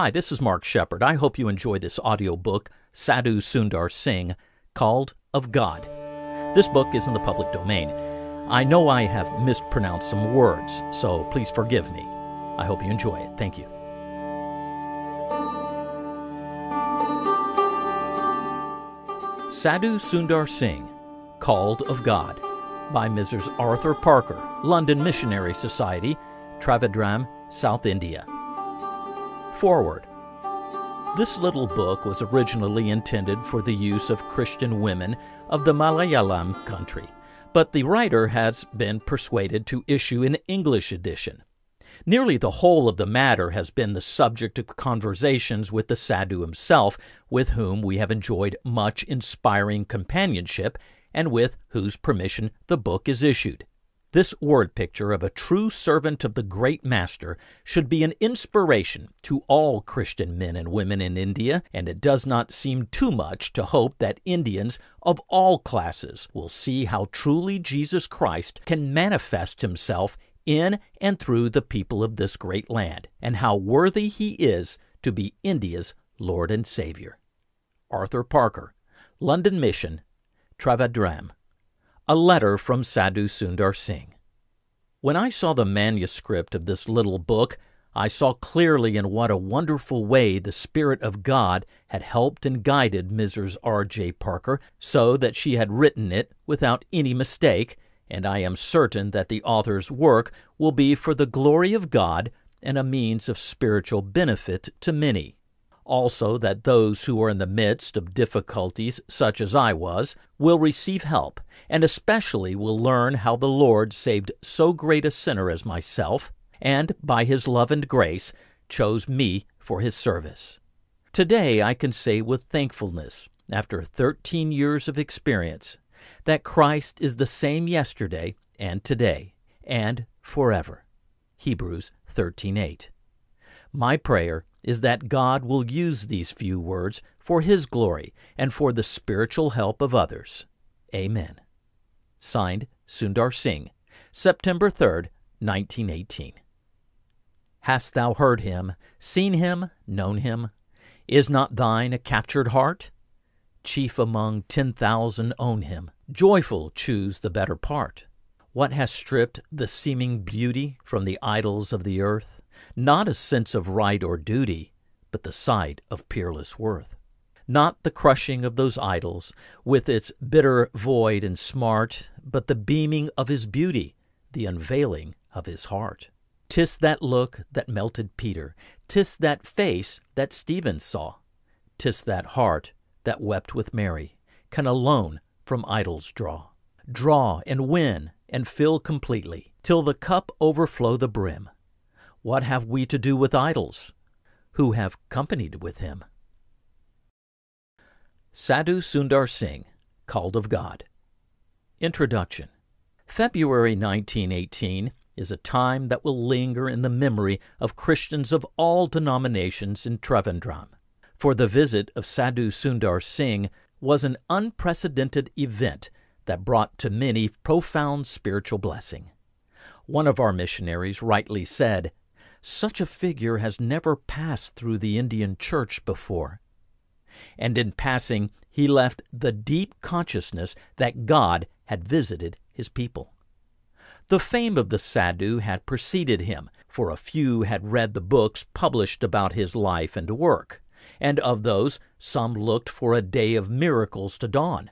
Hi, this is Mark Shepard. I hope you enjoy this audiobook, Sadhu Sundar Singh, called Of God. This book is in the public domain. I know I have mispronounced some words, so please forgive me. I hope you enjoy it. Thank you. Sadhu Sundar Singh, Called of God, by Mrs. Arthur Parker, London Missionary Society, Trivandrum, South India. Forward. This little book was originally intended for the use of Christian women of the Malayalam country, but the writer has been persuaded to issue an English edition. Nearly the whole of the matter has been the subject of conversations with the sadhu himself, with whom we have enjoyed much inspiring companionship, and with whose permission the book is issued. This word picture of a true servant of the great master should be an inspiration to all Christian men and women in India, and it does not seem too much to hope that Indians of all classes will see how truly Jesus Christ can manifest himself in and through the people of this great land, and how worthy he is to be India's Lord and Savior. Arthur Parker, London Mission, Trivandrum. A letter from Sadhu Sundar Singh. When I saw the manuscript of this little book, I saw clearly in what a wonderful way the Spirit of God had helped and guided Mrs. R. J. Parker so that she had written it without any mistake, and I am certain that the author's work will be for the glory of God and a means of spiritual benefit to many also that those who are in the midst of difficulties, such as I was, will receive help, and especially will learn how the Lord saved so great a sinner as myself, and by his love and grace chose me for his service. Today I can say with thankfulness, after thirteen years of experience, that Christ is the same yesterday and today and forever. Hebrews 13:8. My prayer is that God will use these few words for His glory and for the spiritual help of others. Amen. Signed, Sundar Singh, September 3rd, 1918. Hast thou heard him, seen him, known him? Is not thine a captured heart? Chief among ten thousand own him, joyful choose the better part. What has stripped the seeming beauty from the idols of the earth? Not a sense of right or duty, but the sight of peerless worth. Not the crushing of those idols, with its bitter void and smart, but the beaming of his beauty, the unveiling of his heart. Tis that look that melted Peter, tis that face that Stephen saw, tis that heart that wept with Mary, can alone from idols draw. Draw and win and fill completely, till the cup overflow the brim. What have we to do with idols, who have companied with him? Sadhu Sundar Singh, Called of God. Introduction February 1918 is a time that will linger in the memory of Christians of all denominations in Trivandrum, for the visit of Sadhu Sundar Singh was an unprecedented event that brought to many profound spiritual blessing. One of our missionaries rightly said, such a figure has never passed through the Indian church before. And in passing, he left the deep consciousness that God had visited his people. The fame of the sadhu had preceded him, for a few had read the books published about his life and work, and of those some looked for a day of miracles to dawn.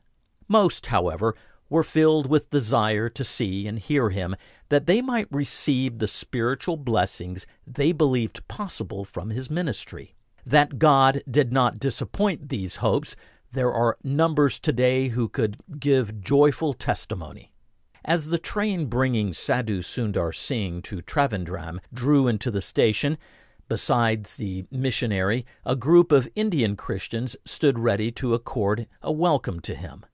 Most, however, were filled with desire to see and hear him, that they might receive the spiritual blessings they believed possible from his ministry. That God did not disappoint these hopes, there are numbers today who could give joyful testimony. As the train bringing Sadhu Sundar Singh to Trivandrum drew into the station, Besides the missionary, a group of Indian Christians stood ready to accord a welcome to him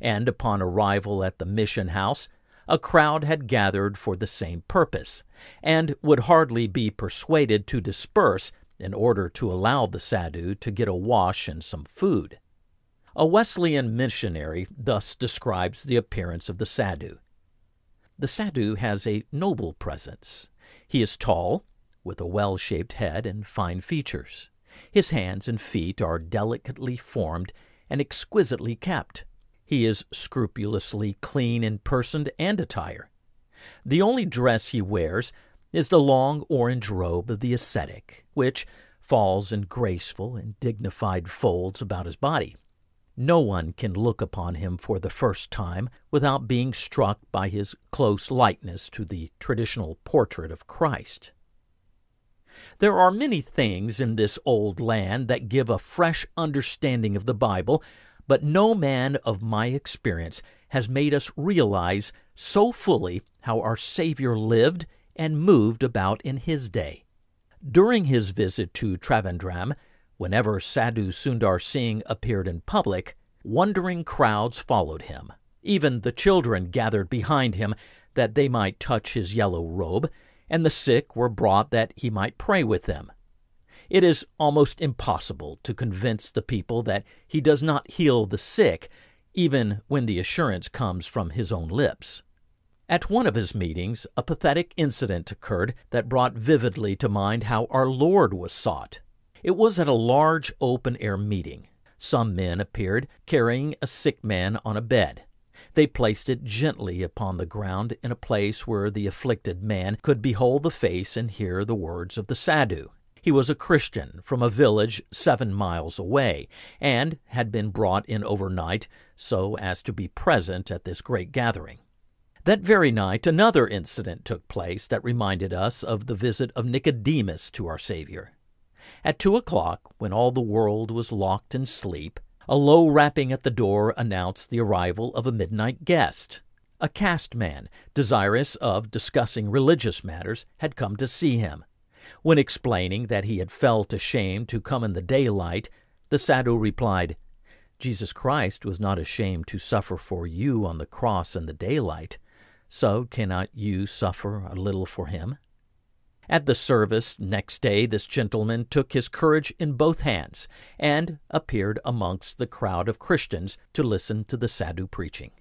and upon arrival at the mission house, a crowd had gathered for the same purpose, and would hardly be persuaded to disperse in order to allow the sadhu to get a wash and some food. A Wesleyan missionary thus describes the appearance of the sadhu. The sadhu has a noble presence. He is tall, with a well shaped head and fine features. His hands and feet are delicately formed and exquisitely kept. He is scrupulously clean in person and attire. The only dress he wears is the long orange robe of the ascetic, which falls in graceful and dignified folds about his body. No one can look upon him for the first time without being struck by his close likeness to the traditional portrait of Christ. There are many things in this old land that give a fresh understanding of the Bible, but no man of my experience has made us realize so fully how our Savior lived and moved about in his day. During his visit to Trivandrum, whenever Sadhu Sundar Singh appeared in public, wondering crowds followed him. Even the children gathered behind him that they might touch his yellow robe, and the sick were brought that he might pray with them. It is almost impossible to convince the people that he does not heal the sick, even when the assurance comes from his own lips. At one of his meetings, a pathetic incident occurred that brought vividly to mind how our Lord was sought. It was at a large open air meeting. Some men appeared carrying a sick man on a bed. They placed it gently upon the ground in a place where the afflicted man could behold the face and hear the words of the sadhu. He was a Christian from a village seven miles away, and had been brought in overnight so as to be present at this great gathering. That very night, another incident took place that reminded us of the visit of Nicodemus to our Savior. At two o'clock, when all the world was locked in sleep, a low rapping at the door announced the arrival of a midnight guest. A caste man, desirous of discussing religious matters, had come to see him. When explaining that he had felt ashamed to come in the daylight, the sadhu replied, Jesus Christ was not ashamed to suffer for you on the cross in the daylight. So cannot you suffer a little for him? At the service next day, this gentleman took his courage in both hands and appeared amongst the crowd of Christians to listen to the sadhu preaching.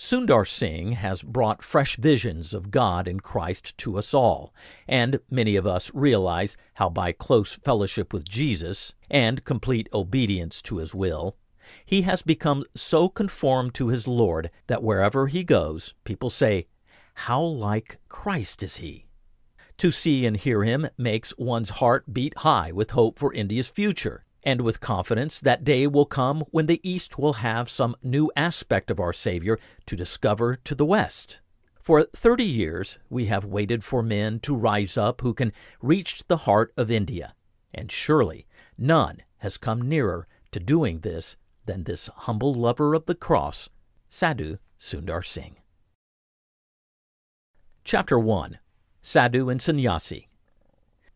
Sundar Singh has brought fresh visions of God and Christ to us all, and many of us realize how by close fellowship with Jesus and complete obedience to his will, he has become so conformed to his Lord that wherever he goes, people say, How like Christ is he? To see and hear him makes one's heart beat high with hope for India's future, and with confidence that day will come when the East will have some new aspect of our Savior to discover to the West. For thirty years we have waited for men to rise up who can reach the heart of India, and surely none has come nearer to doing this than this humble lover of the cross, Sadhu Sundar Singh. Chapter 1 Sadhu and Sannyasi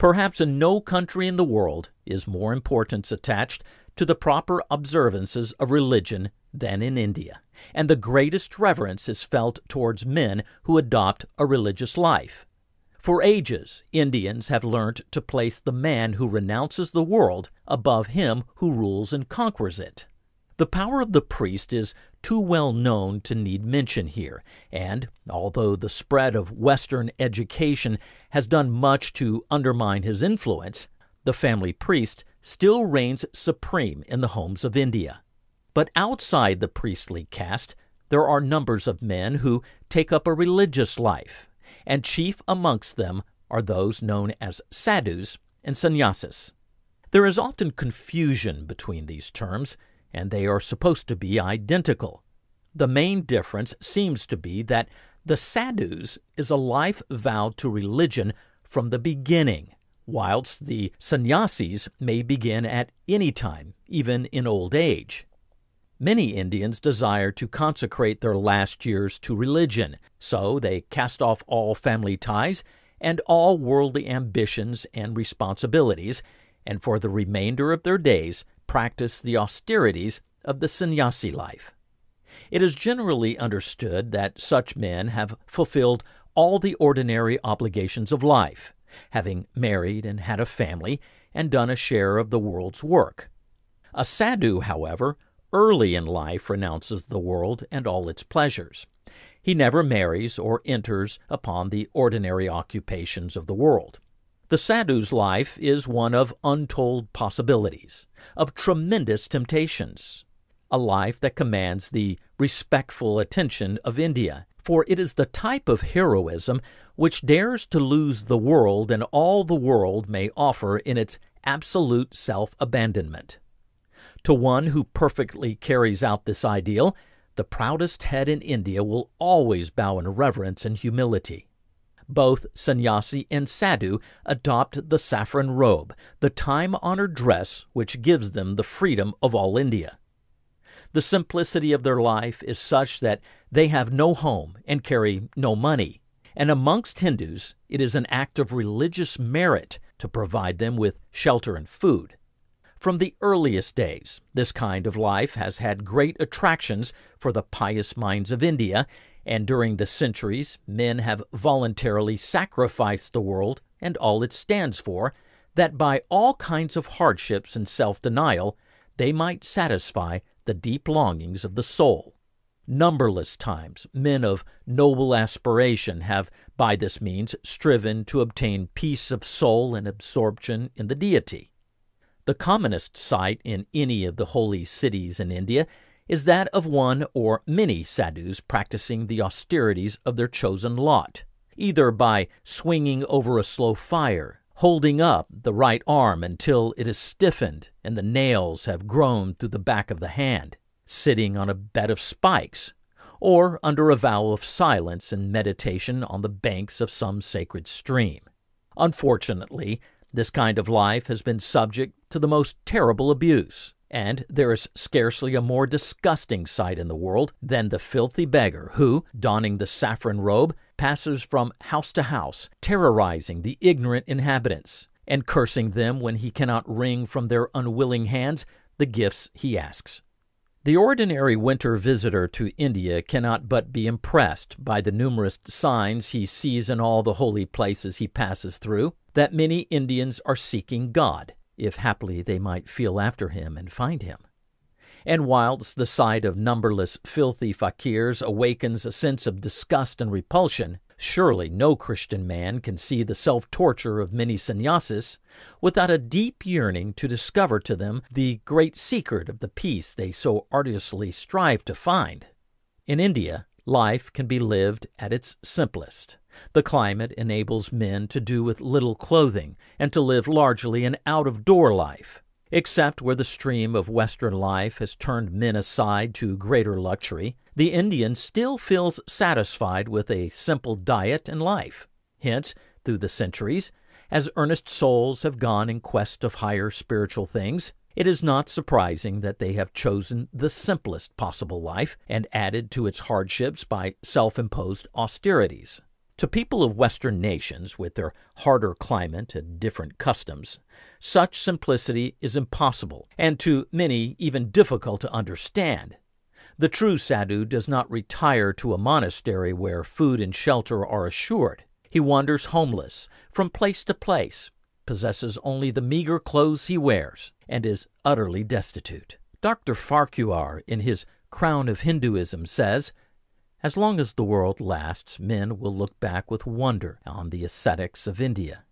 Perhaps in no country in the world is more importance attached to the proper observances of religion than in India, and the greatest reverence is felt towards men who adopt a religious life. For ages, Indians have learnt to place the man who renounces the world above him who rules and conquers it. The power of the priest is too well known to need mention here, and although the spread of Western education has done much to undermine his influence, the family priest still reigns supreme in the homes of India. But outside the priestly caste, there are numbers of men who take up a religious life, and chief amongst them are those known as sadhus and sannyasis. There is often confusion between these terms and they are supposed to be identical. The main difference seems to be that the sadhus is a life vowed to religion from the beginning, whilst the sannyasis may begin at any time, even in old age. Many Indians desire to consecrate their last years to religion, so they cast off all family ties and all worldly ambitions and responsibilities, and for the remainder of their days practice the austerities of the sannyasi life. It is generally understood that such men have fulfilled all the ordinary obligations of life, having married and had a family and done a share of the world's work. A sadhu, however, early in life renounces the world and all its pleasures. He never marries or enters upon the ordinary occupations of the world. The sadhu's life is one of untold possibilities, of tremendous temptations, a life that commands the respectful attention of India, for it is the type of heroism which dares to lose the world and all the world may offer in its absolute self abandonment. To one who perfectly carries out this ideal, the proudest head in India will always bow in reverence and humility. Both sannyasi and sadhu adopt the saffron robe, the time honored dress which gives them the freedom of all India. The simplicity of their life is such that they have no home and carry no money. And amongst Hindus, it is an act of religious merit to provide them with shelter and food. From the earliest days, this kind of life has had great attractions for the pious minds of India, and during the centuries, men have voluntarily sacrificed the world and all it stands for, that by all kinds of hardships and self denial they might satisfy the deep longings of the soul. Numberless times men of noble aspiration have by this means striven to obtain peace of soul and absorption in the deity. The commonest sight in any of the holy cities in India is that of one or many sadhus practicing the austerities of their chosen lot, either by swinging over a slow fire, holding up the right arm until it is stiffened and the nails have grown through the back of the hand, sitting on a bed of spikes, or under a vow of silence and meditation on the banks of some sacred stream. Unfortunately, this kind of life has been subject to the most terrible abuse, and there is scarcely a more disgusting sight in the world than the filthy beggar who, donning the saffron robe, passes from house to house, terrorizing the ignorant inhabitants, and cursing them when he cannot wring from their unwilling hands the gifts he asks. The ordinary winter visitor to India cannot but be impressed by the numerous signs he sees in all the holy places he passes through that many Indians are seeking God, if haply they might feel after him and find him. And whilst the sight of numberless filthy fakirs awakens a sense of disgust and repulsion, surely no Christian man can see the self torture of many sannyasis without a deep yearning to discover to them the great secret of the peace they so arduously strive to find. In India, life can be lived at its simplest. The climate enables men to do with little clothing and to live largely an out of door life. Except where the stream of Western life has turned men aside to greater luxury, the Indian still feels satisfied with a simple diet and life. Hence, through the centuries, as earnest souls have gone in quest of higher spiritual things, it is not surprising that they have chosen the simplest possible life and added to its hardships by self imposed austerities. To people of Western nations, with their harder climate and different customs, such simplicity is impossible, and to many even difficult to understand. The true sadhu does not retire to a monastery where food and shelter are assured. He wanders homeless from place to place, possesses only the meager clothes he wears, and is utterly destitute. Dr. Farquhar, in his Crown of Hinduism, says as long as the world lasts, men will look back with wonder on the ascetics of India.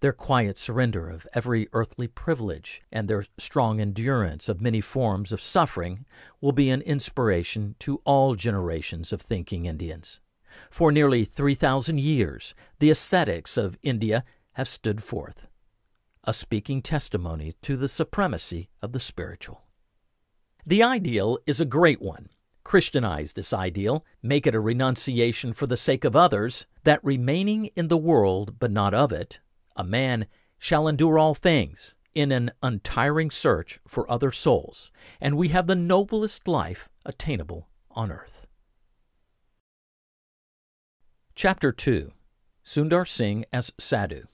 Their quiet surrender of every earthly privilege and their strong endurance of many forms of suffering will be an inspiration to all generations of thinking Indians. For nearly 3,000 years, the ascetics of India have stood forth, a speaking testimony to the supremacy of the spiritual. The ideal is a great one Christianize this ideal, make it a renunciation for the sake of others, that remaining in the world but not of it, a man shall endure all things in an untiring search for other souls, and we have the noblest life attainable on earth. Chapter 2 Sundar Singh as Sadhu.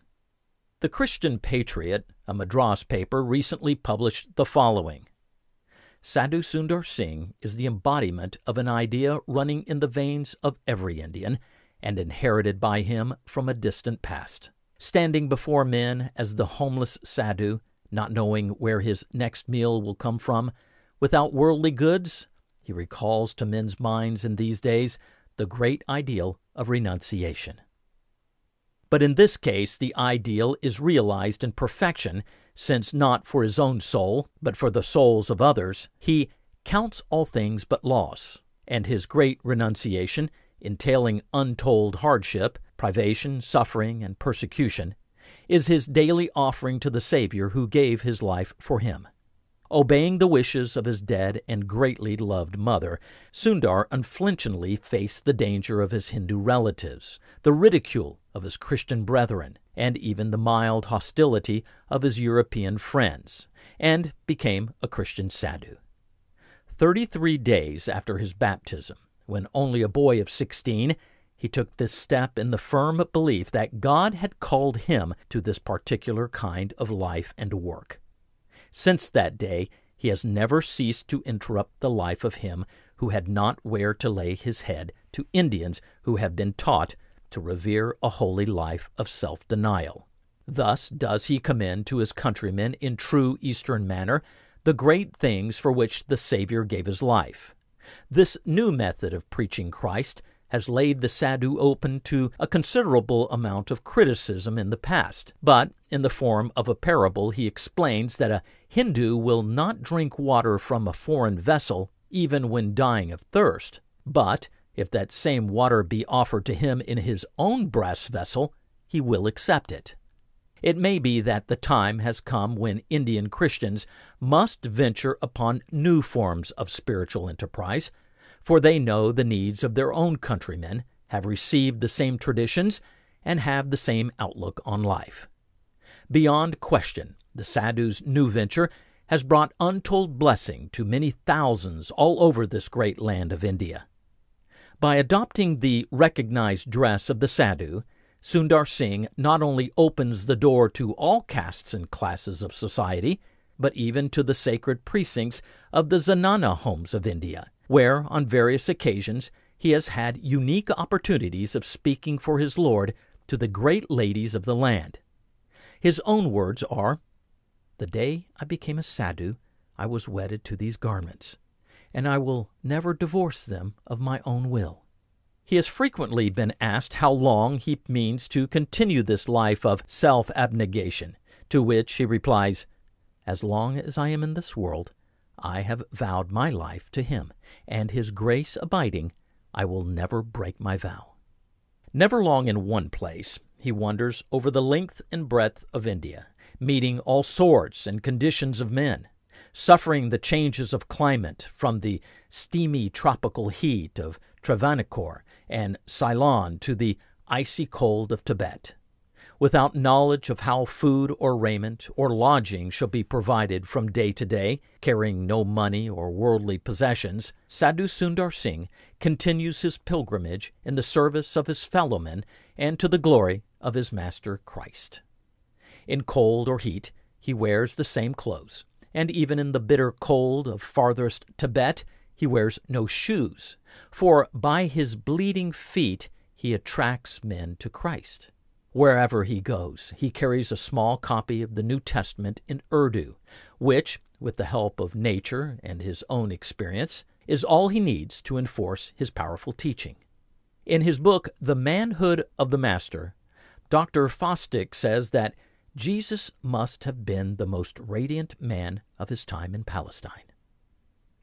The Christian Patriot, a Madras paper, recently published the following Sadhu Sundar Singh is the embodiment of an idea running in the veins of every Indian and inherited by him from a distant past. Standing before men as the homeless sadhu, not knowing where his next meal will come from, without worldly goods, he recalls to men's minds in these days the great ideal of renunciation. But in this case, the ideal is realized in perfection, since not for his own soul, but for the souls of others, he counts all things but loss, and his great renunciation, entailing untold hardship, privation, suffering, and persecution, is his daily offering to the Savior who gave his life for him. Obeying the wishes of his dead and greatly loved mother, Sundar unflinchingly faced the danger of his Hindu relatives, the ridicule of his Christian brethren, and even the mild hostility of his European friends, and became a Christian sadhu. Thirty three days after his baptism, when only a boy of sixteen, he took this step in the firm belief that God had called him to this particular kind of life and work. Since that day, he has never ceased to interrupt the life of him who had not where to lay his head to Indians who have been taught to revere a holy life of self denial. Thus does he commend to his countrymen in true Eastern manner the great things for which the Savior gave his life. This new method of preaching Christ has laid the sadhu open to a considerable amount of criticism in the past, but in the form of a parable he explains that a Hindu will not drink water from a foreign vessel even when dying of thirst, but if that same water be offered to him in his own brass vessel, he will accept it. It may be that the time has come when Indian Christians must venture upon new forms of spiritual enterprise, for they know the needs of their own countrymen, have received the same traditions, and have the same outlook on life. Beyond question, the Sadhu's new venture has brought untold blessing to many thousands all over this great land of India. By adopting the recognized dress of the sadhu, Sundar Singh not only opens the door to all castes and classes of society, but even to the sacred precincts of the Zenana homes of India, where, on various occasions, he has had unique opportunities of speaking for his Lord to the great ladies of the land. His own words are The day I became a sadhu, I was wedded to these garments and I will never divorce them of my own will. He has frequently been asked how long he means to continue this life of self abnegation, to which he replies, As long as I am in this world, I have vowed my life to him, and his grace abiding, I will never break my vow. Never long in one place, he wanders over the length and breadth of India, meeting all sorts and conditions of men suffering the changes of climate from the steamy tropical heat of Travancore and Ceylon to the icy cold of Tibet. Without knowledge of how food or raiment or lodging shall be provided from day to day, carrying no money or worldly possessions, Sadhu Sundar Singh continues his pilgrimage in the service of his fellowmen and to the glory of his Master Christ. In cold or heat, he wears the same clothes, and even in the bitter cold of farthest Tibet, he wears no shoes, for by his bleeding feet he attracts men to Christ. Wherever he goes, he carries a small copy of the New Testament in Urdu, which, with the help of nature and his own experience, is all he needs to enforce his powerful teaching. In his book, The Manhood of the Master, Dr. Fosdick says that Jesus must have been the most radiant man of his time in Palestine.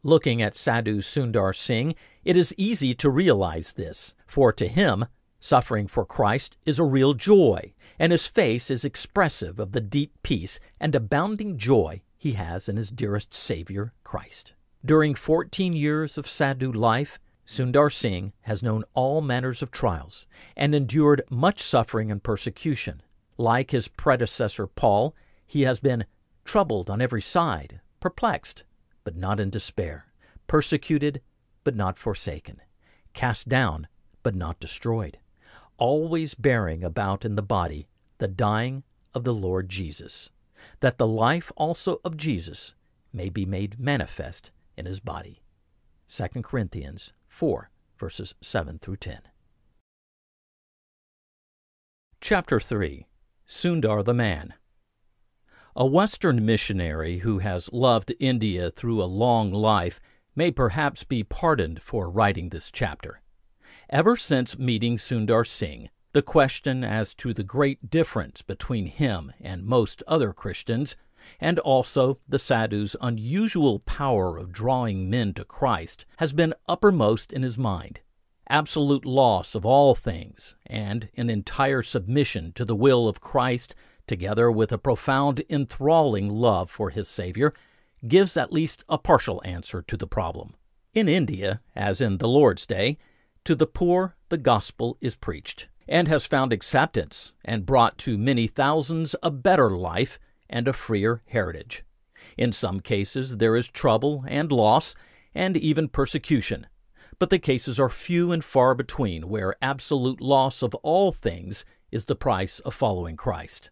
Looking at Sadhu Sundar Singh, it is easy to realize this, for to him, suffering for Christ is a real joy, and his face is expressive of the deep peace and abounding joy he has in his dearest Savior, Christ. During 14 years of Sadhu life, Sundar Singh has known all manners of trials and endured much suffering and persecution. Like his predecessor Paul, he has been troubled on every side, perplexed, but not in despair, persecuted, but not forsaken, cast down, but not destroyed, always bearing about in the body the dying of the Lord Jesus, that the life also of Jesus may be made manifest in his body. 2 Corinthians 4, verses 7 through 10. Chapter 3 Sundar the Man. A Western missionary who has loved India through a long life may perhaps be pardoned for writing this chapter. Ever since meeting Sundar Singh, the question as to the great difference between him and most other Christians, and also the Sadhu's unusual power of drawing men to Christ, has been uppermost in his mind. Absolute loss of all things, and an entire submission to the will of Christ, together with a profound enthralling love for his Savior, gives at least a partial answer to the problem. In India, as in the Lord's day, to the poor the gospel is preached, and has found acceptance, and brought to many thousands a better life and a freer heritage. In some cases there is trouble and loss, and even persecution, but the cases are few and far between where absolute loss of all things is the price of following Christ.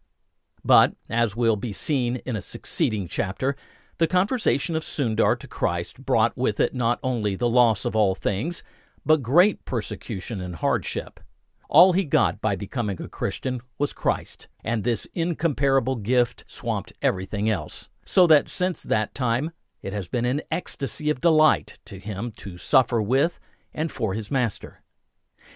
But, as will be seen in a succeeding chapter, the conversation of Sundar to Christ brought with it not only the loss of all things, but great persecution and hardship. All he got by becoming a Christian was Christ, and this incomparable gift swamped everything else, so that since that time it has been an ecstasy of delight to him to suffer with and for his Master.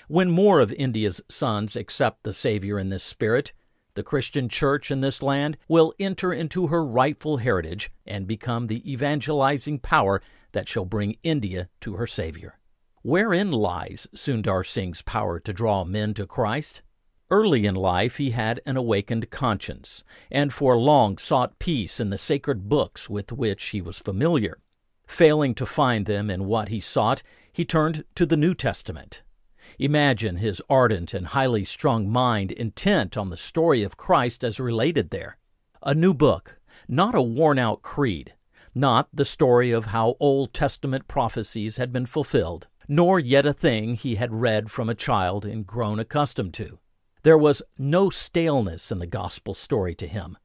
When more of India's sons accept the Savior in this spirit, the Christian church in this land will enter into her rightful heritage and become the evangelizing power that shall bring India to her Savior. Wherein lies Sundar Singh's power to draw men to Christ? Early in life he had an awakened conscience, and for long sought peace in the sacred books with which he was familiar. Failing to find them in what he sought, he turned to the New Testament. Imagine his ardent and highly strung mind intent on the story of Christ as related there. A new book, not a worn out creed, not the story of how Old Testament prophecies had been fulfilled, nor yet a thing he had read from a child and grown accustomed to. There was no staleness in the gospel story to him.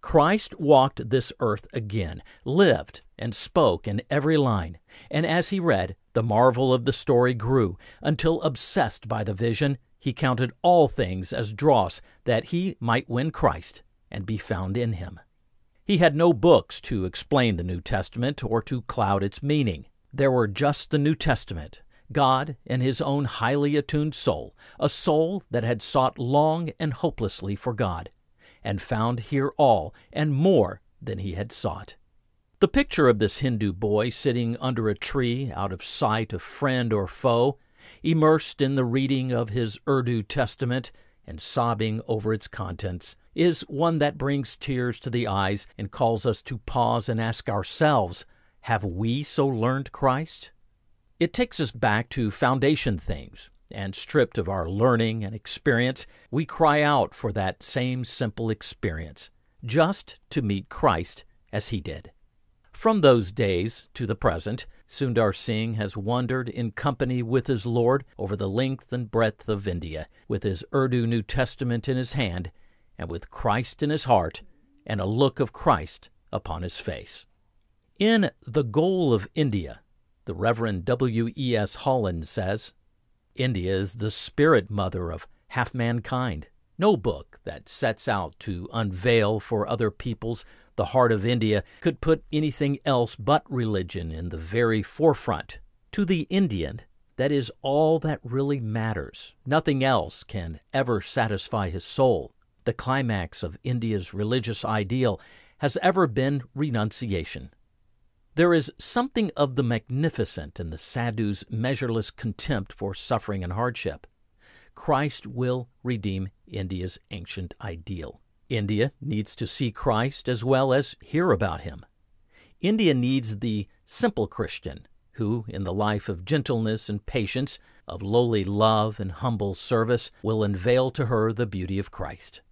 Christ walked this earth again, lived, and spoke in every line, and as he read, the marvel of the story grew, until, obsessed by the vision, he counted all things as dross that he might win Christ and be found in him. He had no books to explain the New Testament or to cloud its meaning. There were just the New Testament, God and his own highly attuned soul, a soul that had sought long and hopelessly for God, and found here all and more than he had sought. The picture of this Hindu boy sitting under a tree out of sight of friend or foe, immersed in the reading of his Urdu Testament and sobbing over its contents, is one that brings tears to the eyes and calls us to pause and ask ourselves, have we so learned Christ? It takes us back to foundation things, and stripped of our learning and experience, we cry out for that same simple experience, just to meet Christ as he did. From those days to the present, Sundar Singh has wandered in company with his Lord over the length and breadth of India, with his Urdu New Testament in his hand, and with Christ in his heart, and a look of Christ upon his face. In The Goal of India, the Reverend W. E. S. Holland says, India is the spirit mother of half mankind. No book that sets out to unveil for other peoples the heart of India could put anything else but religion in the very forefront. To the Indian, that is all that really matters. Nothing else can ever satisfy his soul. The climax of India's religious ideal has ever been renunciation. There is something of the magnificent in the sadhu's measureless contempt for suffering and hardship. Christ will redeem India's ancient ideal. India needs to see Christ as well as hear about him. India needs the simple Christian who, in the life of gentleness and patience, of lowly love and humble service, will unveil to her the beauty of Christ.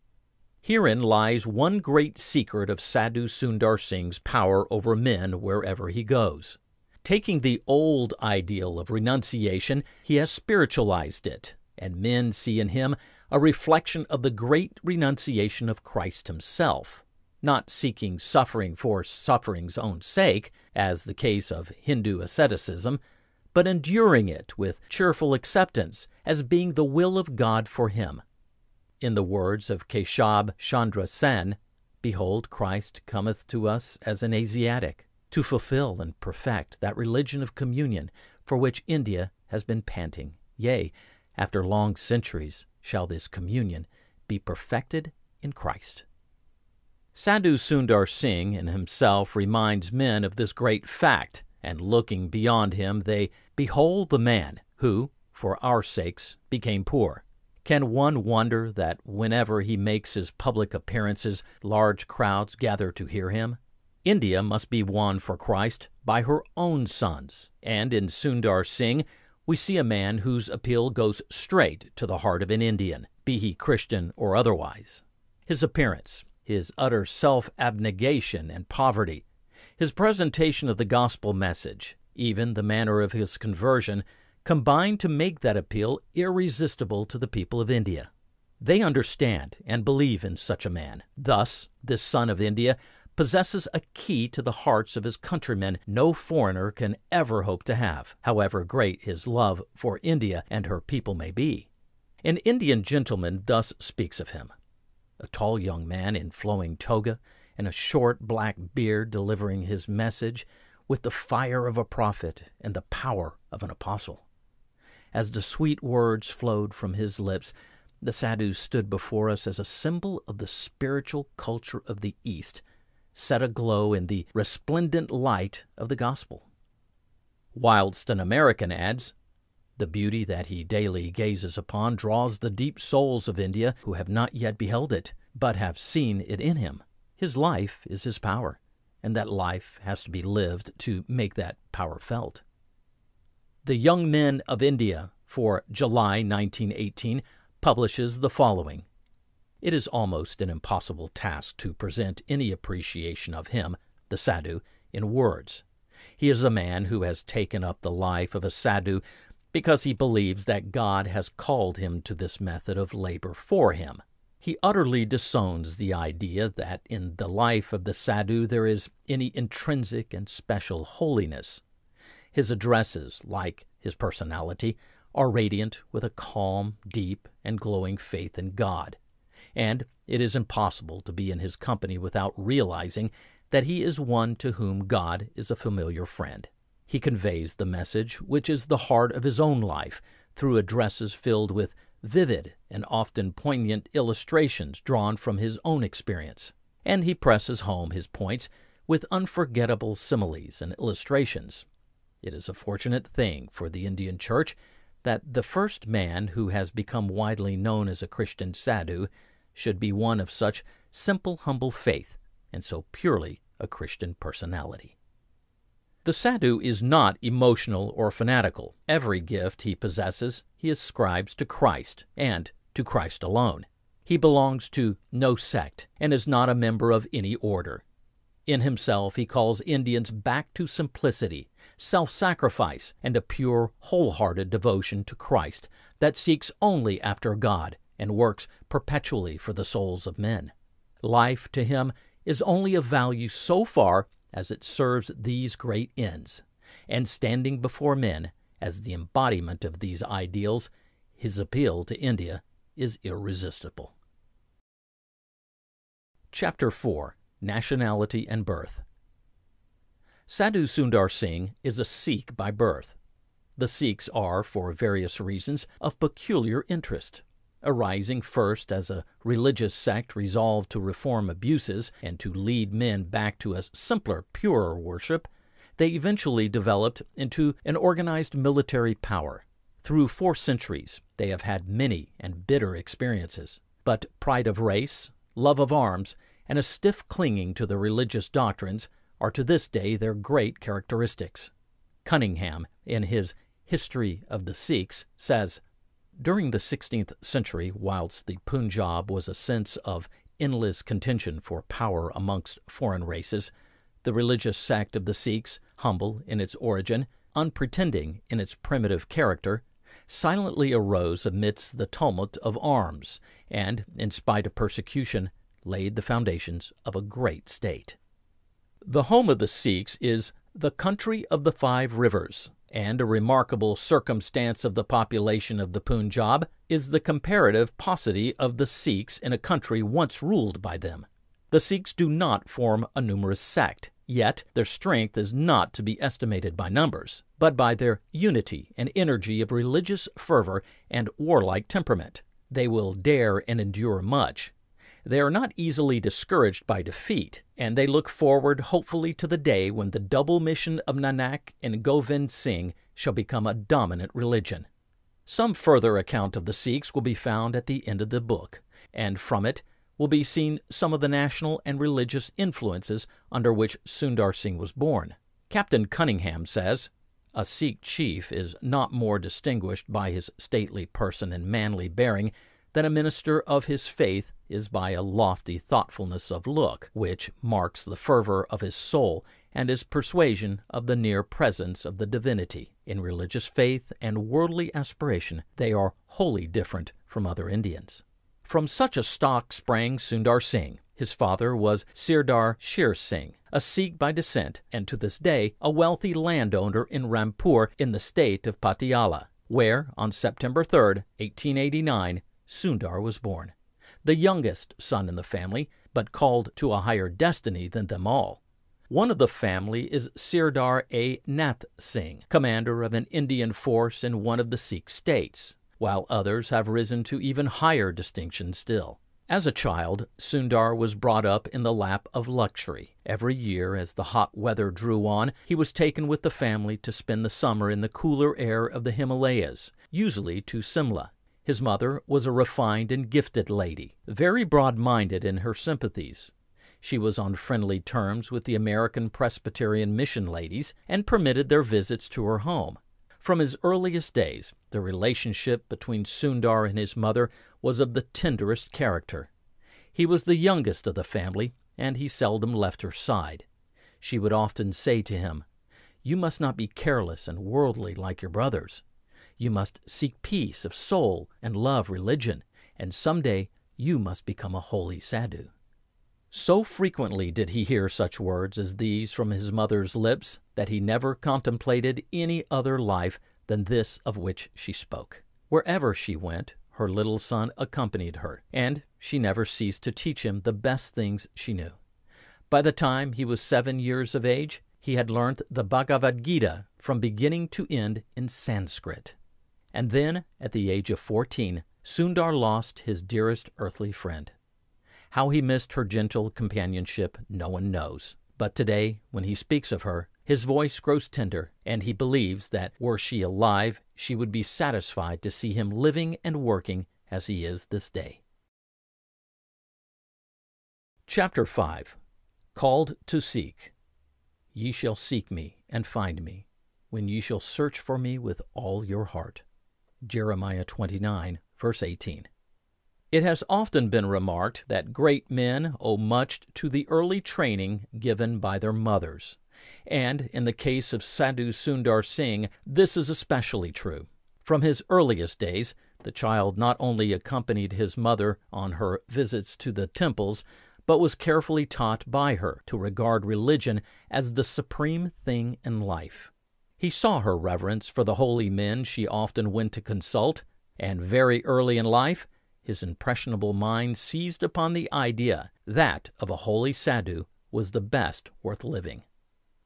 Herein lies one great secret of Sadhu Sundar Singh's power over men wherever he goes. Taking the old ideal of renunciation, he has spiritualized it, and men see in him a reflection of the great renunciation of Christ himself, not seeking suffering for suffering's own sake, as the case of Hindu asceticism, but enduring it with cheerful acceptance as being the will of God for him. In the words of Keshab Chandra Sen, Behold, Christ cometh to us as an Asiatic, to fulfill and perfect that religion of communion for which India has been panting, yea, after long centuries, shall this communion be perfected in Christ. Sadhu Sundar Singh in himself reminds men of this great fact, and looking beyond him, they behold the man who, for our sakes, became poor. Can one wonder that whenever he makes his public appearances, large crowds gather to hear him? India must be won for Christ by her own sons, and in Sundar Singh we see a man whose appeal goes straight to the heart of an Indian, be he Christian or otherwise. His appearance, his utter self abnegation and poverty, his presentation of the gospel message, even the manner of his conversion, combine to make that appeal irresistible to the people of India. They understand and believe in such a man. Thus, this son of India possesses a key to the hearts of his countrymen no foreigner can ever hope to have, however great his love for India and her people may be. An Indian gentleman thus speaks of him a tall young man in flowing toga and a short black beard delivering his message with the fire of a prophet and the power of an apostle. As the sweet words flowed from his lips, the sadhu stood before us as a symbol of the spiritual culture of the East, set aglow in the resplendent light of the gospel. Whilst an American adds, the beauty that he daily gazes upon draws the deep souls of India who have not yet beheld it, but have seen it in him. His life is his power, and that life has to be lived to make that power felt. The Young Men of India for July 1918 publishes the following. It is almost an impossible task to present any appreciation of him, the sadhu, in words. He is a man who has taken up the life of a sadhu because he believes that God has called him to this method of labor for him. He utterly disowns the idea that in the life of the sadhu there is any intrinsic and special holiness. His addresses, like his personality, are radiant with a calm, deep, and glowing faith in God. And it is impossible to be in his company without realizing that he is one to whom God is a familiar friend. He conveys the message, which is the heart of his own life, through addresses filled with vivid and often poignant illustrations drawn from his own experience. And he presses home his points with unforgettable similes and illustrations. It is a fortunate thing for the Indian Church that the first man who has become widely known as a Christian sadhu should be one of such simple, humble faith and so purely a Christian personality. The sadhu is not emotional or fanatical. Every gift he possesses he ascribes to Christ and to Christ alone. He belongs to no sect and is not a member of any order. In himself, he calls Indians back to simplicity, self sacrifice, and a pure, wholehearted devotion to Christ that seeks only after God and works perpetually for the souls of men. Life to him is only of value so far as it serves these great ends, and standing before men as the embodiment of these ideals, his appeal to India is irresistible. Chapter 4 Nationality and Birth Sadhu Sundar Singh is a Sikh by birth. The Sikhs are, for various reasons, of peculiar interest arising first as a religious sect resolved to reform abuses and to lead men back to a simpler, purer worship, they eventually developed into an organized military power. Through four centuries, they have had many and bitter experiences. But pride of race, love of arms, and a stiff clinging to the religious doctrines are to this day their great characteristics. Cunningham, in his History of the Sikhs, says during the 16th century, whilst the Punjab was a sense of endless contention for power amongst foreign races, the religious sect of the Sikhs, humble in its origin, unpretending in its primitive character, silently arose amidst the tumult of arms, and, in spite of persecution, laid the foundations of a great state. The home of the Sikhs is the country of the five rivers, and a remarkable circumstance of the population of the Punjab is the comparative paucity of the Sikhs in a country once ruled by them. The Sikhs do not form a numerous sect, yet their strength is not to be estimated by numbers, but by their unity and energy of religious fervor and warlike temperament. they will dare and endure much. They are not easily discouraged by defeat, and they look forward hopefully to the day when the double mission of Nanak and Govind Singh shall become a dominant religion. Some further account of the Sikhs will be found at the end of the book, and from it will be seen some of the national and religious influences under which Sundar Singh was born. Captain Cunningham says, A Sikh chief is not more distinguished by his stately person and manly bearing than a minister of his faith is by a lofty thoughtfulness of look, which marks the fervor of his soul and his persuasion of the near presence of the divinity. In religious faith and worldly aspiration, they are wholly different from other Indians. From such a stock sprang Sundar Singh. His father was Sirdar Sher Singh, a Sikh by descent, and to this day a wealthy landowner in Rampur in the state of Patiala, where, on September 3, 1889, Sundar was born, the youngest son in the family, but called to a higher destiny than them all. One of the family is Sirdar A. Nath Singh, commander of an Indian force in one of the Sikh states, while others have risen to even higher distinction still. As a child, Sundar was brought up in the lap of luxury. Every year, as the hot weather drew on, he was taken with the family to spend the summer in the cooler air of the Himalayas, usually to Simla. His mother was a refined and gifted lady, very broad minded in her sympathies. She was on friendly terms with the American Presbyterian mission ladies and permitted their visits to her home. From his earliest days, the relationship between Sundar and his mother was of the tenderest character. He was the youngest of the family, and he seldom left her side. She would often say to him, You must not be careless and worldly like your brothers. You must seek peace of soul and love religion, and some day you must become a holy sadhu. So frequently did he hear such words as these from his mother's lips that he never contemplated any other life than this of which she spoke. Wherever she went, her little son accompanied her, and she never ceased to teach him the best things she knew. By the time he was seven years of age, he had learnt the Bhagavad Gita from beginning to end in Sanskrit. And then, at the age of fourteen, Sundar lost his dearest earthly friend. How he missed her gentle companionship, no one knows. But today, when he speaks of her, his voice grows tender, and he believes that were she alive, she would be satisfied to see him living and working as he is this day. Chapter 5 Called to Seek Ye shall seek me and find me, when ye shall search for me with all your heart. Jeremiah 29, verse 18. It has often been remarked that great men owe much to the early training given by their mothers. And in the case of Sadhu Sundar Singh, this is especially true. From his earliest days, the child not only accompanied his mother on her visits to the temples, but was carefully taught by her to regard religion as the supreme thing in life. He saw her reverence for the holy men she often went to consult, and very early in life his impressionable mind seized upon the idea that of a holy sadhu was the best worth living.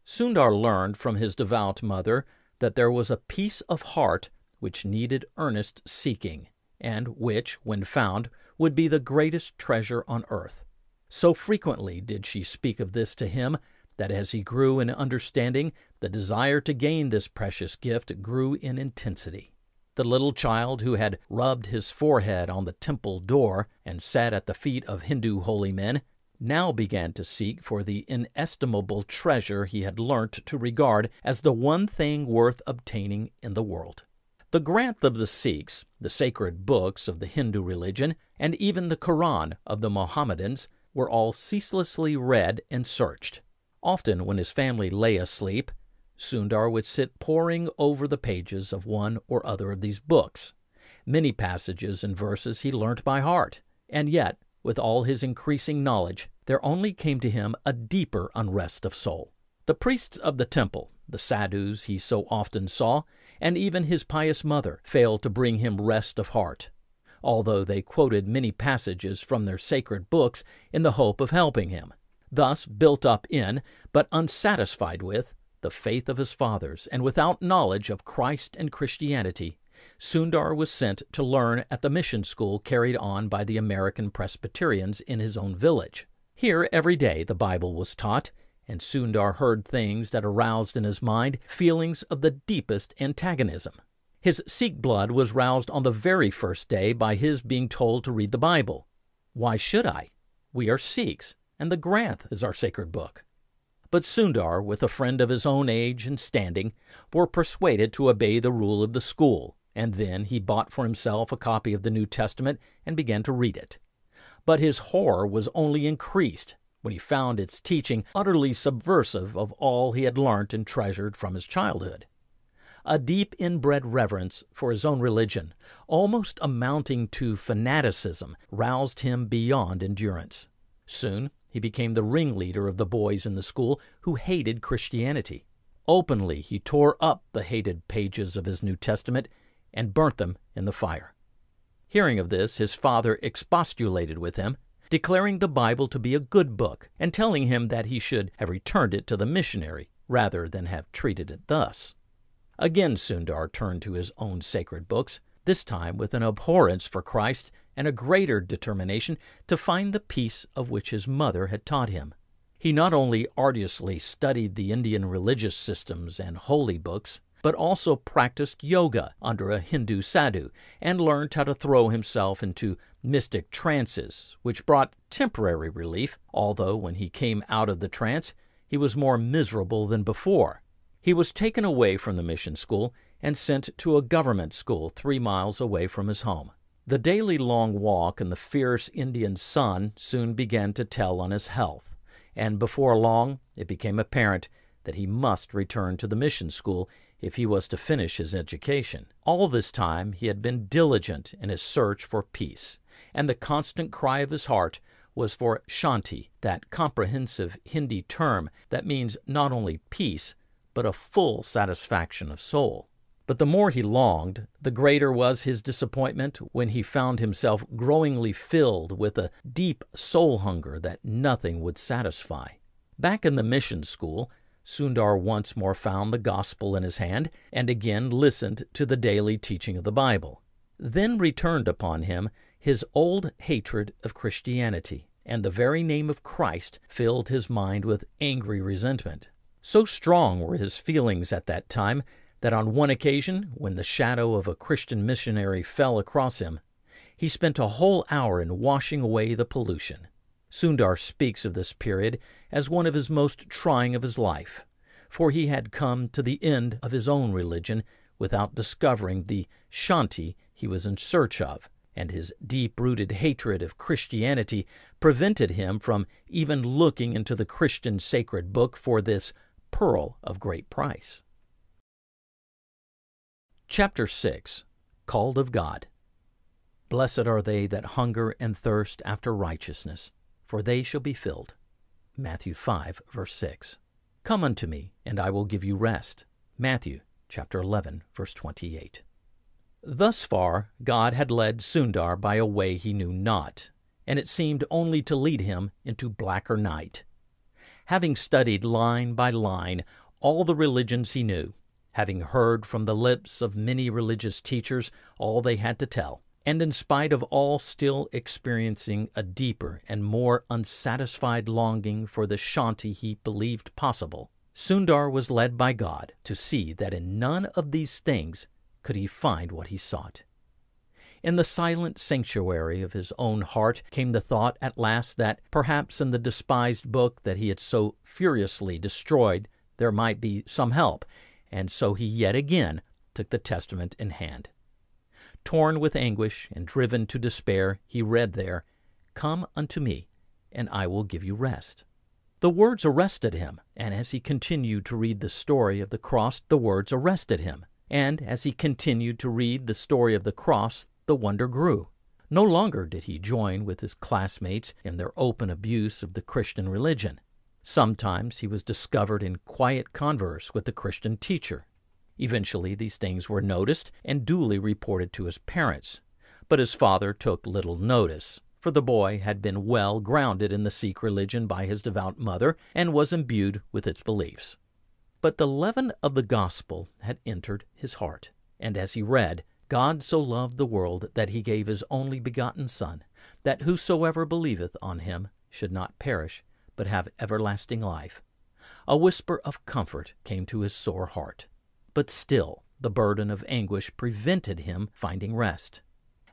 Sundar learned from his devout mother that there was a peace of heart which needed earnest seeking, and which, when found, would be the greatest treasure on earth. So frequently did she speak of this to him that as he grew in understanding, the desire to gain this precious gift grew in intensity. The little child who had rubbed his forehead on the temple door and sat at the feet of Hindu holy men now began to seek for the inestimable treasure he had learnt to regard as the one thing worth obtaining in the world. The Granth of the Sikhs, the sacred books of the Hindu religion, and even the Koran of the Mohammedans were all ceaselessly read and searched. Often, when his family lay asleep, Sundar would sit poring over the pages of one or other of these books. Many passages and verses he learnt by heart, and yet, with all his increasing knowledge, there only came to him a deeper unrest of soul. The priests of the temple, the sadhus he so often saw, and even his pious mother failed to bring him rest of heart, although they quoted many passages from their sacred books in the hope of helping him. Thus, built up in, but unsatisfied with, the faith of his fathers, and without knowledge of Christ and Christianity, Sundar was sent to learn at the mission school carried on by the American Presbyterians in his own village. Here, every day, the Bible was taught, and Sundar heard things that aroused in his mind feelings of the deepest antagonism. His Sikh blood was roused on the very first day by his being told to read the Bible. Why should I? We are Sikhs, and the Granth is our sacred book. But Sundar, with a friend of his own age and standing, were persuaded to obey the rule of the school, and then he bought for himself a copy of the New Testament and began to read it. But his horror was only increased when he found its teaching utterly subversive of all he had learnt and treasured from his childhood. A deep inbred reverence for his own religion, almost amounting to fanaticism, roused him beyond endurance. Soon he became the ringleader of the boys in the school who hated Christianity. Openly he tore up the hated pages of his New Testament and burnt them in the fire. Hearing of this, his father expostulated with him, declaring the Bible to be a good book, and telling him that he should have returned it to the missionary rather than have treated it thus. Again Sundar turned to his own sacred books, this time with an abhorrence for Christ and a greater determination to find the peace of which his mother had taught him. He not only arduously studied the Indian religious systems and holy books, but also practiced yoga under a Hindu sadhu and learned how to throw himself into mystic trances, which brought temporary relief, although when he came out of the trance, he was more miserable than before. He was taken away from the mission school and sent to a government school three miles away from his home. The daily long walk and the fierce Indian sun soon began to tell on his health, and before long it became apparent that he must return to the mission school if he was to finish his education. All this time he had been diligent in his search for peace, and the constant cry of his heart was for shanti, that comprehensive Hindi term that means not only peace, but a full satisfaction of soul. But the more he longed, the greater was his disappointment when he found himself growingly filled with a deep soul hunger that nothing would satisfy. Back in the mission school, Sundar once more found the gospel in his hand and again listened to the daily teaching of the Bible. Then returned upon him his old hatred of Christianity, and the very name of Christ filled his mind with angry resentment. So strong were his feelings at that time that on one occasion, when the shadow of a Christian missionary fell across him, he spent a whole hour in washing away the pollution. Sundar speaks of this period as one of his most trying of his life, for he had come to the end of his own religion without discovering the shanti he was in search of, and his deep rooted hatred of Christianity prevented him from even looking into the Christian sacred book for this pearl of great price. Chapter 6 Called of God Blessed are they that hunger and thirst after righteousness for they shall be filled. Matthew 5, verse 6. Come unto me, and I will give you rest. Matthew chapter 11, verse 28. Thus far, God had led Sundar by a way he knew not, and it seemed only to lead him into blacker night. Having studied line by line all the religions he knew, having heard from the lips of many religious teachers all they had to tell, and in spite of all still experiencing a deeper and more unsatisfied longing for the shanti he believed possible, Sundar was led by God to see that in none of these things could he find what he sought. In the silent sanctuary of his own heart came the thought at last that perhaps in the despised book that he had so furiously destroyed there might be some help, and so he yet again took the Testament in hand. Torn with anguish and driven to despair, he read there, Come unto me, and I will give you rest. The words arrested him, and as he continued to read the story of the cross, the words arrested him. And as he continued to read the story of the cross, the wonder grew. No longer did he join with his classmates in their open abuse of the Christian religion. Sometimes he was discovered in quiet converse with the Christian teacher, Eventually, these things were noticed and duly reported to his parents, but his father took little notice, for the boy had been well grounded in the Sikh religion by his devout mother and was imbued with its beliefs. But the leaven of the gospel had entered his heart, and as he read, God so loved the world that he gave his only begotten Son, that whosoever believeth on him should not perish, but have everlasting life. A whisper of comfort came to his sore heart. But still the burden of anguish prevented him finding rest.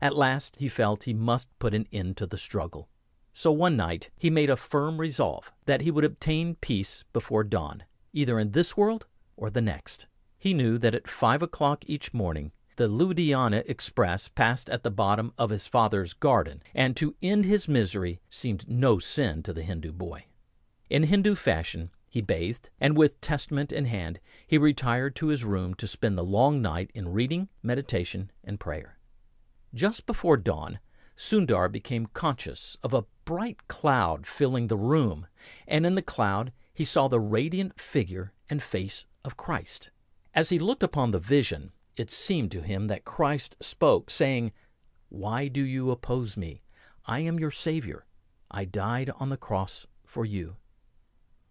At last he felt he must put an end to the struggle. So one night he made a firm resolve that he would obtain peace before dawn, either in this world or the next. He knew that at five o'clock each morning the Ludhiana Express passed at the bottom of his father's garden, and to end his misery seemed no sin to the Hindu boy. In Hindu fashion, he bathed, and with Testament in hand, he retired to his room to spend the long night in reading, meditation, and prayer. Just before dawn, Sundar became conscious of a bright cloud filling the room, and in the cloud he saw the radiant figure and face of Christ. As he looked upon the vision, it seemed to him that Christ spoke, saying, Why do you oppose me? I am your Savior. I died on the cross for you.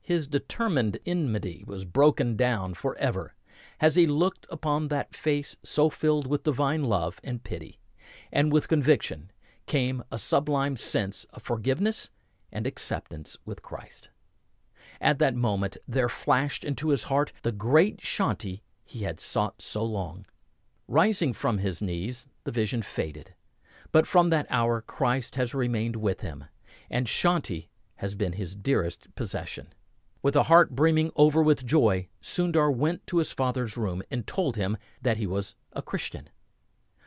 His determined enmity was broken down forever as he looked upon that face so filled with divine love and pity, and with conviction came a sublime sense of forgiveness and acceptance with Christ. At that moment there flashed into his heart the great Shanti he had sought so long. Rising from his knees, the vision faded. But from that hour Christ has remained with him, and Shanti has been his dearest possession. With a heart brimming over with joy, Sundar went to his father's room and told him that he was a Christian.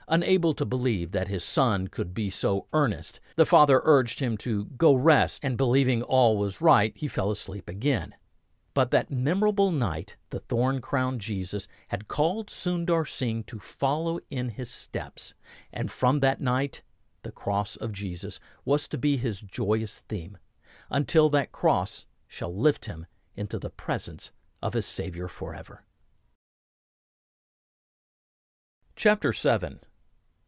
Unable to believe that his son could be so earnest, the father urged him to go rest, and believing all was right, he fell asleep again. But that memorable night, the thorn crowned Jesus had called Sundar Singh to follow in his steps, and from that night, the cross of Jesus was to be his joyous theme, until that cross shall lift him into the presence of his Savior forever. Chapter 7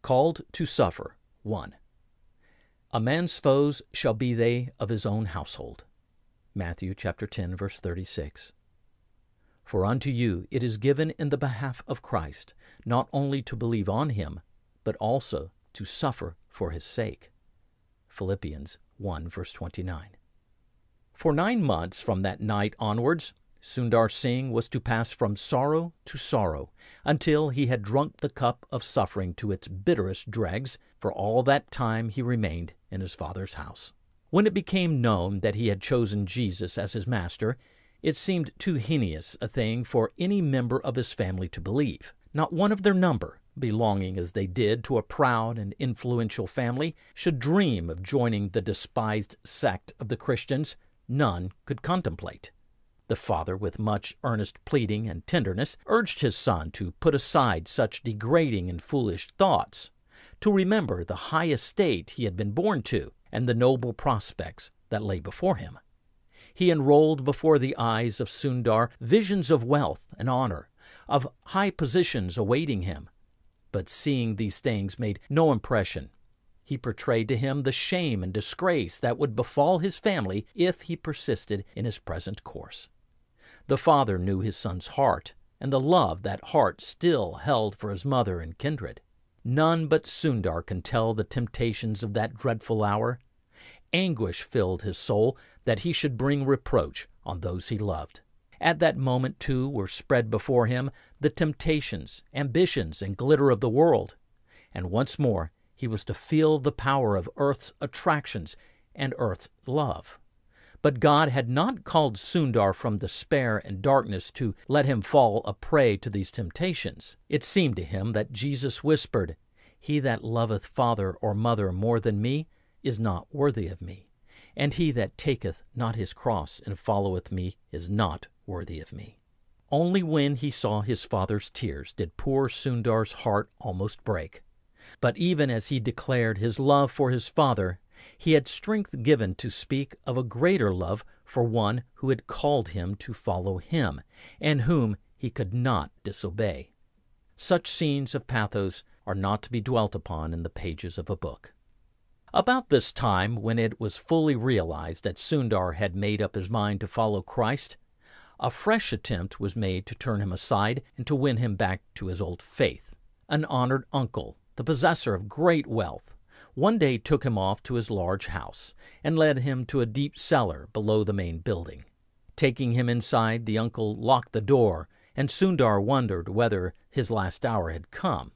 Called to Suffer 1 A man's foes shall be they of his own household. Matthew chapter 10 verse 36. For unto you it is given in the behalf of Christ not only to believe on him, but also to suffer for his sake. Philippians 1 verse 29. For nine months from that night onwards, Sundar Singh was to pass from sorrow to sorrow until he had drunk the cup of suffering to its bitterest dregs for all that time he remained in his father's house. When it became known that he had chosen Jesus as his master, it seemed too heinous a thing for any member of his family to believe. Not one of their number, belonging as they did to a proud and influential family, should dream of joining the despised sect of the Christians. None could contemplate. The father, with much earnest pleading and tenderness, urged his son to put aside such degrading and foolish thoughts, to remember the high estate he had been born to, and the noble prospects that lay before him. He enrolled before the eyes of Sundar visions of wealth and honor, of high positions awaiting him. But seeing these things made no impression. He portrayed to him the shame and disgrace that would befall his family if he persisted in his present course. The father knew his son's heart, and the love that heart still held for his mother and kindred. None but Sundar can tell the temptations of that dreadful hour. Anguish filled his soul that he should bring reproach on those he loved. At that moment, too, were spread before him the temptations, ambitions, and glitter of the world, and once more he was to feel the power of earth's attractions and earth's love. But God had not called Sundar from despair and darkness to let him fall a prey to these temptations. It seemed to him that Jesus whispered, He that loveth father or mother more than me is not worthy of me, and he that taketh not his cross and followeth me is not worthy of me. Only when he saw his father's tears did poor Sundar's heart almost break. But even as he declared his love for his father, he had strength given to speak of a greater love for one who had called him to follow him, and whom he could not disobey. Such scenes of pathos are not to be dwelt upon in the pages of a book. About this time, when it was fully realized that Sundar had made up his mind to follow Christ, a fresh attempt was made to turn him aside and to win him back to his old faith. an honored uncle, the possessor of great wealth, one day took him off to his large house and led him to a deep cellar below the main building. Taking him inside, the uncle locked the door, and Sundar wondered whether his last hour had come.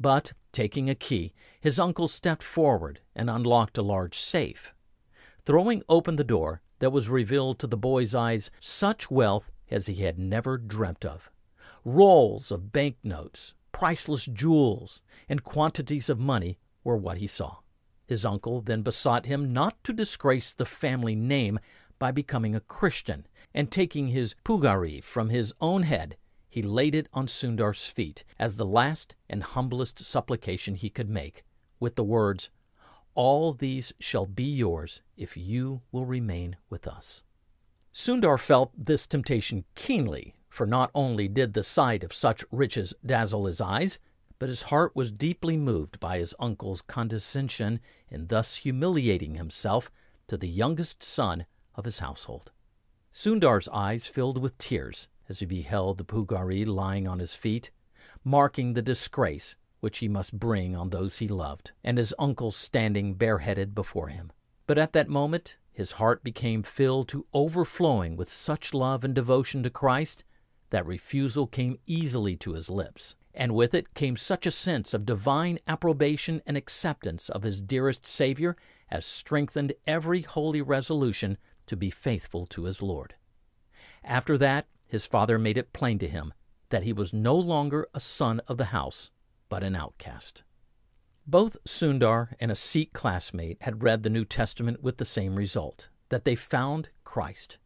But, taking a key, his uncle stepped forward and unlocked a large safe. Throwing open the door, there was revealed to the boy's eyes such wealth as he had never dreamt of. Rolls of banknotes, priceless jewels, and quantities of money were what he saw. His uncle then besought him not to disgrace the family name by becoming a Christian, and taking his pugari from his own head, he laid it on Sundar's feet as the last and humblest supplication he could make, with the words, All these shall be yours if you will remain with us. Sundar felt this temptation keenly, for not only did the sight of such riches dazzle his eyes, but his heart was deeply moved by his uncle's condescension in thus humiliating himself to the youngest son of his household. Sundar's eyes filled with tears as he beheld the Pugari lying on his feet, marking the disgrace which he must bring on those he loved, and his uncle standing bareheaded before him. But at that moment his heart became filled to overflowing with such love and devotion to Christ that refusal came easily to his lips and with it came such a sense of divine approbation and acceptance of his dearest Savior as strengthened every holy resolution to be faithful to his Lord. After that, his father made it plain to him that he was no longer a son of the house, but an outcast. Both Sundar and a Sikh classmate had read the New Testament with the same result that they found Christ.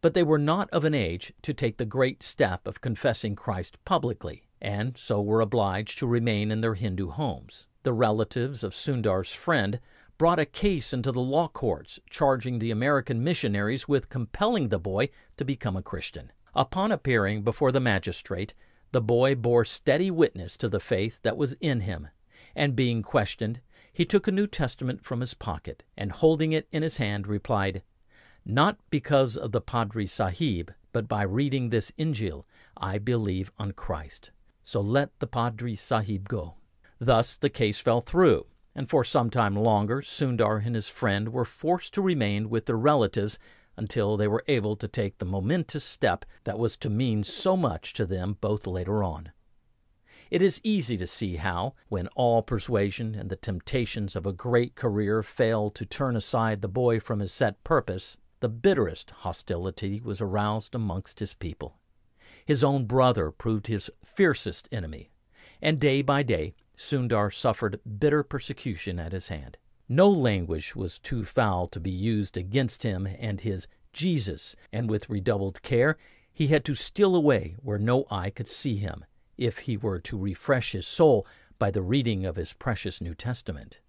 But they were not of an age to take the great step of confessing Christ publicly and so were obliged to remain in their Hindu homes. The relatives of Sundar's friend brought a case into the law courts charging the American missionaries with compelling the boy to become a Christian. Upon appearing before the magistrate, the boy bore steady witness to the faith that was in him, and being questioned, he took a New Testament from his pocket, and holding it in his hand, replied, Not because of the Padre Sahib, but by reading this Injil, I believe on Christ so let the Padre Sahib go. Thus the case fell through, and for some time longer Sundar and his friend were forced to remain with their relatives until they were able to take the momentous step that was to mean so much to them both later on. It is easy to see how, when all persuasion and the temptations of a great career failed to turn aside the boy from his set purpose, the bitterest hostility was aroused amongst his people. His own brother proved his fiercest enemy, and day by day Sundar suffered bitter persecution at his hand. No language was too foul to be used against him and his Jesus, and with redoubled care he had to steal away where no eye could see him, if he were to refresh his soul by the reading of his precious New Testament.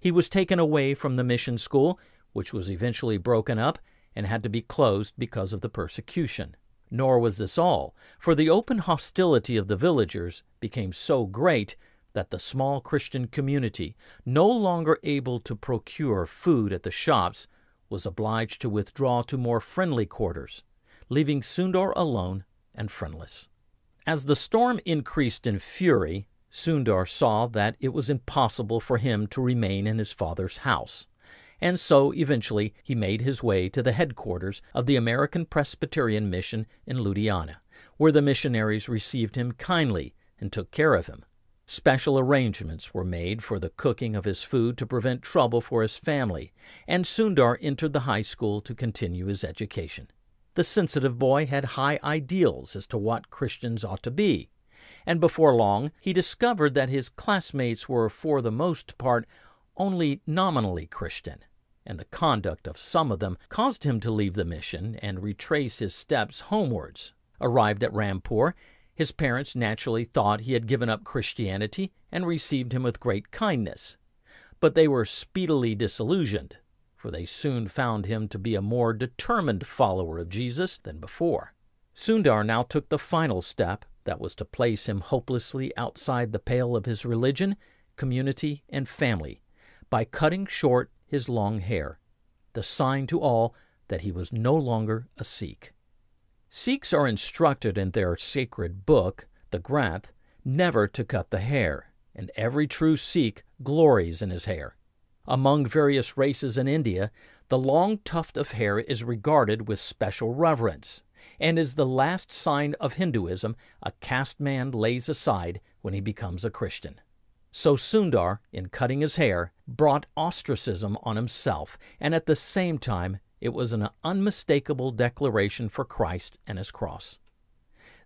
He was taken away from the mission school, which was eventually broken up and had to be closed because of the persecution. Nor was this all, for the open hostility of the villagers became so great that the small Christian community, no longer able to procure food at the shops, was obliged to withdraw to more friendly quarters, leaving Sundar alone and friendless. As the storm increased in fury, Sundar saw that it was impossible for him to remain in his father's house and so eventually he made his way to the headquarters of the American Presbyterian Mission in Ludhiana, where the missionaries received him kindly and took care of him. Special arrangements were made for the cooking of his food to prevent trouble for his family, and Sundar entered the high school to continue his education. The sensitive boy had high ideals as to what Christians ought to be, and before long he discovered that his classmates were for the most part only nominally Christian and the conduct of some of them caused him to leave the mission and retrace his steps homewards. Arrived at Rampur, his parents naturally thought he had given up Christianity and received him with great kindness. But they were speedily disillusioned, for they soon found him to be a more determined follower of Jesus than before. Sundar now took the final step that was to place him hopelessly outside the pale of his religion, community, and family by cutting short his long hair, the sign to all that he was no longer a Sikh. Sikhs are instructed in their sacred book, the Granth, never to cut the hair, and every true Sikh glories in his hair. Among various races in India, the long tuft of hair is regarded with special reverence, and is the last sign of Hinduism a caste man lays aside when he becomes a Christian. So Sundar, in cutting his hair, brought ostracism on himself, and at the same time it was an unmistakable declaration for Christ and his cross.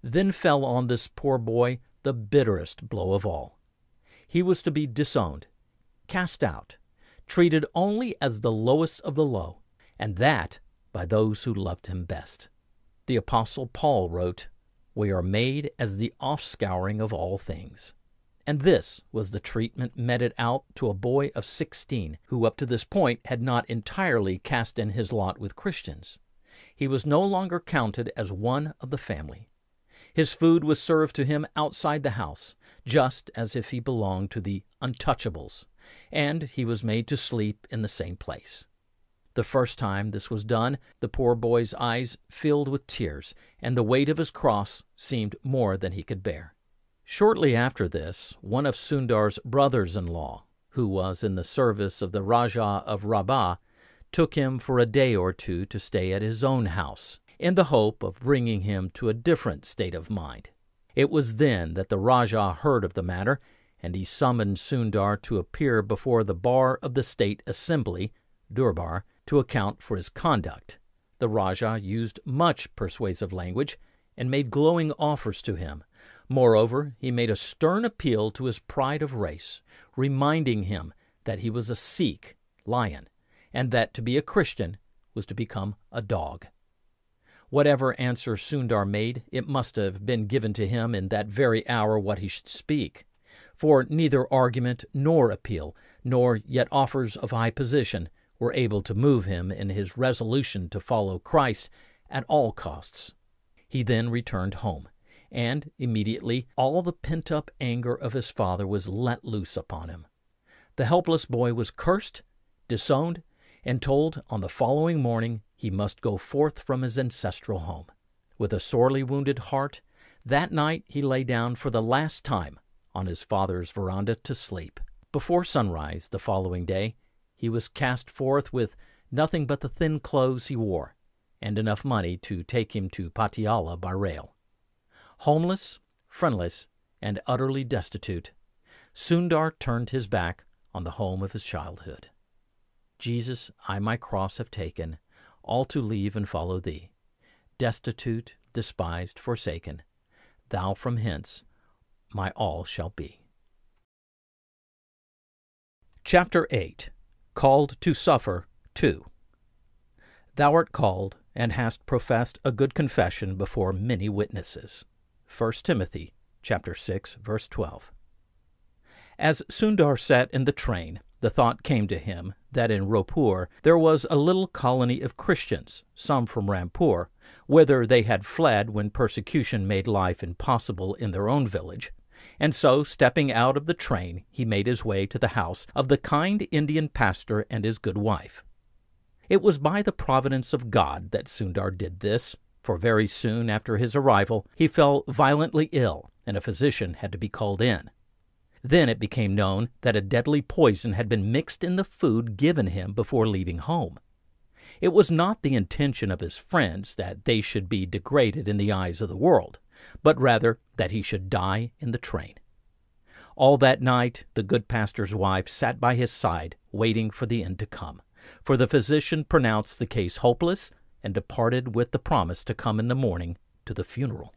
Then fell on this poor boy the bitterest blow of all. He was to be disowned, cast out, treated only as the lowest of the low, and that by those who loved him best. The Apostle Paul wrote, We are made as the offscouring of all things. And this was the treatment meted out to a boy of sixteen, who up to this point had not entirely cast in his lot with Christians. He was no longer counted as one of the family. His food was served to him outside the house, just as if he belonged to the untouchables, and he was made to sleep in the same place. The first time this was done, the poor boy's eyes filled with tears, and the weight of his cross seemed more than he could bear. Shortly after this, one of Sundar's brothers in law, who was in the service of the Rajah of Nabha, took him for a day or two to stay at his own house, in the hope of bringing him to a different state of mind. It was then that the Rajah heard of the matter, and he summoned Sundar to appear before the bar of the State Assembly, Durbar, to account for his conduct. The Rajah used much persuasive language and made glowing offers to him. Moreover, he made a stern appeal to his pride of race, reminding him that he was a Sikh, lion, and that to be a Christian was to become a dog. Whatever answer Sundar made, it must have been given to him in that very hour what he should speak. For neither argument nor appeal, nor yet offers of high position, were able to move him in his resolution to follow Christ at all costs. He then returned home, and immediately all the pent up anger of his father was let loose upon him. The helpless boy was cursed, disowned, and told on the following morning he must go forth from his ancestral home. With a sorely wounded heart, that night he lay down for the last time on his father's veranda to sleep. Before sunrise the following day, he was cast forth with nothing but the thin clothes he wore, and enough money to take him to Patiala by rail. Homeless, friendless, and utterly destitute, Sundar turned his back on the home of his childhood. Jesus, I my cross have taken, all to leave and follow thee. Destitute, despised, forsaken, thou from hence my all shall be. Chapter 8 Called to Suffer 2 Thou art called, and hast professed a good confession before many witnesses. 1 Timothy chapter 6 verse 12. As Sundar sat in the train, the thought came to him that in Ropur there was a little colony of Christians, some from Rampur, whither they had fled when persecution made life impossible in their own village. And so, stepping out of the train, he made his way to the house of the kind Indian pastor and his good wife. It was by the providence of God that Sundar did this, for very soon after his arrival he fell violently ill, and a physician had to be called in. Then it became known that a deadly poison had been mixed in the food given him before leaving home. It was not the intention of his friends that they should be degraded in the eyes of the world, but rather that he should die in the train. All that night the good pastor's wife sat by his side, waiting for the end to come, for the physician pronounced the case hopeless and departed with the promise to come in the morning to the funeral.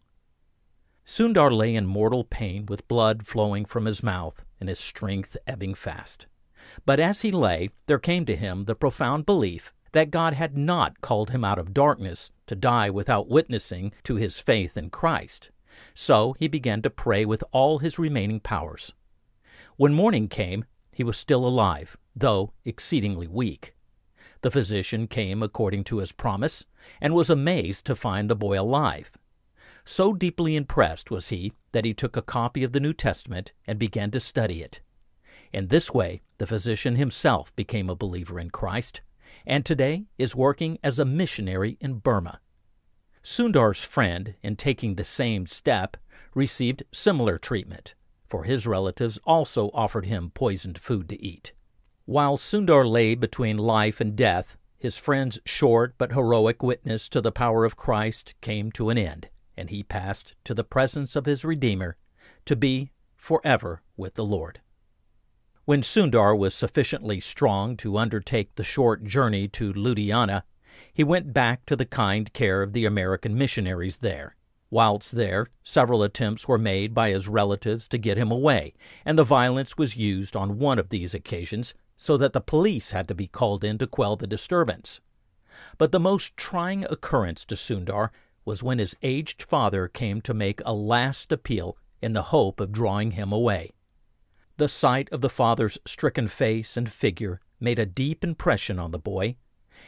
Sundar lay in mortal pain with blood flowing from his mouth and his strength ebbing fast. But as he lay, there came to him the profound belief that God had not called him out of darkness to die without witnessing to his faith in Christ. So he began to pray with all his remaining powers. When morning came, he was still alive, though exceedingly weak. The physician came according to his promise, and was amazed to find the boy alive. So deeply impressed was he that he took a copy of the New Testament and began to study it. In this way, the physician himself became a believer in Christ, and today is working as a missionary in Burma. Sundar's friend, in taking the same step, received similar treatment, for his relatives also offered him poisoned food to eat. While Sundar lay between life and death, his friend's short but heroic witness to the power of Christ came to an end, and he passed to the presence of his Redeemer to be forever with the Lord. When Sundar was sufficiently strong to undertake the short journey to Ludhiana, he went back to the kind care of the American missionaries there. Whilst there, several attempts were made by his relatives to get him away, and the violence was used on one of these occasions so that the police had to be called in to quell the disturbance. But the most trying occurrence to Sundar was when his aged father came to make a last appeal in the hope of drawing him away. The sight of the father's stricken face and figure made a deep impression on the boy,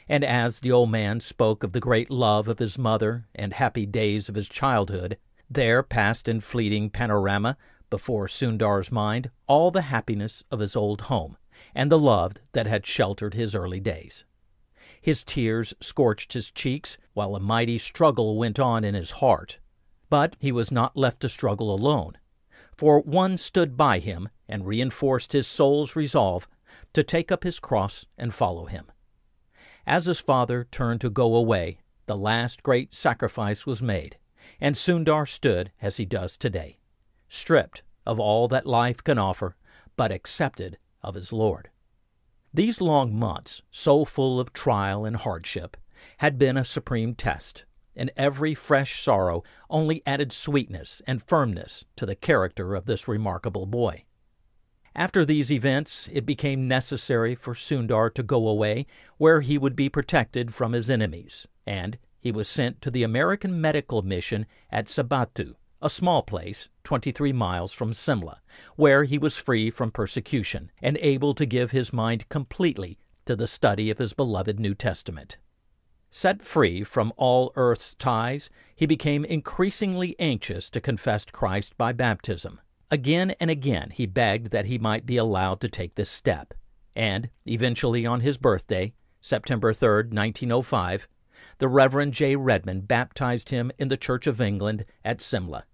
and as the old man spoke of the great love of his mother and happy days of his childhood, there passed in fleeting panorama before Sundar's mind all the happiness of his old home and the loved that had sheltered his early days. His tears scorched his cheeks while a mighty struggle went on in his heart. But he was not left to struggle alone for one stood by him and reinforced his soul's resolve to take up his cross and follow him. As his father turned to go away, the last great sacrifice was made, and Sundar stood as he does today, stripped of all that life can offer, but accepted of his Lord. These long months, so full of trial and hardship, had been a supreme test and every fresh sorrow only added sweetness and firmness to the character of this remarkable boy. After these events, it became necessary for Sundar to go away where he would be protected from his enemies, and he was sent to the American Medical Mission at Sabathu, a small place 23 miles from Simla, where he was free from persecution and able to give his mind completely to the study of his beloved New Testament. Set free from all earth's ties, he became increasingly anxious to confess Christ by baptism. Again and again he begged that he might be allowed to take this step, and eventually on his birthday, September 3, 1905, the Reverend J. Redman baptized him in the Church of England at Simla.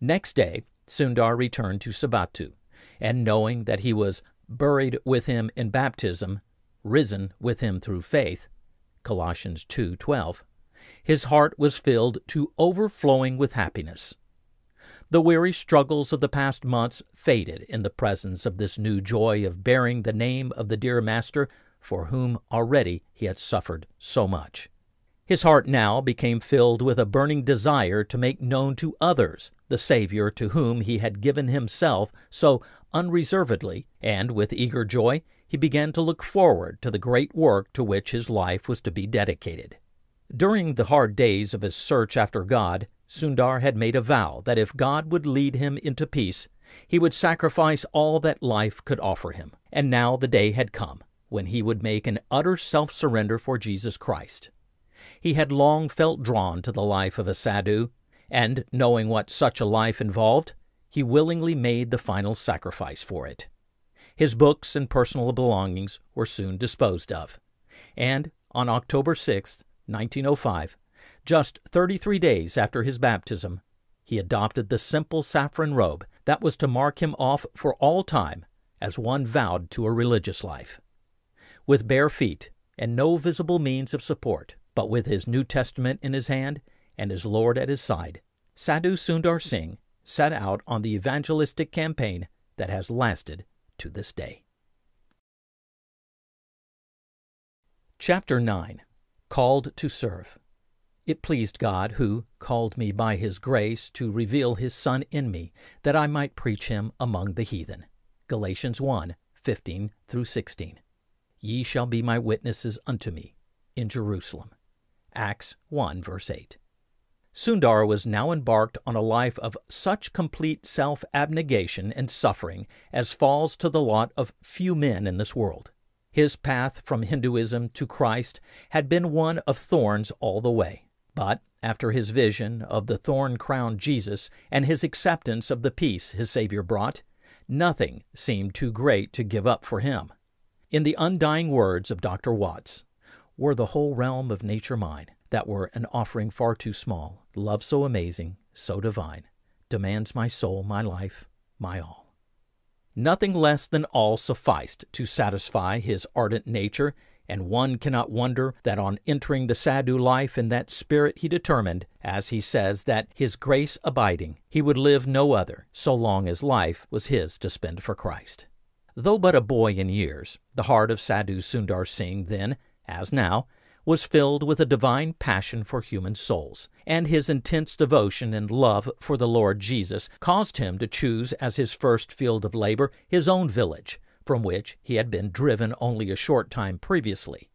Next day, Sundar returned to Sabathu, and knowing that he was buried with him in baptism, risen with him through faith, Colossians 2:12. His heart was filled to overflowing with happiness. The weary struggles of the past months faded in the presence of this new joy of bearing the name of the dear Master for whom already he had suffered so much. His heart now became filled with a burning desire to make known to others the Savior to whom he had given himself so unreservedly, and with eager joy he began to look forward to the great work to which his life was to be dedicated. During the hard days of his search after God, Sundar had made a vow that if God would lead him into peace, he would sacrifice all that life could offer him. And now the day had come when he would make an utter self surrender for Jesus Christ. He had long felt drawn to the life of a sadhu, and knowing what such a life involved, he willingly made the final sacrifice for it. His books and personal belongings were soon disposed of. And on October 6, 1905, just 33 days after his baptism, he adopted the simple saffron robe that was to mark him off for all time as one vowed to a religious life. With bare feet and no visible means of support, but with his New Testament in his hand and his Lord at his side, Sadhu Sundar Singh set out on the evangelistic campaign that has lasted to this day. Chapter 9 Called to Serve It pleased God, who called me by his grace to reveal his Son in me, that I might preach him among the heathen. Galatians 1 15 through 16. Ye shall be my witnesses unto me in Jerusalem. Acts 1 verse 8. Sundar was now embarked on a life of such complete self abnegation and suffering as falls to the lot of few men in this world. His path from Hinduism to Christ had been one of thorns all the way. But after his vision of the thorn crowned Jesus and his acceptance of the peace his Savior brought, nothing seemed too great to give up for him. In the undying words of Dr. Watts, were the whole realm of nature mine, that were an offering far too small, love so amazing, so divine, demands my soul, my life, my all. Nothing less than all sufficed to satisfy his ardent nature, and one cannot wonder that on entering the Sadhu life in that spirit he determined, as he says, that his grace abiding, he would live no other, so long as life was his to spend for Christ. Though but a boy in years, the heart of Sadhu Sundar Singh then, as now, was filled with a divine passion for human souls, and his intense devotion and love for the Lord Jesus caused him to choose as his first field of labor his own village, from which he had been driven only a short time previously.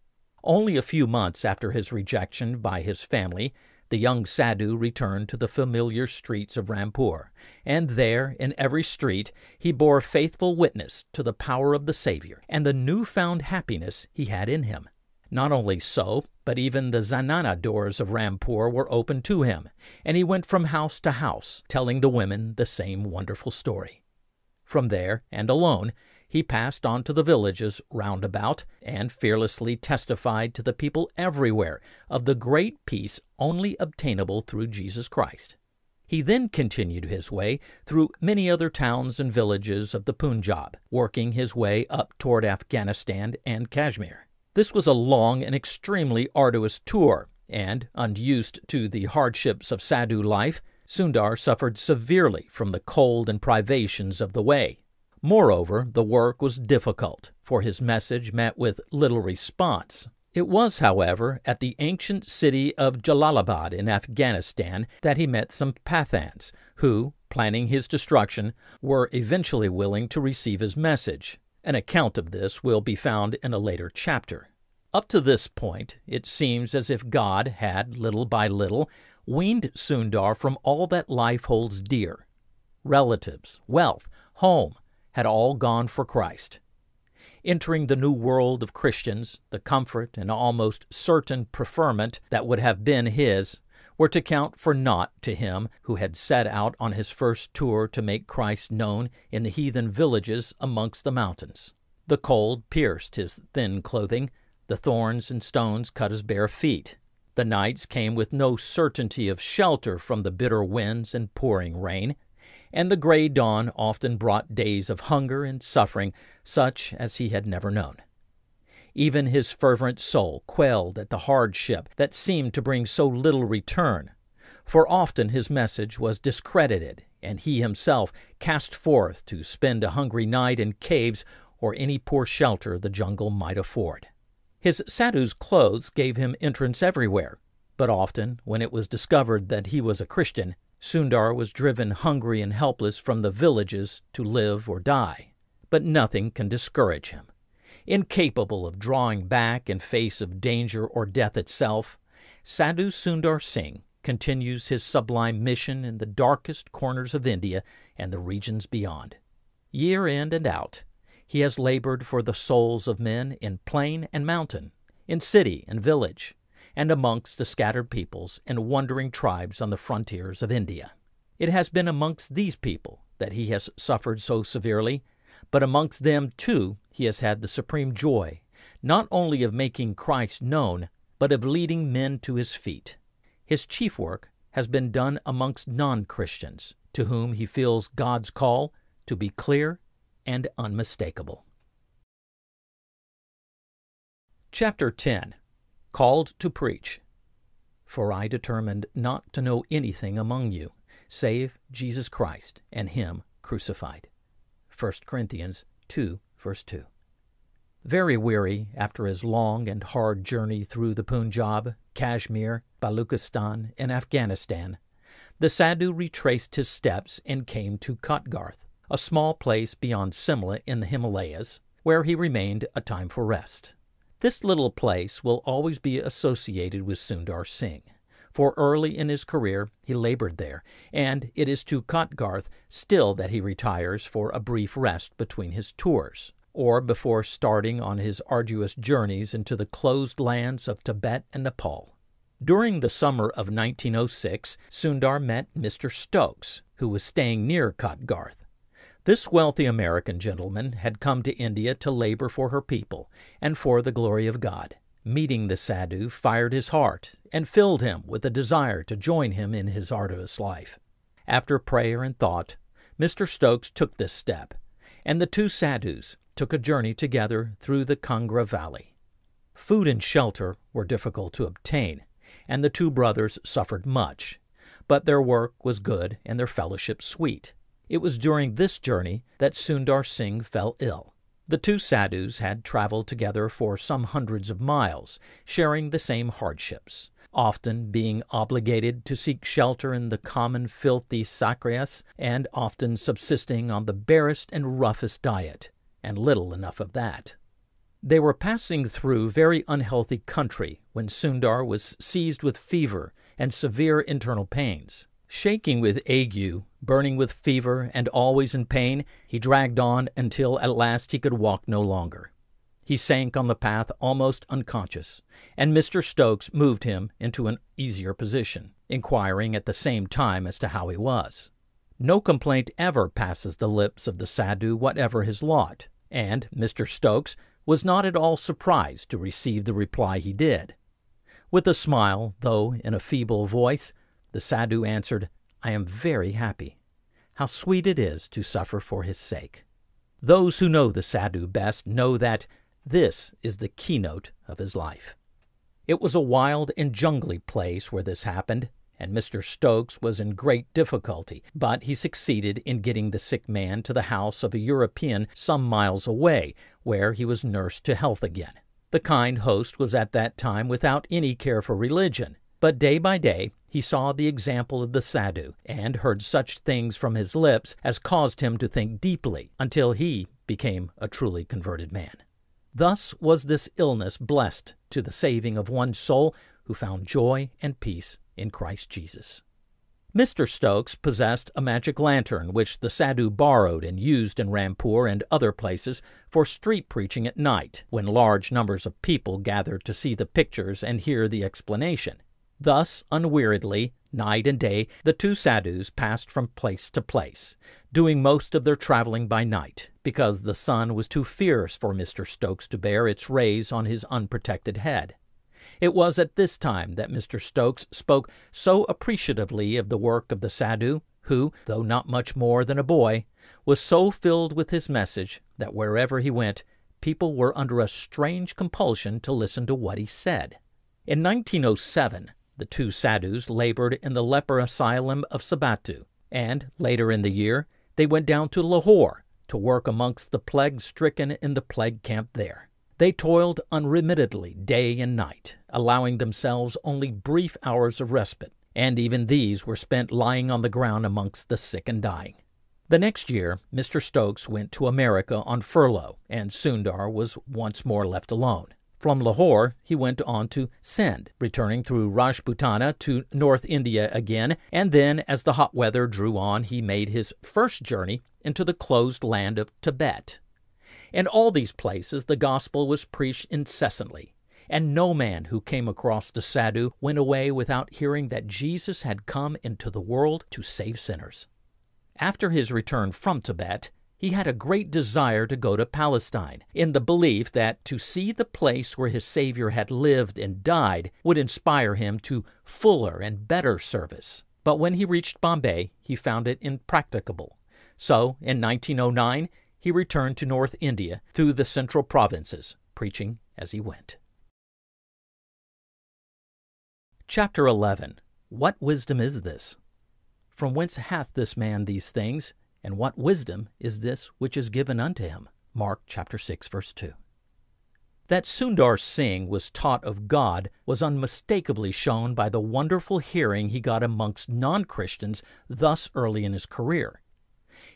Only a few months after his rejection by his family, the young Sadhu returned to the familiar streets of Rampur, and there, in every street, he bore faithful witness to the power of the Savior and the new found happiness he had in him. Not only so, but even the zanana doors of Rampur were open to him, and he went from house to house, telling the women the same wonderful story. From there, and alone, he passed on to the villages round about, and fearlessly testified to the people everywhere of the great peace only obtainable through Jesus Christ. He then continued his way through many other towns and villages of the Punjab, working his way up toward Afghanistan and Kashmir. This was a long and extremely arduous tour, and, unused to the hardships of Sadhu life, Sundar suffered severely from the cold and privations of the way. Moreover, the work was difficult, for his message met with little response. It was, however, at the ancient city of Jalalabad in Afghanistan that he met some Pathans, who, planning his destruction, were eventually willing to receive his message. An account of this will be found in a later chapter. Up to this point, it seems as if God had, little by little, weaned Sundar from all that life holds dear. Relatives, wealth, home had all gone for Christ. Entering the new world of Christians, the comfort and almost certain preferment that would have been his were to count for naught to him who had set out on his first tour to make Christ known in the heathen villages amongst the mountains. The cold pierced his thin clothing, the thorns and stones cut his bare feet. The nights came with no certainty of shelter from the bitter winds and pouring rain, and the gray dawn often brought days of hunger and suffering such as he had never known. Even his fervent soul quailed at the hardship that seemed to bring so little return, for often his message was discredited, and he himself cast forth to spend a hungry night in caves or any poor shelter the jungle might afford. His sadhu's clothes gave him entrance everywhere, but often, when it was discovered that he was a Christian, Sundar was driven hungry and helpless from the villages to live or die. But nothing can discourage him incapable of drawing back in face of danger or death itself, Sadhu Sundar Singh continues his sublime mission in the darkest corners of India and the regions beyond. Year in and out, he has labored for the souls of men in plain and mountain, in city and village, and amongst the scattered peoples and wandering tribes on the frontiers of India. It has been amongst these people that he has suffered so severely but amongst them, too, he has had the supreme joy, not only of making Christ known, but of leading men to his feet. His chief work has been done amongst non Christians, to whom he feels God's call to be clear and unmistakable. Chapter 10 Called to Preach For I determined not to know anything among you, save Jesus Christ and Him crucified. 1 Corinthians 2, verse 2. Very weary after his long and hard journey through the Punjab, Kashmir, Baluchistan, and Afghanistan, the Sadhu retraced his steps and came to Kotgarh, a small place beyond Simla in the Himalayas, where he remained a time for rest. This little place will always be associated with Sundar Singh for early in his career he labored there, and it is to Kotgarh still that he retires for a brief rest between his tours, or before starting on his arduous journeys into the closed lands of Tibet and Nepal. During the summer of 1906, Sundar met Mr. Stokes, who was staying near Kotgarh. This wealthy American gentleman had come to India to labor for her people and for the glory of God meeting the Sadhu fired his heart and filled him with a desire to join him in his arduous life. After prayer and thought, Mr. Stokes took this step, and the two sadhus took a journey together through the Kangra Valley. Food and shelter were difficult to obtain, and the two brothers suffered much, but their work was good and their fellowship sweet. It was during this journey that Sundar Singh fell ill. The two sadhus had traveled together for some hundreds of miles, sharing the same hardships, often being obligated to seek shelter in the common filthy serais, and often subsisting on the barest and roughest diet, and little enough of that. They were passing through very unhealthy country when Sundar was seized with fever and severe internal pains. Shaking with ague, burning with fever, and always in pain, he dragged on until at last he could walk no longer. He sank on the path almost unconscious, and Mr. Stokes moved him into an easier position, inquiring at the same time as to how he was. No complaint ever passes the lips of the sadhu, whatever his lot, and Mr. Stokes was not at all surprised to receive the reply he did. With a smile, though in a feeble voice, the sadhu answered, I am very happy. How sweet it is to suffer for his sake. Those who know the sadhu best know that this is the keynote of his life. It was a wild and jungly place where this happened, and Mr. Stokes was in great difficulty, but he succeeded in getting the sick man to the house of a European some miles away, where he was nursed to health again. The kind host was at that time without any care for religion, but day by day he saw the example of the sadhu, and heard such things from his lips as caused him to think deeply, until he became a truly converted man. Thus was this illness blessed to the saving of one soul who found joy and peace in Christ Jesus. Mr. Stokes possessed a magic lantern which the sadhu borrowed and used in Rampur and other places for street preaching at night, when large numbers of people gathered to see the pictures and hear the explanation. Thus, unweariedly, night and day, the two sadhus passed from place to place, doing most of their traveling by night, because the sun was too fierce for Mr. Stokes to bear its rays on his unprotected head. It was at this time that Mr. Stokes spoke so appreciatively of the work of the sadhu, who, though not much more than a boy, was so filled with his message that wherever he went, people were under a strange compulsion to listen to what he said. In 1907, the two sadhus labored in the leper asylum of Sabathu, and later in the year they went down to Lahore to work amongst the plague stricken in the plague camp there. They toiled unremittedly day and night, allowing themselves only brief hours of respite, and even these were spent lying on the ground amongst the sick and dying. The next year, Mr. Stokes went to America on furlough, and Sundar was once more left alone. From Lahore, he went on to Sindh, returning through Rajputana to North India again, and then, as the hot weather drew on, he made his first journey into the closed land of Tibet. In all these places the gospel was preached incessantly, and no man who came across the sadhu went away without hearing that Jesus had come into the world to save sinners. After his return from Tibet, he had a great desire to go to Palestine, in the belief that to see the place where his Savior had lived and died would inspire him to fuller and better service. But when he reached Bombay, he found it impracticable. So, in 1909, he returned to North India through the central provinces, preaching as he went. Chapter 11 What wisdom is this? From whence hath this man these things? And what wisdom is this which is given unto him? Mark chapter 6 verse 2. That Sundar Singh was taught of God was unmistakably shown by the wonderful hearing he got amongst non-Christians thus early in his career.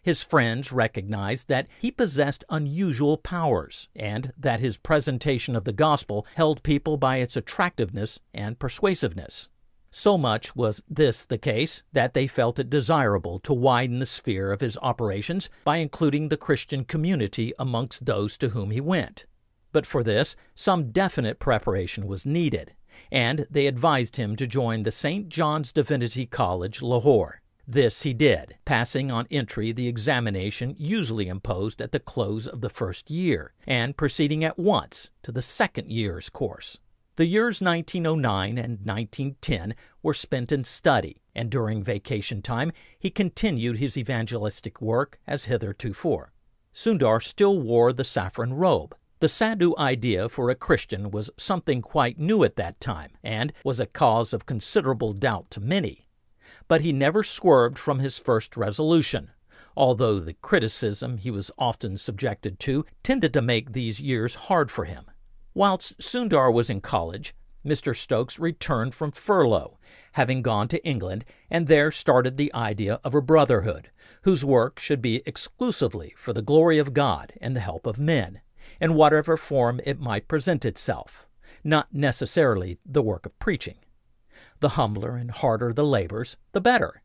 His friends recognized that he possessed unusual powers, and that his presentation of the gospel held people by its attractiveness and persuasiveness. So much was this the case that they felt it desirable to widen the sphere of his operations by including the Christian community amongst those to whom he went. But for this, some definite preparation was needed, and they advised him to join the St. John's Divinity College, Lahore. This he did, passing on entry the examination usually imposed at the close of the first year, and proceeding at once to the second year's course. The years 1909 and 1910 were spent in study, and during vacation time he continued his evangelistic work as hithertofore. Sundar still wore the saffron robe. The Sadhu idea for a Christian was something quite new at that time, and was a cause of considerable doubt to many. But he never swerved from his first resolution, although the criticism he was often subjected to tended to make these years hard for him. Whilst Sundar was in college, Mr. Stokes returned from furlough, having gone to England, and there started the idea of a brotherhood, whose work should be exclusively for the glory of God and the help of men, in whatever form it might present itself, not necessarily the work of preaching. The humbler and harder the labors, the better.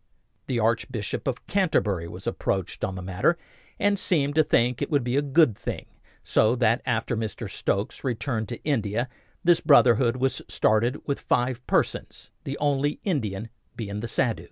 The Archbishop of Canterbury was approached on the matter, and seemed to think it would be a good thing so that after Mr. Stokes returned to India, this brotherhood was started with five persons, the only Indian being the Sadhu.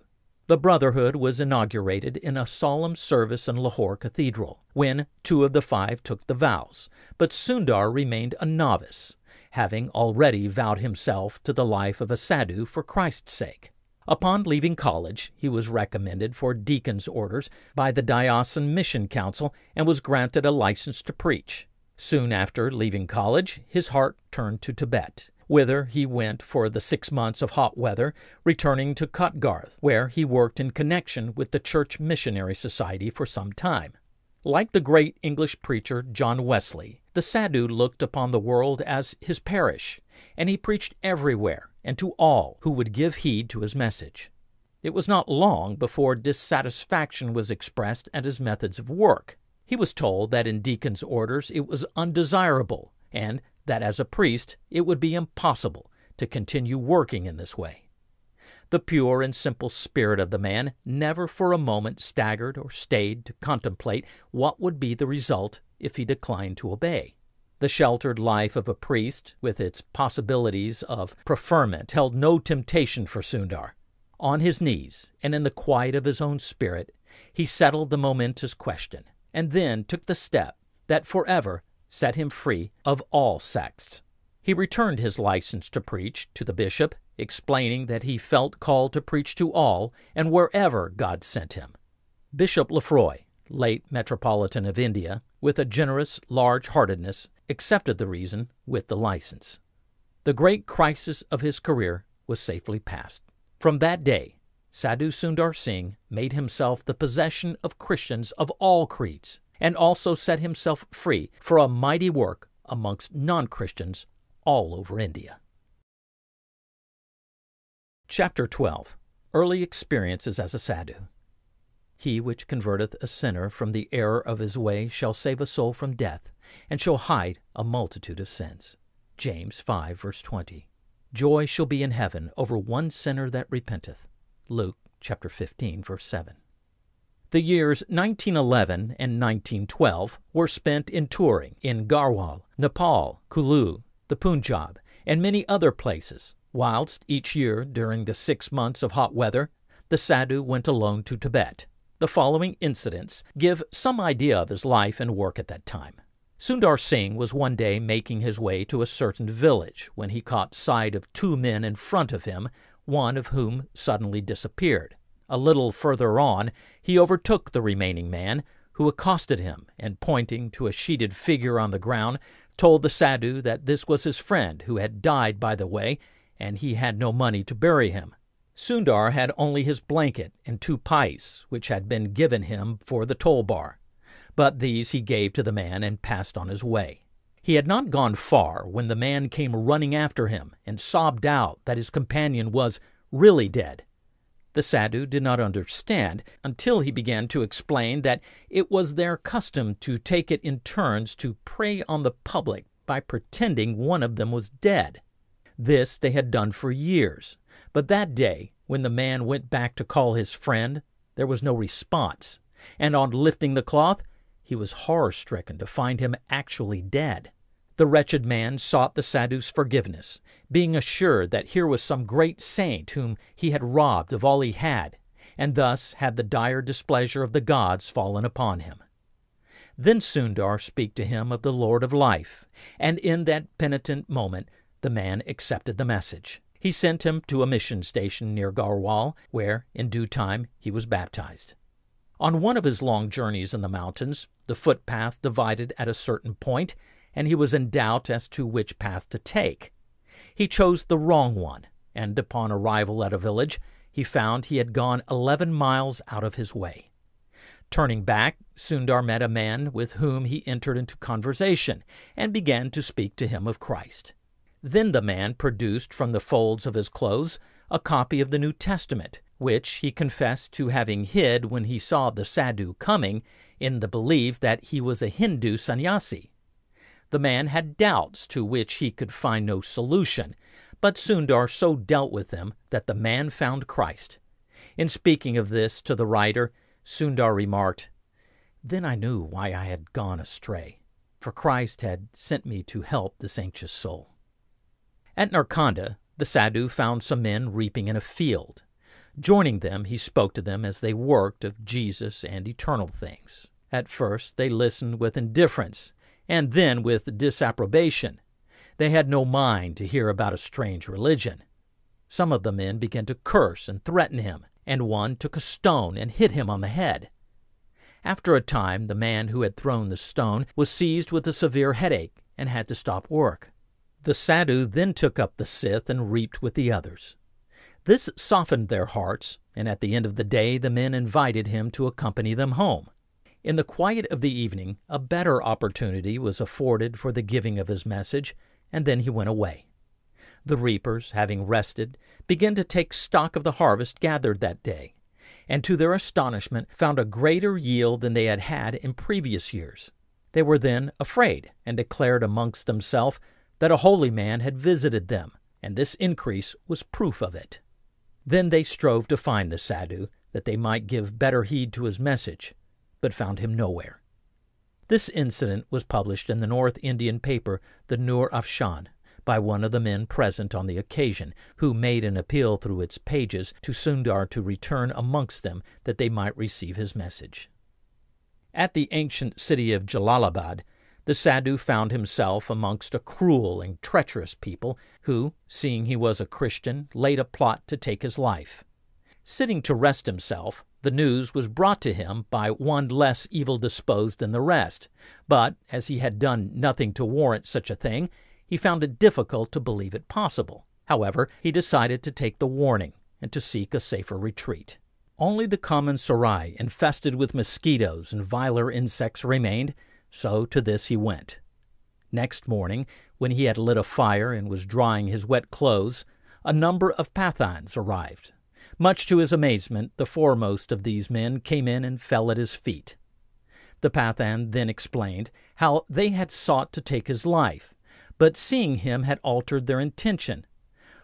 The brotherhood was inaugurated in a solemn service in Lahore Cathedral, when two of the five took the vows, but Sundar remained a novice, having already vowed himself to the life of a sadhu for Christ's sake. Upon leaving college, he was recommended for deacon's orders by the Diocesan Mission Council and was granted a license to preach. Soon after leaving college, his heart turned to Tibet, whither he went for the six months of hot weather, returning to Kotgarh, where he worked in connection with the Church Missionary Society for some time. Like the great English preacher John Wesley, the Sadhu looked upon the world as his parish, and he preached everywhere and to all who would give heed to his message. It was not long before dissatisfaction was expressed at his methods of work. He was told that in deacon's orders it was undesirable, and that as a priest it would be impossible to continue working in this way. The pure and simple spirit of the man never for a moment staggered or stayed to contemplate what would be the result if he declined to obey. The sheltered life of a priest, with its possibilities of preferment, held no temptation for Sundar. On his knees, and in the quiet of his own spirit, he settled the momentous question, and then took the step that forever set him free of all sects. He returned his license to preach to the bishop, explaining that he felt called to preach to all and wherever God sent him. Bishop Lefroy, late Metropolitan of India, with a generous large heartedness, accepted the reason with the license. The great crisis of his career was safely passed. From that day, Sadhu Sundar Singh made himself the possession of Christians of all creeds, and also set himself free for a mighty work amongst non Christians all over India. Chapter 12 Early Experiences as a Sadhu He which converteth a sinner from the error of his way shall save a soul from death, and shall hide a multitude of sins. James 5, verse 20. Joy shall be in heaven over one sinner that repenteth. Luke chapter 15, verse 7. The years 1911 and 1912 were spent in touring in Garhwal, Nepal, Kulu, the Punjab, and many other places, whilst each year during the six months of hot weather, the Sadhu went alone to Tibet. The following incidents give some idea of his life and work at that time. Sundar Singh was one day making his way to a certain village when he caught sight of two men in front of him, one of whom suddenly disappeared. A little further on, he overtook the remaining man, who accosted him, and pointing to a sheeted figure on the ground, told the Sadhu that this was his friend who had died by the way, and he had no money to bury him. Sundar had only his blanket and two pice, which had been given him for the toll bar but these he gave to the man and passed on his way. He had not gone far when the man came running after him and sobbed out that his companion was really dead. The sadhu did not understand until he began to explain that it was their custom to take it in turns to prey on the public by pretending one of them was dead. This they had done for years, but that day, when the man went back to call his friend, there was no response, and on lifting the cloth, he was horror stricken to find him actually dead. The wretched man sought the Sadhu's forgiveness, being assured that here was some great saint whom he had robbed of all he had, and thus had the dire displeasure of the gods fallen upon him. Then Sundar spake to him of the Lord of life, and in that penitent moment The man accepted the message. He sent him to a mission station near Garhwal, where, in due time, he was baptized. On one of his long journeys in the mountains, the footpath divided at a certain point, and he was in doubt as to which path to take. He chose the wrong one, and upon arrival at a village, he found he had gone eleven miles out of his way. Turning back, Sundar met a man with whom he entered into conversation and began to speak to him of Christ. Then the man produced from the folds of his clothes a copy of the New Testament, which he confessed to having hid when he saw the sadhu coming, in the belief that he was a Hindu sannyasi. The man had doubts to which he could find no solution, but Sundar so dealt with them that the man found Christ. In speaking of this to the writer, Sundar remarked, Then I knew why I had gone astray, for Christ had sent me to help this anxious soul. At Narkanda, the sadhu found some men reaping in a field. Joining them, he spoke to them as they worked of Jesus and eternal things. At first, they listened with indifference, and then with disapprobation. They had no mind to hear about a strange religion. Some of the men began to curse and threaten him, and one took a stone and hit him on the head. After a time, the man who had thrown the stone was seized with a severe headache and had to stop work. The sadhu then took up the scythe and reaped with the others. This softened their hearts, and at the end of the day the men invited him to accompany them home. In the quiet of the evening, a better opportunity was afforded for the giving of his message, and then he went away. The reapers, having rested, began to take stock of the harvest gathered that day, and to their astonishment found a greater yield than they had had in previous years. They were then afraid, and declared amongst themselves that a holy man had visited them, and this increase was proof of it. Then they strove to find the sadhu, that they might give better heed to his message, but found him nowhere. This incident was published in the North Indian paper, the Nur Afshan, by one of the men present on the occasion, who made an appeal through its pages to Sundar to return amongst them that they might receive his message. At the ancient city of Jalalabad, the sadhu found himself amongst a cruel and treacherous people who, seeing he was a Christian, laid a plot to take his life. Sitting to rest himself, the news was brought to him by one less evil disposed than the rest, but as he had done nothing to warrant such a thing, he found it difficult to believe it possible. However, he decided to take the warning and to seek a safer retreat. Only the common serai, infested with mosquitoes and viler insects, remained, so to this he went. Next morning, when he had lit a fire and was drying his wet clothes, a number of Pathans arrived. Much to his amazement, the foremost of these men came in and fell at his feet. The Pathan then explained how they had sought to take his life, but seeing him had altered their intention.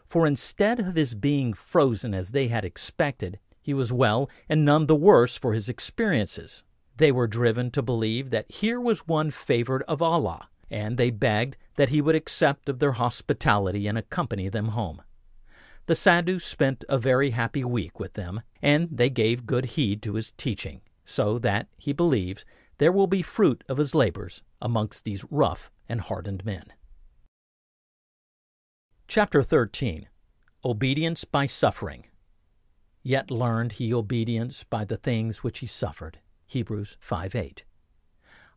For instead of his being frozen as they had expected, he was well and none the worse for his experiences. They were driven to believe that here was one favored of Allah, and they begged that he would accept of their hospitality and accompany them home. The sadhu spent a very happy week with them, and they gave good heed to his teaching, so that, he believes, there will be fruit of his labors amongst these rough and hardened men. Chapter 13 Obedience by Suffering. Yet learned he obedience by the things which he suffered. Hebrews 5 8.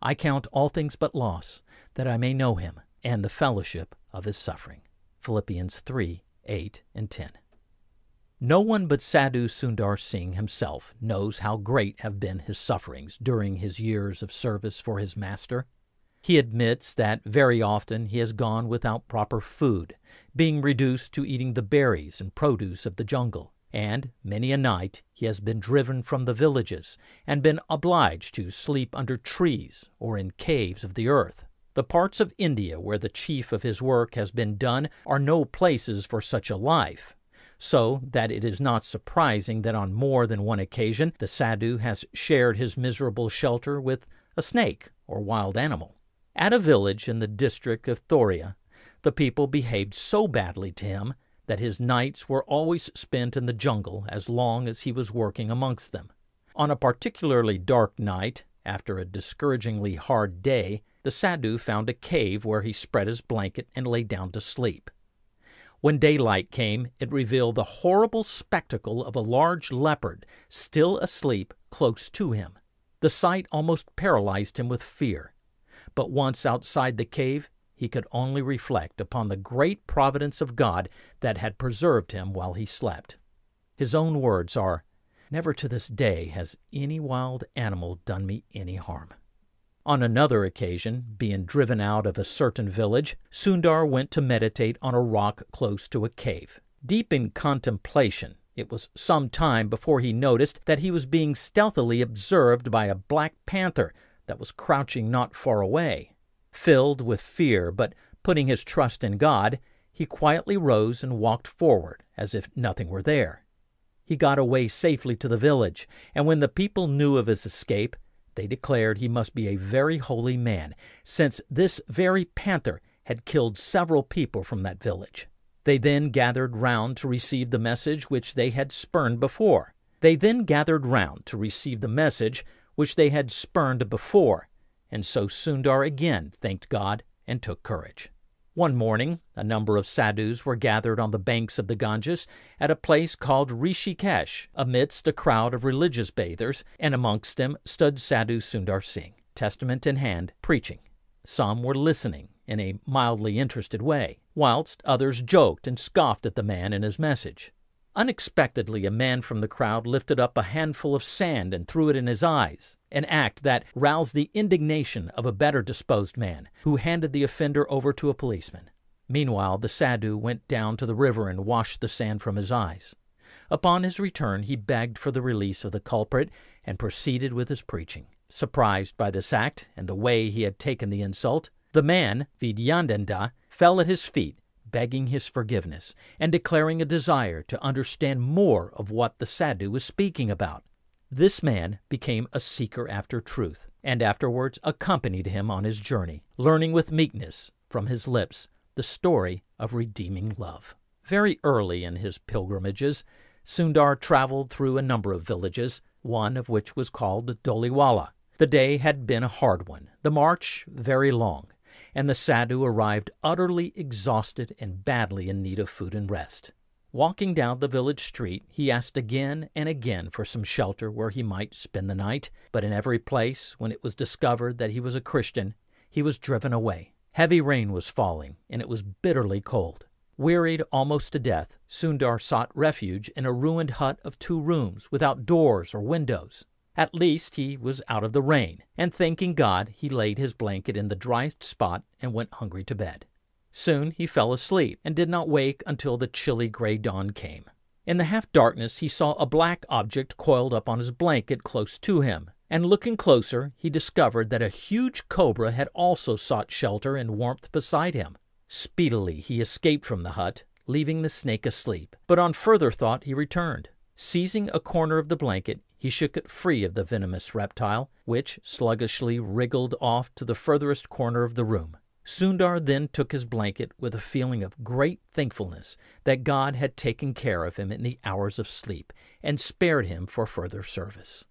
I count all things but loss, that I may know him, and the fellowship of his suffering. Philippians 3 8, and 10. No one but Sadhu Sundar Singh himself knows how great have been his sufferings during his years of service for his master. He admits that very often he has gone without proper food, being reduced to eating the berries and produce of the jungle, and many a night he has been driven from the villages and been obliged to sleep under trees or in caves of the earth. The parts of India where the chief of his work has been done are no places for such a life, so that it is not surprising that on more than one occasion the sadhu has shared his miserable shelter with a snake or wild animal. At a village in the district of Thoria, the people behaved so badly to him that his nights were always spent in the jungle as long as he was working amongst them. On a particularly dark night, after a discouragingly hard day, the sadhu found a cave where he spread his blanket and lay down to sleep. When daylight came, it revealed the horrible spectacle of a large leopard still asleep close to him. The sight almost paralyzed him with fear. But once outside the cave, he could only reflect upon the great providence of God that had preserved him while he slept. His own words are, Never to this day has any wild animal done me any harm. On another occasion, being driven out of a certain village, Sundar went to meditate on a rock close to a cave. Deep in contemplation, it was some time before he noticed that he was being stealthily observed by a black panther that was crouching not far away. Filled with fear, but putting his trust in God, he quietly rose and walked forward as if nothing were there. He got away safely to the village, and when the people knew of his escape, they declared he must be a very holy man, since this very panther had killed several people from that village. They then gathered round to receive the message which they had spurned before. They then gathered round to receive the message which they had spurned before, and so Sundar again thanked God and took courage. One morning, a number of sadhus were gathered on the banks of the Ganges at a place called Rishikesh, amidst a crowd of religious bathers, and amongst them stood Sadhu Sundar Singh, Testament in hand, preaching. Some were listening in a mildly interested way, whilst others joked and scoffed at the man and his message. Unexpectedly, a man from the crowd lifted up a handful of sand and threw it in his eyes, an act that roused the indignation of a better disposed man, who handed the offender over to a policeman. Meanwhile, the sadhu went down to the river and washed the sand from his eyes. Upon his return, he begged for the release of the culprit and proceeded with his preaching. Surprised by this act and the way he had taken the insult, the man, Vidyananda, fell at his feet begging his forgiveness and declaring a desire to understand more of what the sadhu was speaking about. This man became a seeker after truth, and afterwards accompanied him on his journey, learning with meekness from his lips the story of redeeming love. Very early in his pilgrimages, Sundar traveled through a number of villages, one of which was called Doliwala. The day had been a hard one, the march very long, and the sadhu arrived utterly exhausted and badly in need of food and rest. Walking down the village street, he asked again and again for some shelter where he might spend the night, but in every place, when it was discovered that he was a Christian, he was driven away. Heavy rain was falling, and it was bitterly cold. Wearied almost to death, Sundar sought refuge in a ruined hut of two rooms without doors or windows. At least he was out of the rain, and thanking God, he laid his blanket in the driest spot and went hungry to bed. Soon he fell asleep and did not wake until the chilly gray dawn came. In the half darkness, he saw a black object coiled up on his blanket close to him, and looking closer, he discovered that a huge cobra had also sought shelter and warmth beside him. Speedily he escaped from the hut, leaving the snake asleep, but on further thought he returned. Seizing a corner of the blanket, he shook it free of the venomous reptile, which sluggishly wriggled off to the furthest corner of the room. Sundar then took his blanket with a feeling of great thankfulness that God had taken care of him in the hours of sleep and spared him for further service.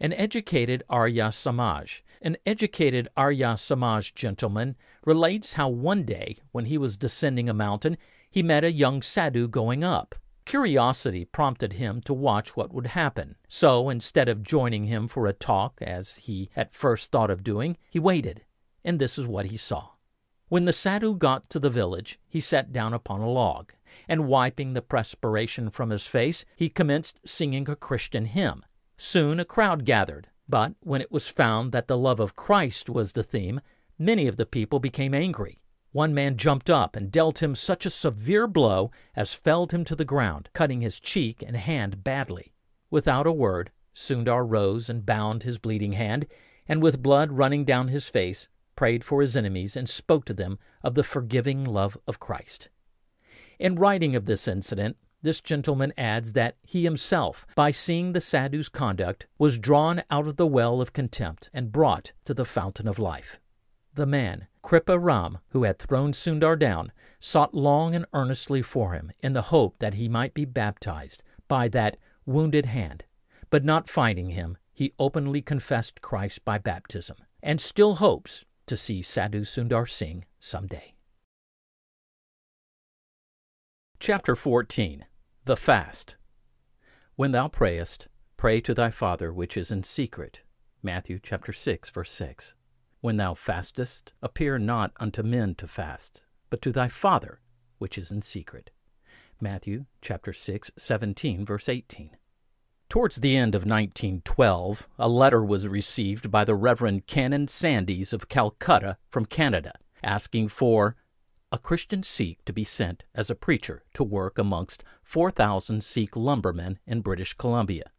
An educated Arya Samaj, an educated Arya Samaj gentleman, relates how one day, when he was descending a mountain, he met a young sadhu going up. Curiosity prompted him to watch what would happen. So, instead of joining him for a talk, as he at first thought of doing, he waited, and this is what he saw. When the sadhu got to the village, he sat down upon a log, and wiping the perspiration from his face, he commenced singing a Christian hymn. Soon a crowd gathered, but when it was found that the love of Christ was the theme, many of the people became angry. One man jumped up and dealt him such a severe blow as felled him to the ground, cutting his cheek and hand badly. Without a word, Sundar rose and bound his bleeding hand, and with blood running down his face, prayed for his enemies and spoke to them of the forgiving love of Christ. In writing of this incident, this gentleman adds that he himself, by seeing the sadhu's conduct, was drawn out of the well of contempt and brought to the fountain of life. The man, Kripa Ram, who had thrown Sundar down, sought long and earnestly for him in the hope that he might be baptized by that wounded hand. But not finding him, he openly confessed Christ by baptism, and still hopes to see Sadhu Sundar Singh some day. Chapter 14 The Fast. When thou prayest, pray to thy Father which is in secret. Matthew chapter 6, verse 6. When thou fastest, appear not unto men to fast, but to thy Father which is in secret. Matthew chapter 6, 17, verse 18. Towards the end of 1912, a letter was received by the Reverend Canon Sandys of Calcutta from Canada, asking for a Christian Sikh to be sent as a preacher to work amongst 4,000 Sikh lumbermen in British Columbia.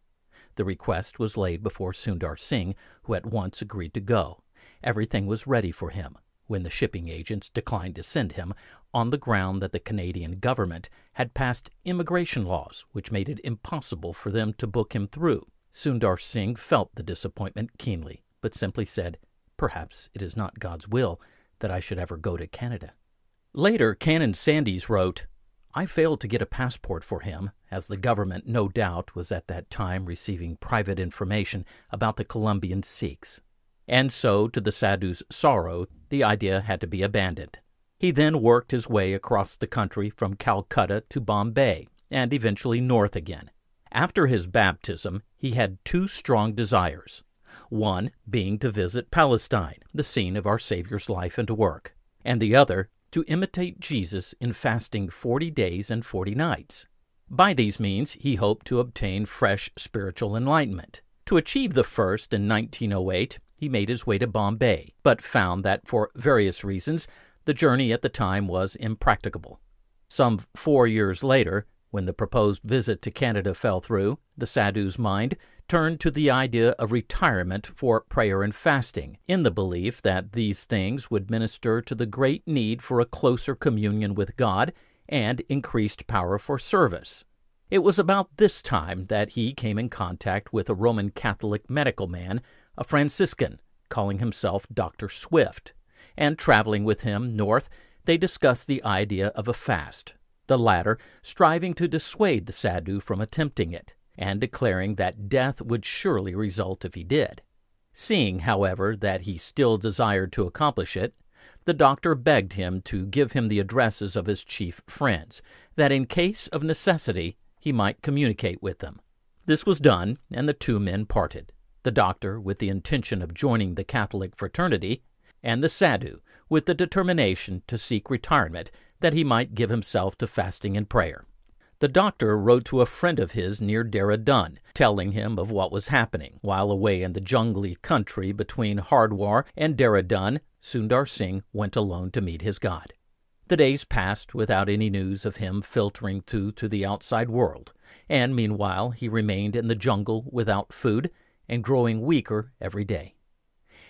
The request was laid before Sundar Singh, who at once agreed to go. Everything was ready for him when the shipping agents declined to send him on the ground that the Canadian government had passed immigration laws which made it impossible for them to book him through. Sundar Singh felt the disappointment keenly, but simply said, Perhaps it is not God's will that I should ever go to Canada. Later, Canon Sandys wrote, I failed to get a passport for him, as the government no doubt was at that time receiving private information about the Columbian Sikhs. And so, to the Sadhu's sorrow, the idea had to be abandoned. He then worked his way across the country from Calcutta to Bombay, and eventually north again. After his baptism, he had two strong desires one being to visit Palestine, the scene of our Savior's life and work, and the other to imitate Jesus in fasting forty days and forty nights. By these means, he hoped to obtain fresh spiritual enlightenment. To achieve the first in 1908, he made his way to Bombay, but found that for various reasons the journey at the time was impracticable. Some four years later, when the proposed visit to Canada fell through, the Sadhu's mind turned to the idea of retirement for prayer and fasting, in the belief that these things would minister to the great need for a closer communion with God and increased power for service. It was about this time that he came in contact with a Roman Catholic medical man a Franciscan, calling himself Dr. Swift, and traveling with him north, they discussed the idea of a fast, the latter striving to dissuade the Sadhu from attempting it, and declaring that death would surely result if he did. Seeing, however, that he still desired to accomplish it, the doctor begged him to give him the addresses of his chief friends, that in case of necessity he might communicate with them. This was done, and the two men parted the doctor with the intention of joining the Catholic fraternity, and the sadhu with the determination to seek retirement that he might give himself to fasting and prayer. The doctor wrote to a friend of his near Dehradun, telling him of what was happening. While away in the jungly country between Hardwar and Dehradun, Sundar Singh went alone to meet his God. The days passed without any news of him filtering through to the outside world, and meanwhile he remained in the jungle without food and growing weaker every day.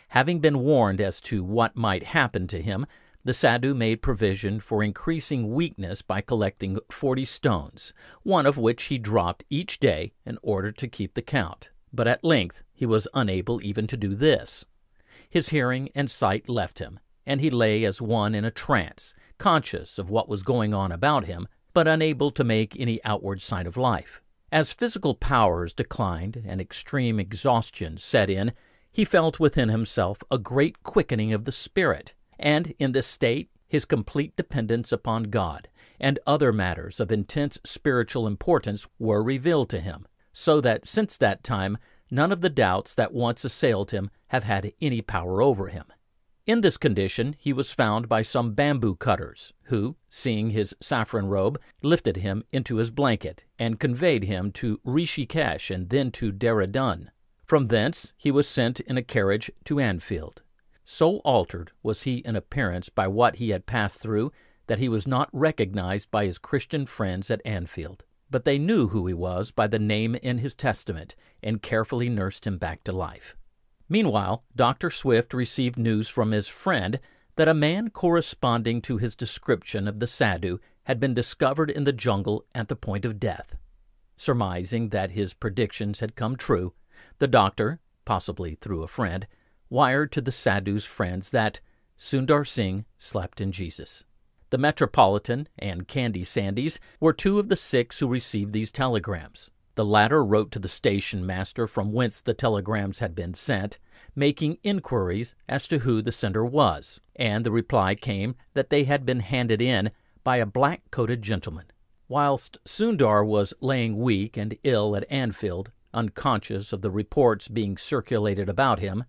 Having been warned as to what might happen to him, the sadhu made provision for increasing weakness by collecting forty stones, one of which he dropped each day in order to keep the count. But at length he was unable even to do this. His hearing and sight left him, and he lay as one in a trance, conscious of what was going on about him, but unable to make any outward sign of life. As physical powers declined and extreme exhaustion set in, he felt within himself a great quickening of the spirit, and in this state his complete dependence upon God and other matters of intense spiritual importance were revealed to him, so that since that time none of the doubts that once assailed him have had any power over him. In this condition he was found by some bamboo cutters, who, seeing his saffron robe, lifted him into his blanket and conveyed him to Rishikesh and then to Dehradun. From thence he was sent in a carriage to Annfield. So altered was he in appearance by what he had passed through that he was not recognized by his Christian friends at Annfield. But they knew who he was by the name in his testament and carefully nursed him back to life. Meanwhile, Dr. Swift received news from his friend that a man corresponding to his description of the Sadhu had been discovered in the jungle at the point of death. Surmising that his predictions had come true, the doctor, possibly through a friend, wired to the Sadhu's friends that Sundar Singh slept in Jesus. The Metropolitan and Canon Sandys were two of the six who received these telegrams. The latter wrote to the station master from whence the telegrams had been sent, making inquiries as to who the sender was, and the reply came that they had been handed in by a black coated gentleman. Whilst Sundar was laying weak and ill at Annfield, unconscious of the reports being circulated about him,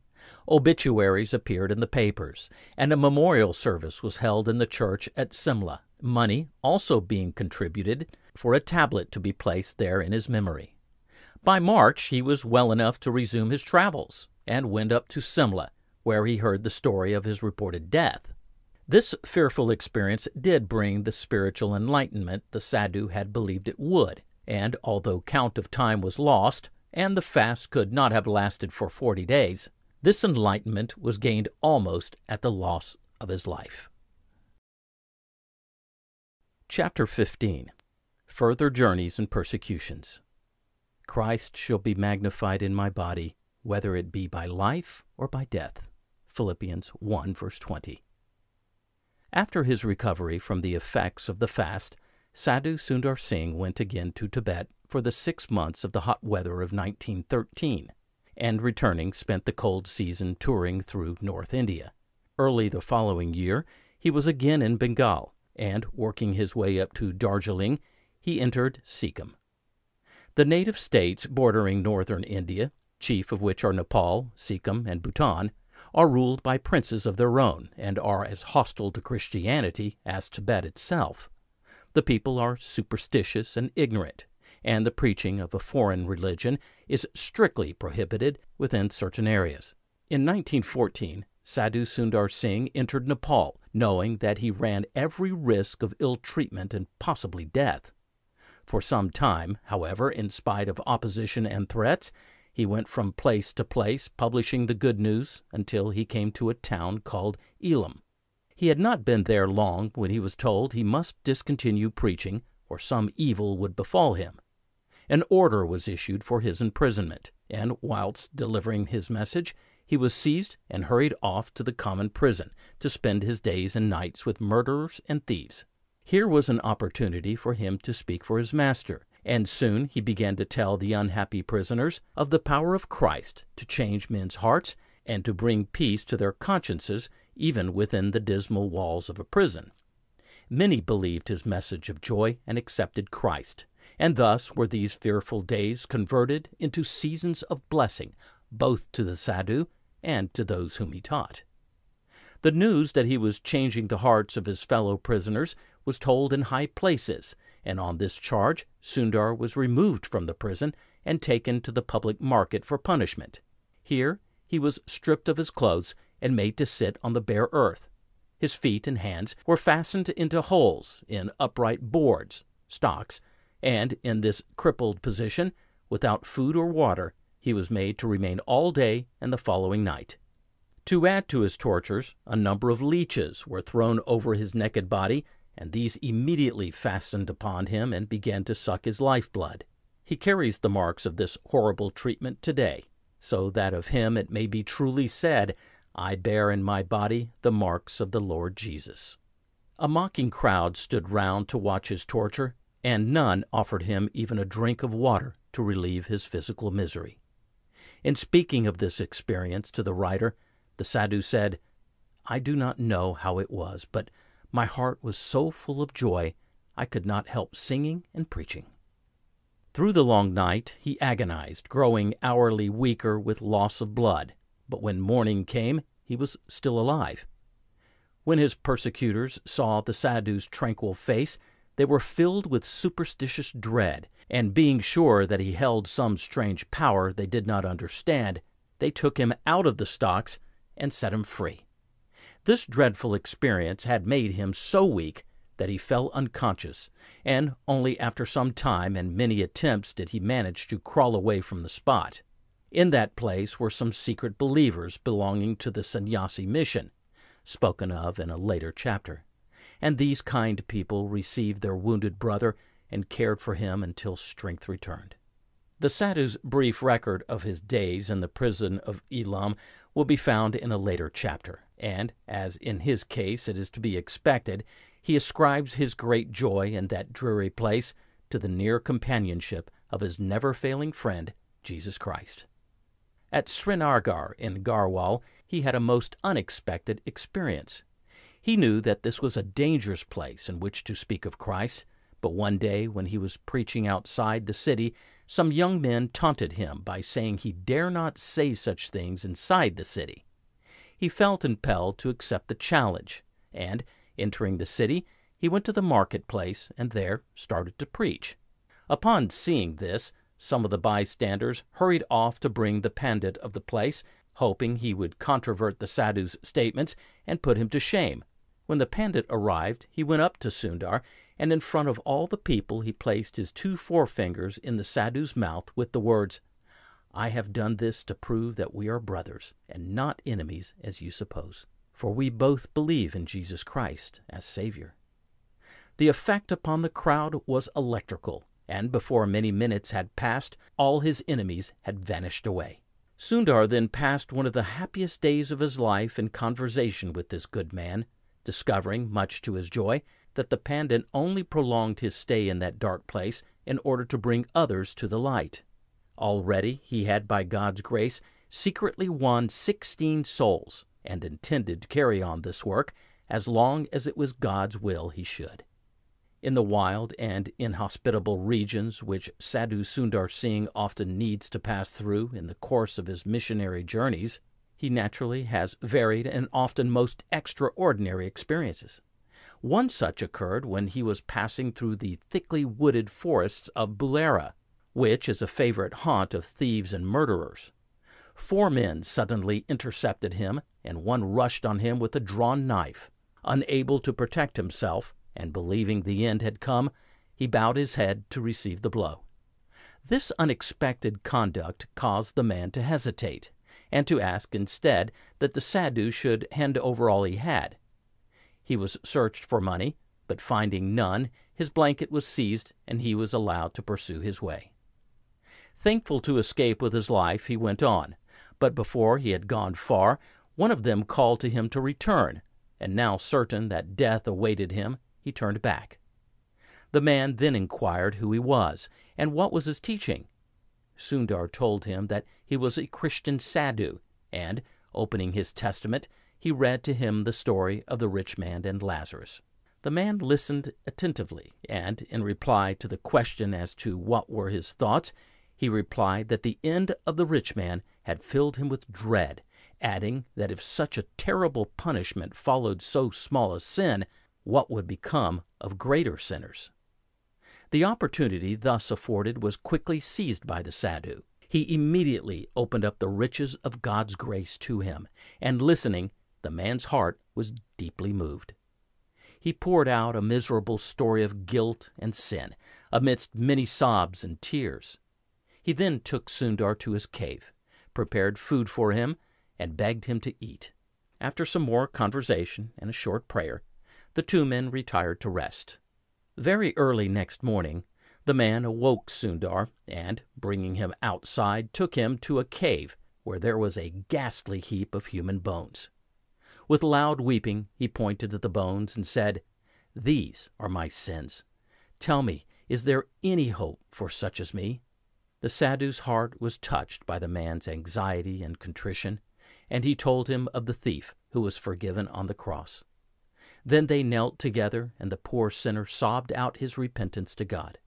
obituaries appeared in the papers, and a memorial service was held in the church at Simla, money also being contributed for a tablet to be placed there in his memory. By March he was well enough to resume his travels, and went up to Simla, where he heard the story of his reported death. This fearful experience did bring the spiritual enlightenment the Sadhu had believed it would, and although count of time was lost, and the fast could not have lasted for forty days, this enlightenment was gained almost at the loss of his life. Chapter 15 Further Journeys and Persecutions Christ shall be magnified in my body, whether it be by life or by death. Philippians 1 verse 20. After his recovery from the effects of the fast, Sadhu Sundar Singh went again to Tibet for the six months of the hot weather of 1913, and returning spent the cold season touring through North India. Early the following year, he was again in Bengal, and working his way up to Darjeeling, he entered Sikkim. The native states bordering northern India, chief of which are Nepal, Sikkim, and Bhutan, are ruled by princes of their own and are as hostile to Christianity as Tibet itself. The people are superstitious and ignorant, and the preaching of a foreign religion is strictly prohibited within certain areas. In 1914, Sadhu Sundar Singh entered Nepal, knowing that he ran every risk of ill treatment and possibly death. For some time, however, in spite of opposition and threats, he went from place to place publishing the good news until he came to a town called Elam. He had not been there long when he was told he must discontinue preaching or some evil would befall him. An order was issued for his imprisonment, and whilst delivering his message, he was seized and hurried off to the common prison to spend his days and nights with murderers and thieves. Here was an opportunity for him to speak for his master, and soon he began to tell the unhappy prisoners of the power of Christ to change men's hearts and to bring peace to their consciences even within the dismal walls of a prison. Many believed his message of joy and accepted Christ, and thus were these fearful days converted into seasons of blessing both to the sadhu and to those whom he taught. The news that he was changing the hearts of his fellow prisoners was told in high places, and on this charge Sundar was removed from the prison and taken to the public market for punishment. Here he was stripped of his clothes and made to sit on the bare earth. His feet and hands were fastened into holes in upright boards, stocks, and in this crippled position, without food or water, he was made to remain all day and the following night. To add to his tortures, a number of leeches were thrown over his naked body and these immediately fastened upon him and began to suck his lifeblood. He carries the marks of this horrible treatment today, so that of him it may be truly said, I bear in my body the marks of the Lord Jesus. A mocking crowd stood round to watch his torture, and none offered him even a drink of water to relieve his physical misery. In speaking of this experience to the writer, the sadhu said, I do not know how it was, but my heart was so full of joy I could not help singing and preaching. Through the long night he agonized, growing hourly weaker with loss of blood, but when morning came he was still alive. When his persecutors saw the Sadhu's tranquil face, they were filled with superstitious dread, and being sure that he held some strange power they did not understand, they took him out of the stocks and set him free. This dreadful experience had made him so weak that he fell unconscious, and only after some time and many attempts did he manage to crawl away from the spot. In that place were some secret believers belonging to the sannyasi mission, spoken of in a later chapter, and these kind people received their wounded brother and cared for him until strength returned. The sadhu's brief record of his days in the prison of Elam will be found in a later chapter and, as in his case it is to be expected, he ascribes his great joy in that dreary place to the near companionship of his never failing friend, Jesus Christ. At Srinagar in Garhwal, he had a most unexpected experience. He knew that this was a dangerous place in which to speak of Christ, But one day, when he was preaching outside the city, some young men taunted him by saying he dare not say such things inside the city. He felt impelled to accept the challenge, and, entering the city, he went to the marketplace and there started to preach. Upon seeing this, some of the bystanders hurried off to bring the pandit of the place, hoping he would controvert the sadhu's statements and put him to shame. When the pandit arrived, he went up to Sundar, and in front of all the people he placed his two forefingers in the sadhu's mouth with the words, I have done this to prove that we are brothers, and not enemies as you suppose, for we both believe in Jesus Christ as Savior. The effect upon the crowd was electrical, and before many minutes had passed, all his enemies had vanished away. Sundar then passed one of the happiest days of his life in conversation with this good man, discovering, much to his joy, that the pandit only prolonged his stay in that dark place in order to bring others to the light. Already he had, by God's grace, secretly won sixteen souls, and intended to carry on this work as long as it was God's will he should. In the wild and inhospitable regions which Sadhu Sundar Singh often needs to pass through in the course of his missionary journeys, he naturally has varied and often most extraordinary experiences. One such occurred when he was passing through the thickly wooded forests of Bulera, which is a favorite haunt of thieves and murderers. Four men suddenly intercepted him, and one rushed on him with a drawn knife. Unable to protect himself, and believing the end had come, he bowed his head to receive the blow. This unexpected conduct caused the man to hesitate, and to ask instead that the sadhu should hand over all he had. He was searched for money, but finding none, his blanket was seized, and he was allowed to pursue his way. Thankful to escape with his life, he went on, but before he had gone far, one of them called to him to return, and now certain that death awaited him, he turned back. The man then inquired who he was and what was his teaching. Sundar told him that he was a Christian sadhu, and, opening his testament, he read to him the story of the rich man and Lazarus. The man listened attentively, and, in reply to the question as to what were his thoughts, he replied that the end of the rich man had filled him with dread, adding that if such a terrible punishment followed so small a sin, what would become of greater sinners? The opportunity thus afforded was quickly seized by the sadhu. He immediately opened up the riches of God's grace to him, and listening, the man's heart was deeply moved. He poured out a miserable story of guilt and sin, amidst many sobs and tears. He then took Sundar to his cave, prepared food for him, and begged him to eat. After some more conversation and a short prayer, the two men retired to rest. Very early next morning, the man awoke Sundar and, bringing him outside, took him to a cave where there was a ghastly heap of human bones. With loud weeping, he pointed to the bones and said, These are my sins. Tell me, is there any hope for such as me? The sadhu's heart was touched by the man's anxiety and contrition, and he told him of the thief who was forgiven on the cross. Then they knelt together, and the poor sinner sobbed out his repentance to God.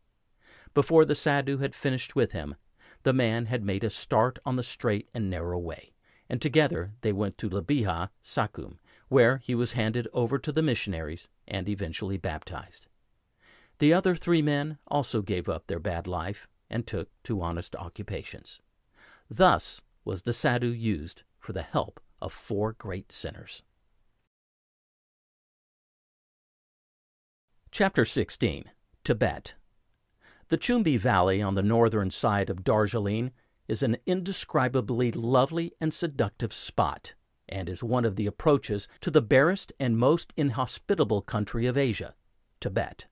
Before the sadhu had finished with him, the man had made a start on the straight and narrow way, and together they went to Labiha Sakum, where he was handed over to the missionaries and eventually baptized. The other three men also gave up their bad life and took to honest occupations. Thus was the sadhu used for the help of four great sinners. Chapter 16 Tibet The Chumbi Valley on the northern side of Darjeeling is an indescribably lovely and seductive spot, and is one of the approaches to the barest and most inhospitable country of Asia, Tibet.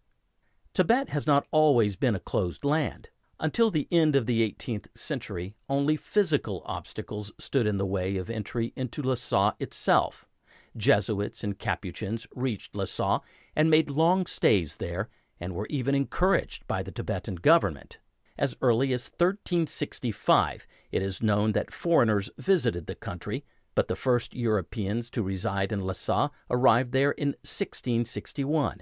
Tibet has not always been a closed land. Until the end of the 18th century, only physical obstacles stood in the way of entry into Lhasa itself. Jesuits and Capuchins reached Lhasa and made long stays there and were even encouraged by the Tibetan government. As early as 1365, it is known that foreigners visited the country, but the first Europeans to reside in Lhasa arrived there in 1661.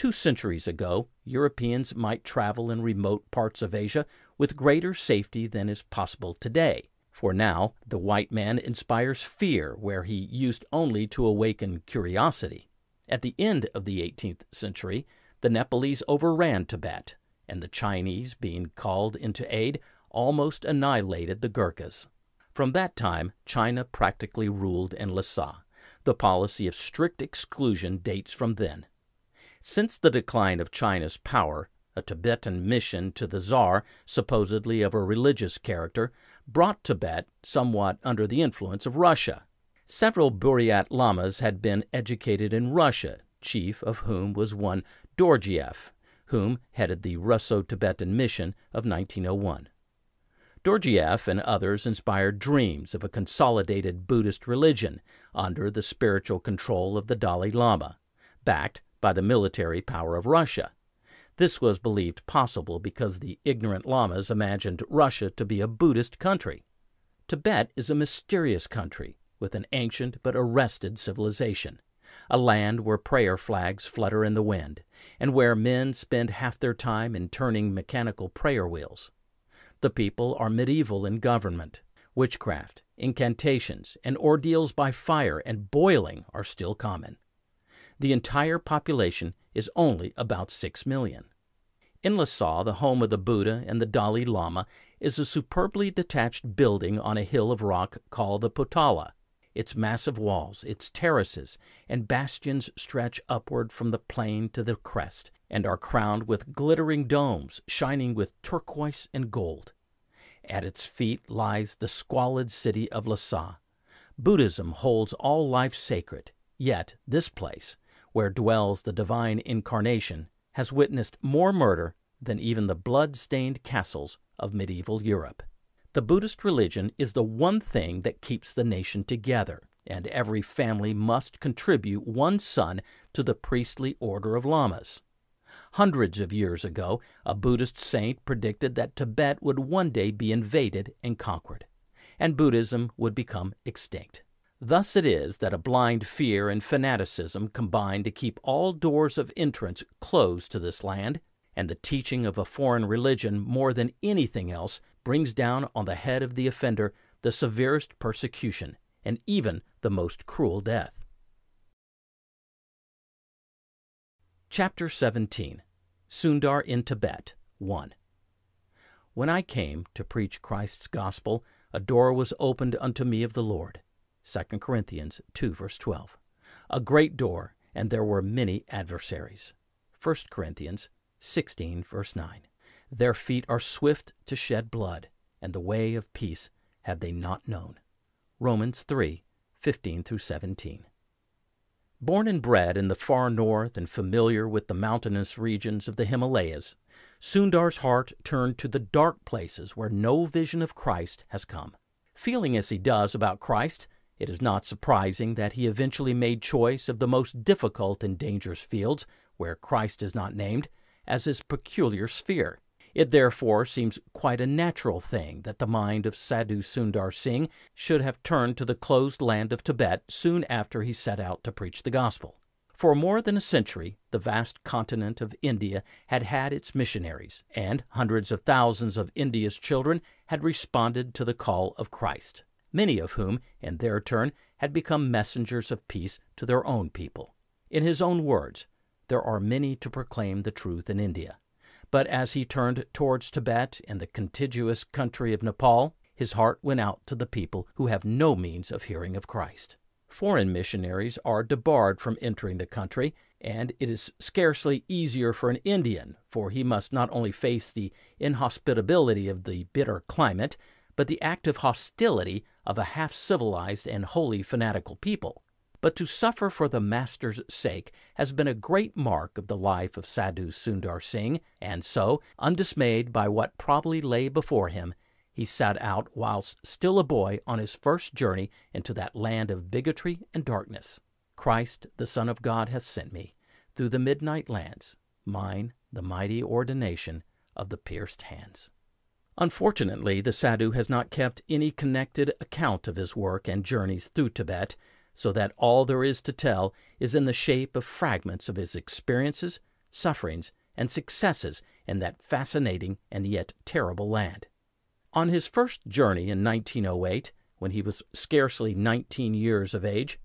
Two centuries ago, Europeans might travel in remote parts of Asia with greater safety than is possible today. For now, the white man inspires fear where he used only to awaken curiosity. At the end of the 18th century, the Nepalese overran Tibet, and the Chinese, being called into aid, almost annihilated the Gurkhas. From that time, China practically ruled in Lhasa. The policy of strict exclusion dates from then. Since the decline of China's power, a Tibetan mission to the Czar, supposedly of a religious character, brought Tibet somewhat under the influence of Russia. Several Buryat lamas had been educated in Russia, chief of whom was one Dorjieff, whom headed the Russo Tibetan mission of 1901. Dorjieff and others inspired dreams of a consolidated Buddhist religion under the spiritual control of the Dalai Lama, backed by the military power of Russia. This was believed possible because the ignorant lamas imagined Russia to be a Buddhist country. Tibet is a mysterious country with an ancient but arrested civilization, a land where prayer flags flutter in the wind, and where men spend half their time in turning mechanical prayer wheels. The people are medieval in government. Witchcraft, incantations, and ordeals by fire and boiling are still common the entire population is only about 6 million. In Lhasa, the home of the Buddha and the Dalai Lama, is a superbly detached building on a hill of rock called the Potala. Its massive walls, its terraces, and bastions stretch upward from the plain to the crest and are crowned with glittering domes shining with turquoise and gold. At its feet lies the squalid city of Lhasa. Buddhism holds all life sacred, yet this place, where dwells the divine incarnation, has witnessed more murder than even the blood stained castles of medieval Europe. The Buddhist religion is the one thing that keeps the nation together, and every family must contribute one son to the priestly order of lamas. Hundreds of years ago, a Buddhist saint predicted that Tibet would one day be invaded and conquered, and Buddhism would become extinct. Thus it is that a blind fear and fanaticism combine to keep all doors of entrance closed to this land, and the teaching of a foreign religion more than anything else brings down on the head of the offender the severest persecution and even the most cruel death. Chapter 17 Sundar in Tibet 1 When I came to preach Christ's gospel, a door was opened unto me of the Lord 2 Corinthians 2, verse 12. A great door, and there were many adversaries. 1 Corinthians 16, verse 9. Their feet are swift to shed blood, and the way of peace have they not known. Romans 3, 15 through 17. Born and bred in the far north and familiar with the mountainous regions of the Himalayas, Sundar's heart turned to the dark places where no vision of Christ has come. Feeling as he does about Christ, it is not surprising that he eventually made choice of the most difficult and dangerous fields, where Christ is not named, as his peculiar sphere. It therefore seems quite a natural thing that the mind of Sadhu Sundar Singh should have turned to the closed land of Tibet soon after he set out to preach the gospel. For more than a century, the vast continent of India had had its missionaries, and hundreds of thousands of India's children had responded to the call of Christ many of whom, in their turn, had become messengers of peace to their own people. In his own words, there are many to proclaim the truth in India. But as he turned towards Tibet and the contiguous country of Nepal, his heart went out to the people who have no means of hearing of Christ. Foreign missionaries are debarred from entering the country, and it is scarcely easier for an Indian, for he must not only face the inhospitability of the bitter climate, but the active hostility of a half civilized and wholly fanatical people. But to suffer for the Master's sake has been a great mark of the life of Sadhu Sundar Singh, and so, undismayed by what probably lay before him, he set out whilst still a boy on his first journey into that land of bigotry and darkness. Christ, the Son of God, hath sent me through the midnight lands, mine the mighty ordination of the pierced hands. Unfortunately, the sadhu has not kept any connected account of his work and journeys through Tibet, so that all there is to tell is in the shape of fragments of his experiences, sufferings, and successes in that fascinating and yet terrible land. On his first journey in 1908, when he was scarcely 19 years of age,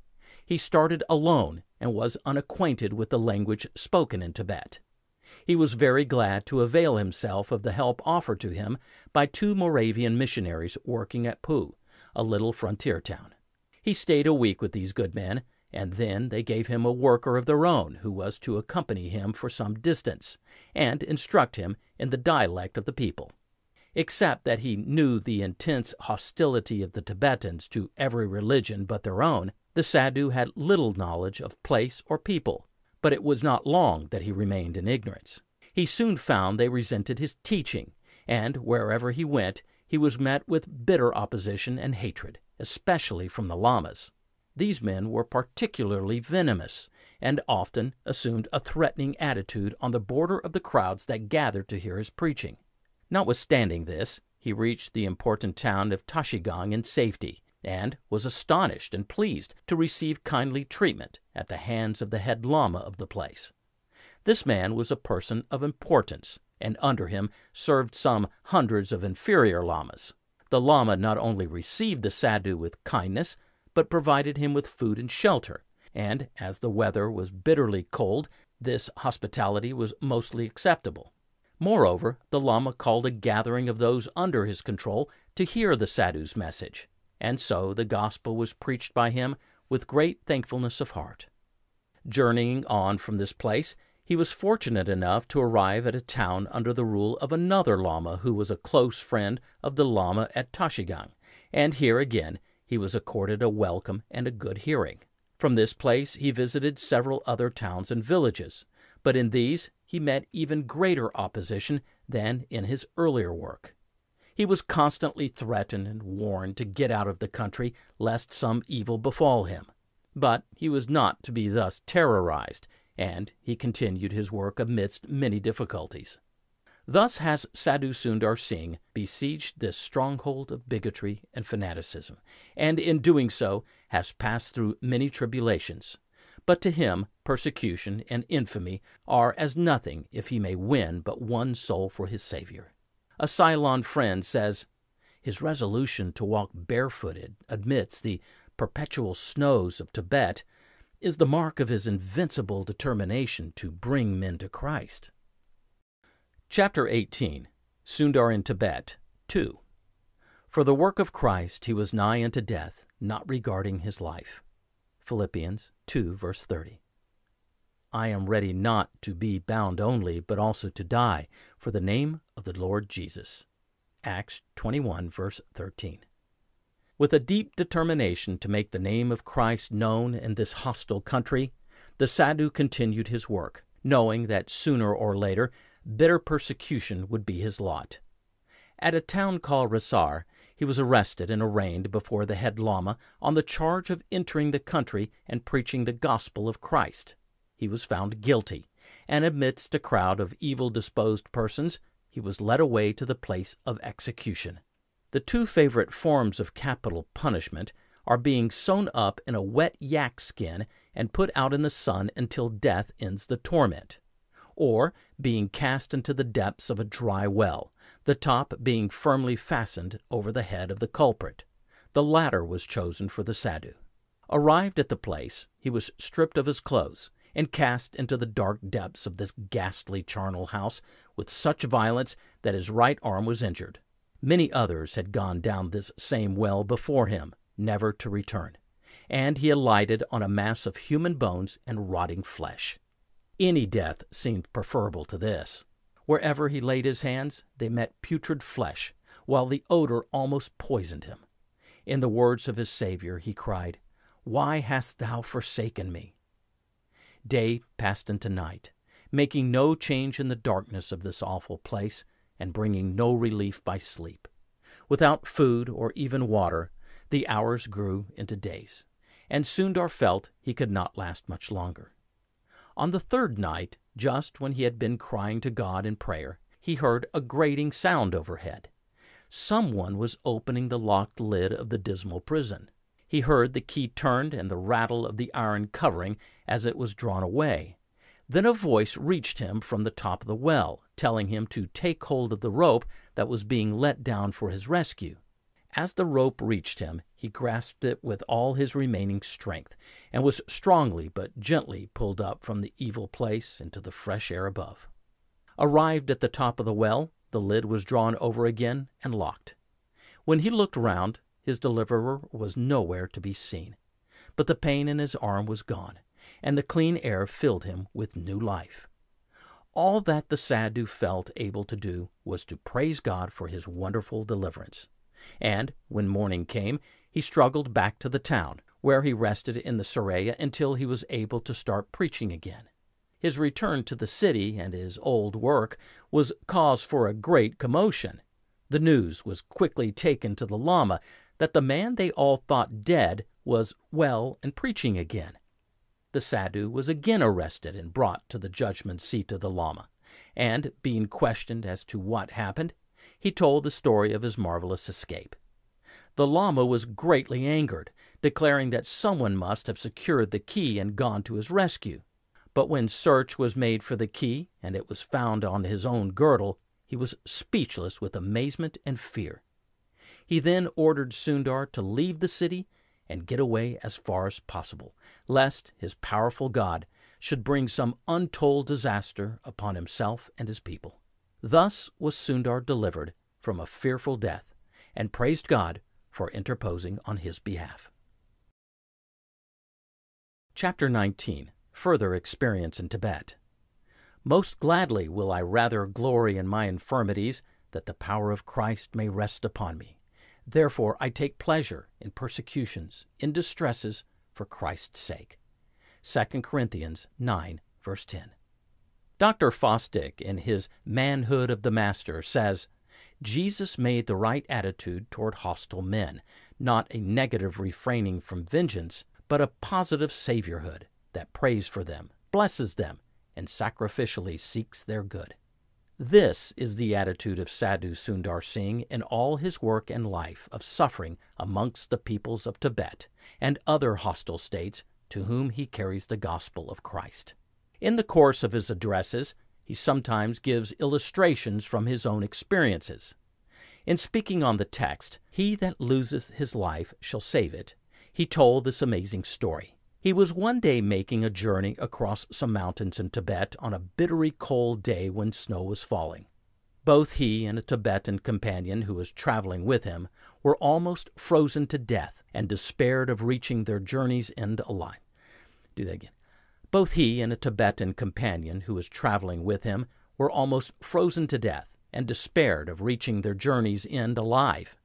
he started alone and was unacquainted with the language spoken in Tibet. He was very glad to avail himself of the help offered to him by two Moravian missionaries working at Poo, a little frontier town. He stayed a week with these good men, and then they gave him a worker of their own who was to accompany him for some distance and instruct him in the dialect of the people. Except that he knew the intense hostility of the Tibetans to every religion but their own, the Sadhu had little knowledge of place or people, but it was not long that he remained in ignorance. He soon found they resented his teaching, and wherever he went, he was met with bitter opposition and hatred, especially from the lamas. These men were particularly venomous, and often assumed a threatening attitude on the border of the crowds that gathered to hear his preaching. Notwithstanding this, he reached the important town of Tashigang in safety, and was astonished and pleased to receive kindly treatment at the hands of the head lama of the place. This man was a person of importance, and under him served some hundreds of inferior lamas. The lama not only received the sadhu with kindness, but provided him with food and shelter, and as the weather was bitterly cold, this hospitality was mostly acceptable. Moreover, the Lama called a gathering of those under his control to hear the sadhu's message and so the gospel was preached by him with great thankfulness of heart. Journeying on from this place, he was fortunate enough to arrive at a town under the rule of another Lama who was a close friend of the Lama at Tashigang, and here again he was accorded a welcome and a good hearing. From this place he visited several other towns and villages, but in these he met even greater opposition than in his earlier work. He was constantly threatened and warned to get out of the country lest some evil befall him. But he was not to be thus terrorized, and he continued his work amidst many difficulties. Thus has Sadhu Sundar Singh besieged this stronghold of bigotry and fanaticism, and in doing so has passed through many tribulations. But to him, persecution and infamy are as nothing if he may win but one soul for his Savior. A Ceylon friend says, His resolution to walk barefooted amidst the perpetual snows of Tibet is the mark of his invincible determination to bring men to Christ. Chapter 18 Sundar in Tibet 2 For the work of Christ he was nigh unto death, not regarding his life. Philippians 2 verse 30. I am ready not to be bound only, but also to die for the name of the Lord Jesus. Acts 21, verse 13. With a deep determination to make the name of Christ known in this hostile country, the Sadhu continued his work, knowing that sooner or later bitter persecution would be his lot. At a town called Rasar, he was arrested and arraigned before the head lama on the charge of entering the country and preaching the gospel of Christ he was found guilty, and amidst a crowd of evil disposed persons, he was led away to the place of execution. The two favorite forms of capital punishment are being sewn up in a wet yak skin and put out in the sun until death ends the torment, or being cast into the depths of a dry well, the top being firmly fastened over the head of the culprit. The latter was chosen for the sadhu. Arrived at the place, he was stripped of his clothes, and cast into the dark depths of this ghastly charnel house with such violence that his right arm was injured. Many others had gone down this same well before him, never to return, and he alighted on a mass of human bones and rotting flesh. Any death seemed preferable to this. Wherever he laid his hands, they met putrid flesh, while the odor almost poisoned him. In the words of his Savior, he cried, Why hast thou forsaken me? Day passed into night, making no change in the darkness of this awful place, and bringing no relief by sleep. Without food or even water, the hours grew into days, and Sundar felt he could not last much longer. On the third night, just when he had been crying to God in prayer, he heard a grating sound overhead. Someone was opening the locked lid of the dismal prison. He heard the key turned and the rattle of the iron covering as it was drawn away. Then a voice reached him from the top of the well, telling him to take hold of the rope that was being let down for his rescue. As the rope reached him, he grasped it with all his remaining strength, and was strongly but gently pulled up from the evil place into the fresh air above. Arrived at the top of the well, the lid was drawn over again and locked. When he looked round, his deliverer was nowhere to be seen, but the pain in his arm was gone, and the clean air filled him with new life. All that the Sadhu felt able to do was to praise God for his wonderful deliverance and when morning came, he struggled back to the town, where he rested in the serai until he was able to start preaching again. His return to the city and his old work was cause for a great commotion. The news was quickly taken to the Lama that the man they all thought dead was well and preaching again. The Sadhu was again arrested and brought to the judgment seat of the Lama, and, being questioned as to what happened, he told the story of his marvelous escape. The Lama was greatly angered, declaring that someone must have secured the key and gone to his rescue. But when search was made for the key and it was found on his own girdle, he was speechless with amazement and fear. He then ordered Sundar to leave the city and get away as far as possible, lest his powerful God should bring some untold disaster upon himself and his people. Thus was Sundar delivered from a fearful death and praised God for interposing on his behalf. Chapter 19 Further Experience in Tibet. Most gladly will I rather glory in my infirmities, that the power of Christ may rest upon me. Therefore I take pleasure in persecutions, in distresses, for Christ's sake. 2 Corinthians 9, verse 10. Dr. Fosdick, in his Manhood of the Master, says Jesus made the right attitude toward hostile men, not a negative refraining from vengeance, but a positive saviorhood that prays for them, blesses them, and sacrificially seeks their good. This is the attitude of Sadhu Sundar Singh in all his work and life of suffering amongst the peoples of Tibet and other hostile states to whom he carries the gospel of Christ. In the course of his addresses, he sometimes gives illustrations from his own experiences. In speaking on the text, He that loseth his life shall save it, he told this amazing story. He was one day making a journey across some mountains in Tibet on a bitterly cold day when snow was falling. Both he and a Tibetan companion who was traveling with him were almost frozen to death and despaired of reaching their journey's end alive. Do that again. Both he and a Tibetan companion who was traveling with him were almost frozen to death and despaired of reaching their journey's end alive.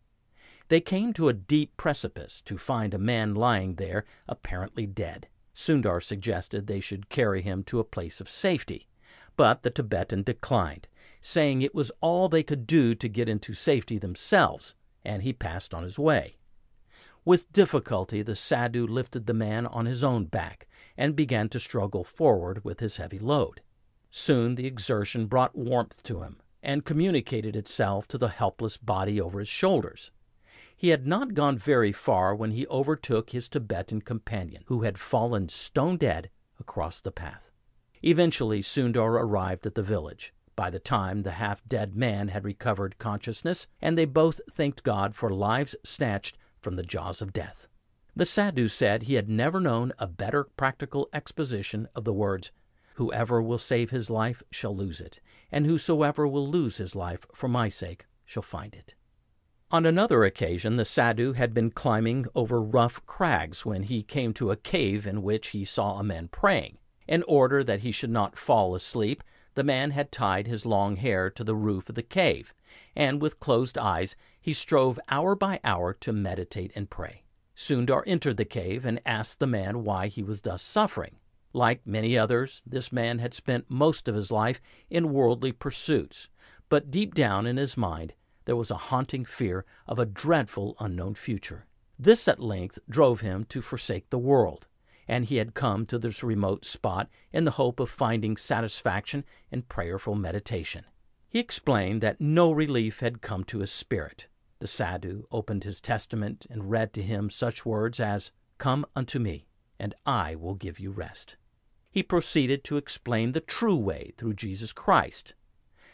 They came to a deep precipice to find a man lying there, apparently dead. Sundar suggested they should carry him to a place of safety, but the Tibetan declined, saying it was all they could do to get into safety themselves, and he passed on his way. With difficulty, the sadhu lifted the man on his own back and began to struggle forward with his heavy load. Soon the exertion brought warmth to him and communicated itself to the helpless body over his shoulders. He had not gone very far when he overtook his Tibetan companion, who had fallen stone dead across the path. Eventually, Sundar arrived at the village. By the time the half dead man had recovered consciousness, and they both thanked God for lives snatched from the jaws of death. The Sadhu said he had never known a better practical exposition of the words, Whoever will save his life shall lose it, and whosoever will lose his life for my sake shall find it. On another occasion, the Sadhu had been climbing over rough crags when he came to a cave in which he saw a man praying. In order that he should not fall asleep, the man had tied his long hair to the roof of the cave, and with closed eyes he strove hour by hour to meditate and pray. Sundar entered the cave and asked the man why he was thus suffering. Like many others, this man had spent most of his life in worldly pursuits, but deep down in his mind there was a haunting fear of a dreadful unknown future. This at length drove him to forsake the world, and he had come to this remote spot in the hope of finding satisfaction in prayerful meditation. He explained that no relief had come to his spirit, the Sadhu opened his testament and read to him such words as, Come unto me, and I will give you rest. he proceeded to explain the true way through Jesus Christ.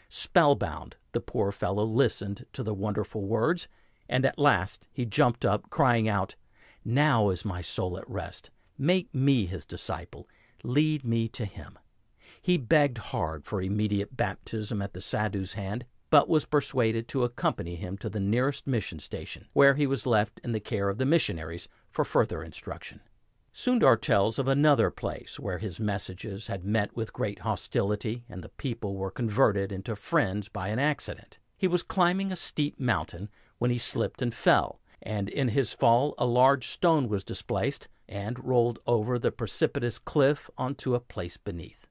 Spellbound, the poor fellow listened to the wonderful words, and at last he jumped up, crying out, Now is my soul at rest. Make me his disciple. Lead me to him. He begged hard for immediate baptism at the Sadhu's hand, but was persuaded to accompany him to the nearest mission station, where he was left in the care of the missionaries for further instruction. Sundar tells of another place where his messages had met with great hostility and the people were converted into friends by an accident. He was climbing a steep mountain when he slipped and fell, and in his fall a large stone was displaced and rolled over the precipitous cliff onto a place beneath.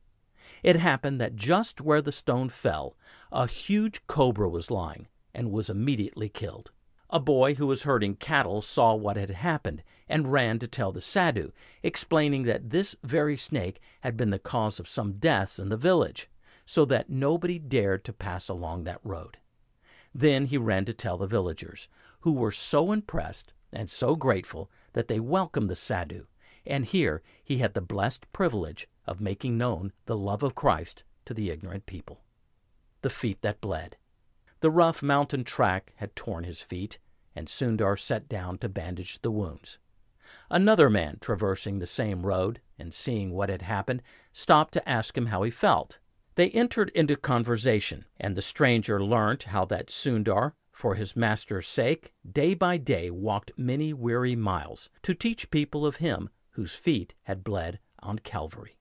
It happened that just where the stone fell, a huge cobra was lying and was immediately killed. A boy who was herding cattle saw what had happened and ran to tell the sadhu, explaining that this very snake had been the cause of some deaths in the village, so that nobody dared to pass along that road. Then he ran to tell the villagers, who were so impressed and so grateful that they welcomed the sadhu, and here he had the blessed privilege of making known the love of Christ to the ignorant people. The feet that bled. The rough mountain track had torn his feet, and Sundar sat down to bandage the wounds. Another man traversing the same road and seeing what had happened stopped to ask him how he felt. They entered into conversation, and the stranger learnt how that Sundar, for his master's sake, day by day walked many weary miles to teach people of him whose feet had bled on Calvary.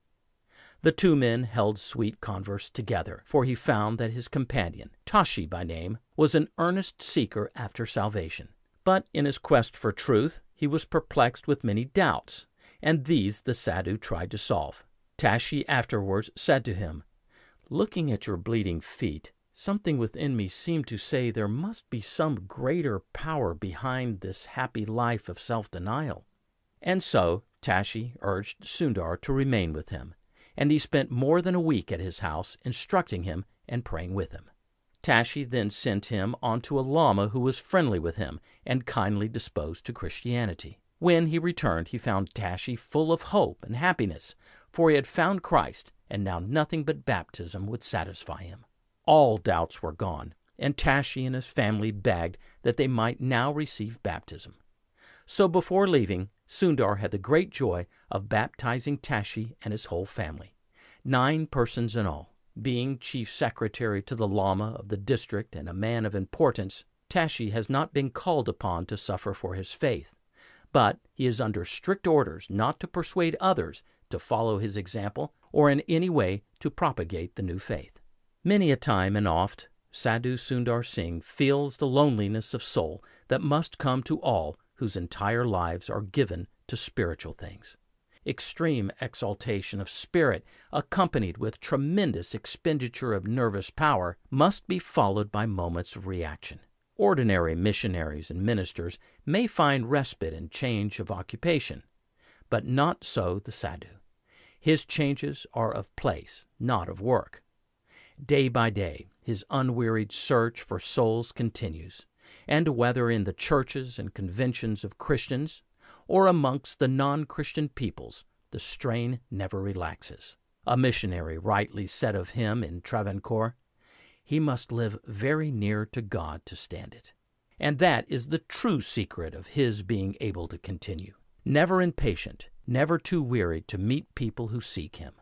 The two men held sweet converse together, for he found that his companion, Tashi by name, was an earnest seeker after salvation. But in his quest for truth, he was perplexed with many doubts, and these the sadhu tried to solve. Tashi afterwards said to him, Looking at your bleeding feet, something within me seemed to say there must be some greater power behind this happy life of self denial. And so Tashi urged Sundar to remain with him and he spent more than a week at his house instructing him and praying with him. Tashi then sent him on to a Lama who was friendly with him and kindly disposed to Christianity. When he returned, he found Tashi full of hope and happiness, for he had found Christ, and now nothing but baptism would satisfy him. All doubts were gone, and Tashi and his family begged that they might now receive baptism. So before leaving, Sundar had the great joy of baptizing Tashi and his whole family, nine persons in all. Being chief secretary to the Lama of the district and a man of importance, Tashi has not been called upon to suffer for his faith, but he is under strict orders not to persuade others to follow his example or in any way to propagate the new faith. Many a time and oft, Sadhu Sundar Singh feels the loneliness of soul that must come to all whose entire lives are given to spiritual things. Extreme exaltation of spirit, accompanied with tremendous expenditure of nervous power, must be followed by moments of reaction. Ordinary missionaries and ministers may find respite and change of occupation, but not so the sadhu. His changes are of place, not of work. Day by day, his unwearied search for souls continues and whether in the churches and conventions of Christians or amongst the non Christian peoples, the strain never relaxes. A missionary rightly said of him in Travancore, he must live very near to God to stand it. And that is the true secret of his being able to continue. Never impatient, never too weary to meet people who seek him,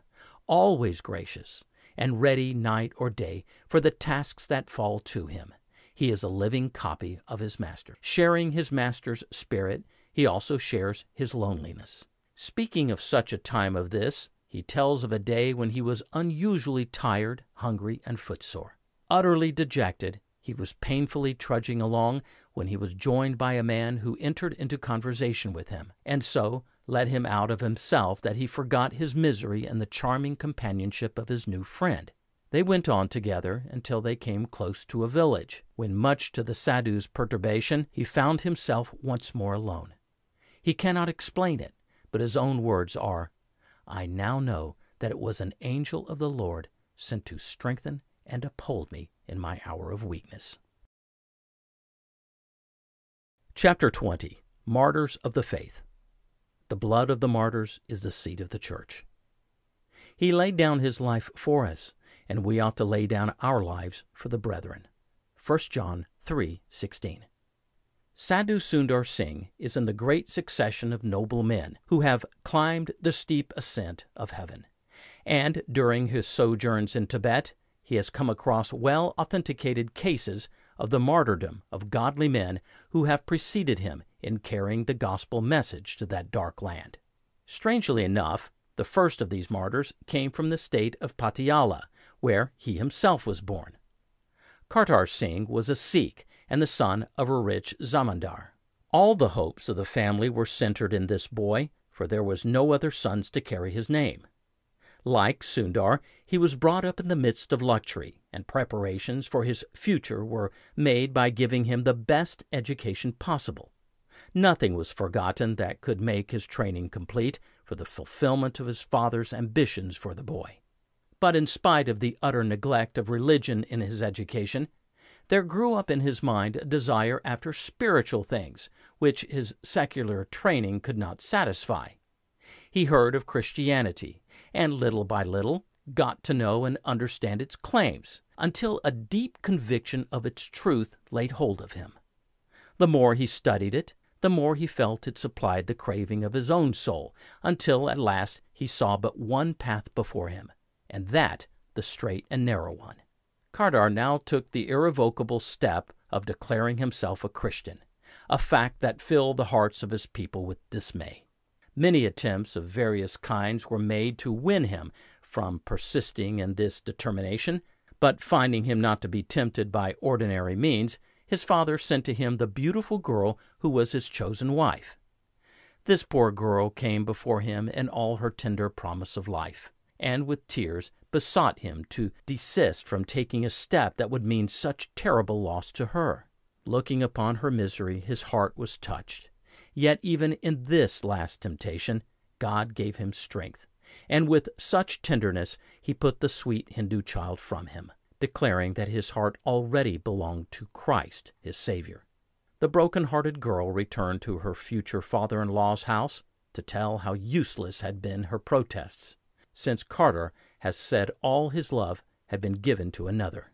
always gracious, and ready night or day for the tasks that fall to him he is a living copy of his master. Sharing his master's spirit, he also shares his loneliness. Speaking of such a time of this, he tells of a day when he was unusually tired, hungry, and footsore. Utterly dejected, he was painfully trudging along when he was joined by a man who entered into conversation with him, and so let him out of himself that he forgot his misery in the charming companionship of his new friend. They went on together until they came close to a village, when, much to the sadhu's perturbation, he found himself once more alone. He cannot explain it, but his own words are, I now know that it was an angel of the Lord sent to strengthen and uphold me in my hour of weakness. Chapter 20 Martyrs of the Faith The blood of the martyrs is the seed of the church. He laid down his life for us, and we ought to lay down our lives for the brethren. 1 John 3:16. Sadhu Sundar Singh is in the great succession of noble men who have climbed the steep ascent of heaven. And during his sojourns in Tibet, he has come across well authenticated cases of the martyrdom of godly men who have preceded him in carrying the gospel message to that dark land. Strangely enough, the first of these martyrs came from the state of Patiala, where he himself was born. Kartar Singh was a Sikh and the son of a rich zamindar. All the hopes of the family were centered in this boy, for there was no other sons to carry his name. Like Sundar, he was brought up in the midst of luxury, and preparations for his future were made by giving him the best education possible. Nothing was forgotten that could make his training complete for the fulfillment of his father's ambitions for the boy. But in spite of the utter neglect of religion in his education, there grew up in his mind a desire after spiritual things, which his secular training could not satisfy. He heard of Christianity, and little by little got to know and understand its claims, until a deep conviction of its truth laid hold of him. The more he studied it, the more he felt it supplied the craving of his own soul, until at last he saw but one path before him, and that the straight and narrow one. Kartar now took the irrevocable step of declaring himself a Christian, a fact that filled the hearts of his people with dismay. Many attempts of various kinds were made to win him from persisting in this determination, but finding him not to be tempted by ordinary means, his father sent to him the beautiful girl who was his chosen wife. This poor girl came before him in all her tender promise of life, and with tears besought him to desist from taking a step that would mean such terrible loss to her. Looking upon her misery, his heart was touched. Yet even in this last temptation, God gave him strength, and with such tenderness he put the sweet Hindu child from him, declaring that his heart already belonged to Christ, his Savior. The broken-hearted girl returned to her future father-in-law's house to tell how useless had been her protests, since Kartar has said all his love had been given to another.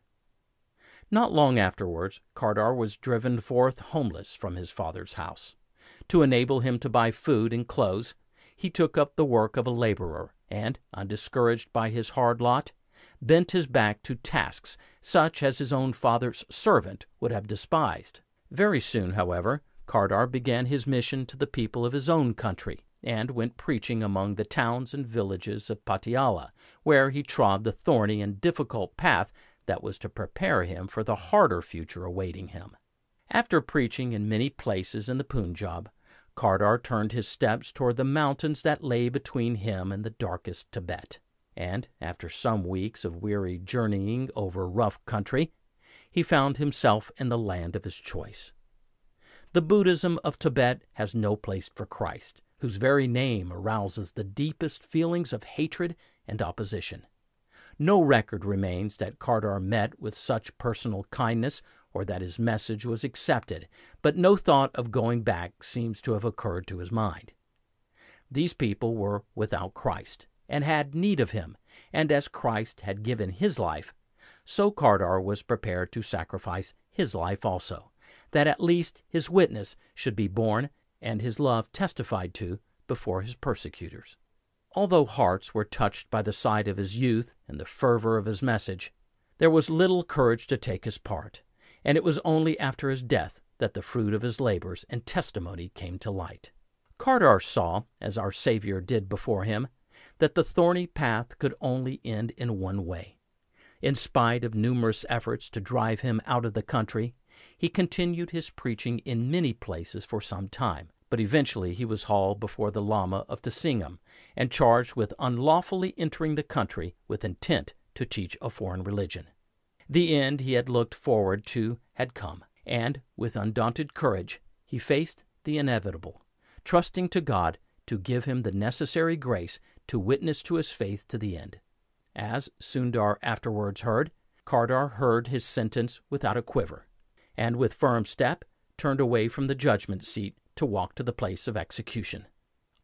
Not long afterwards, Kartar was driven forth homeless from his father's house. To enable him to buy food and clothes, he took up the work of a laborer, and, undiscouraged by his hard lot, bent his back to tasks such as his own father's servant would have despised. Very soon, however, Kartar began his mission to the people of his own country, and went preaching among the towns and villages of Patiala, where he trod the thorny and difficult path that was to prepare him for the harder future awaiting him. After preaching in many places in the Punjab, Kartar turned his steps toward the mountains that lay between him and the darkest Tibet, and after some weeks of weary journeying over rough country, he found himself in the land of his choice. The Buddhism of Tibet has no place for Christ, whose very name arouses the deepest feelings of hatred and opposition. No record remains that Kartar met with such personal kindness or that his message was accepted, but no thought of going back seems to have occurred to his mind. These people were without Christ and had need of him, and as Christ had given his life, so Kartar was prepared to sacrifice his life also, that at least his witness should be borne and his love testified to before his persecutors. Although hearts were touched by the sight of his youth and the fervor of his message, there was little courage to take his part, and it was only after his death that the fruit of his labors and testimony came to light. Kartar saw, as our Savior did before him, that the thorny path could only end in one way. In spite of numerous efforts to drive him out of the country, he continued his preaching in many places for some time, but eventually he was hauled before the Lama of Tsingham and charged with unlawfully entering the country with intent to teach a foreign religion. The end he had looked forward to had come, and with undaunted courage he faced the inevitable, trusting to God to give him the necessary grace to witness to his faith to the end. As Sundar afterwards heard, Kartar heard his sentence without a quiver and with firm step turned away from the judgment seat to walk to the place of execution.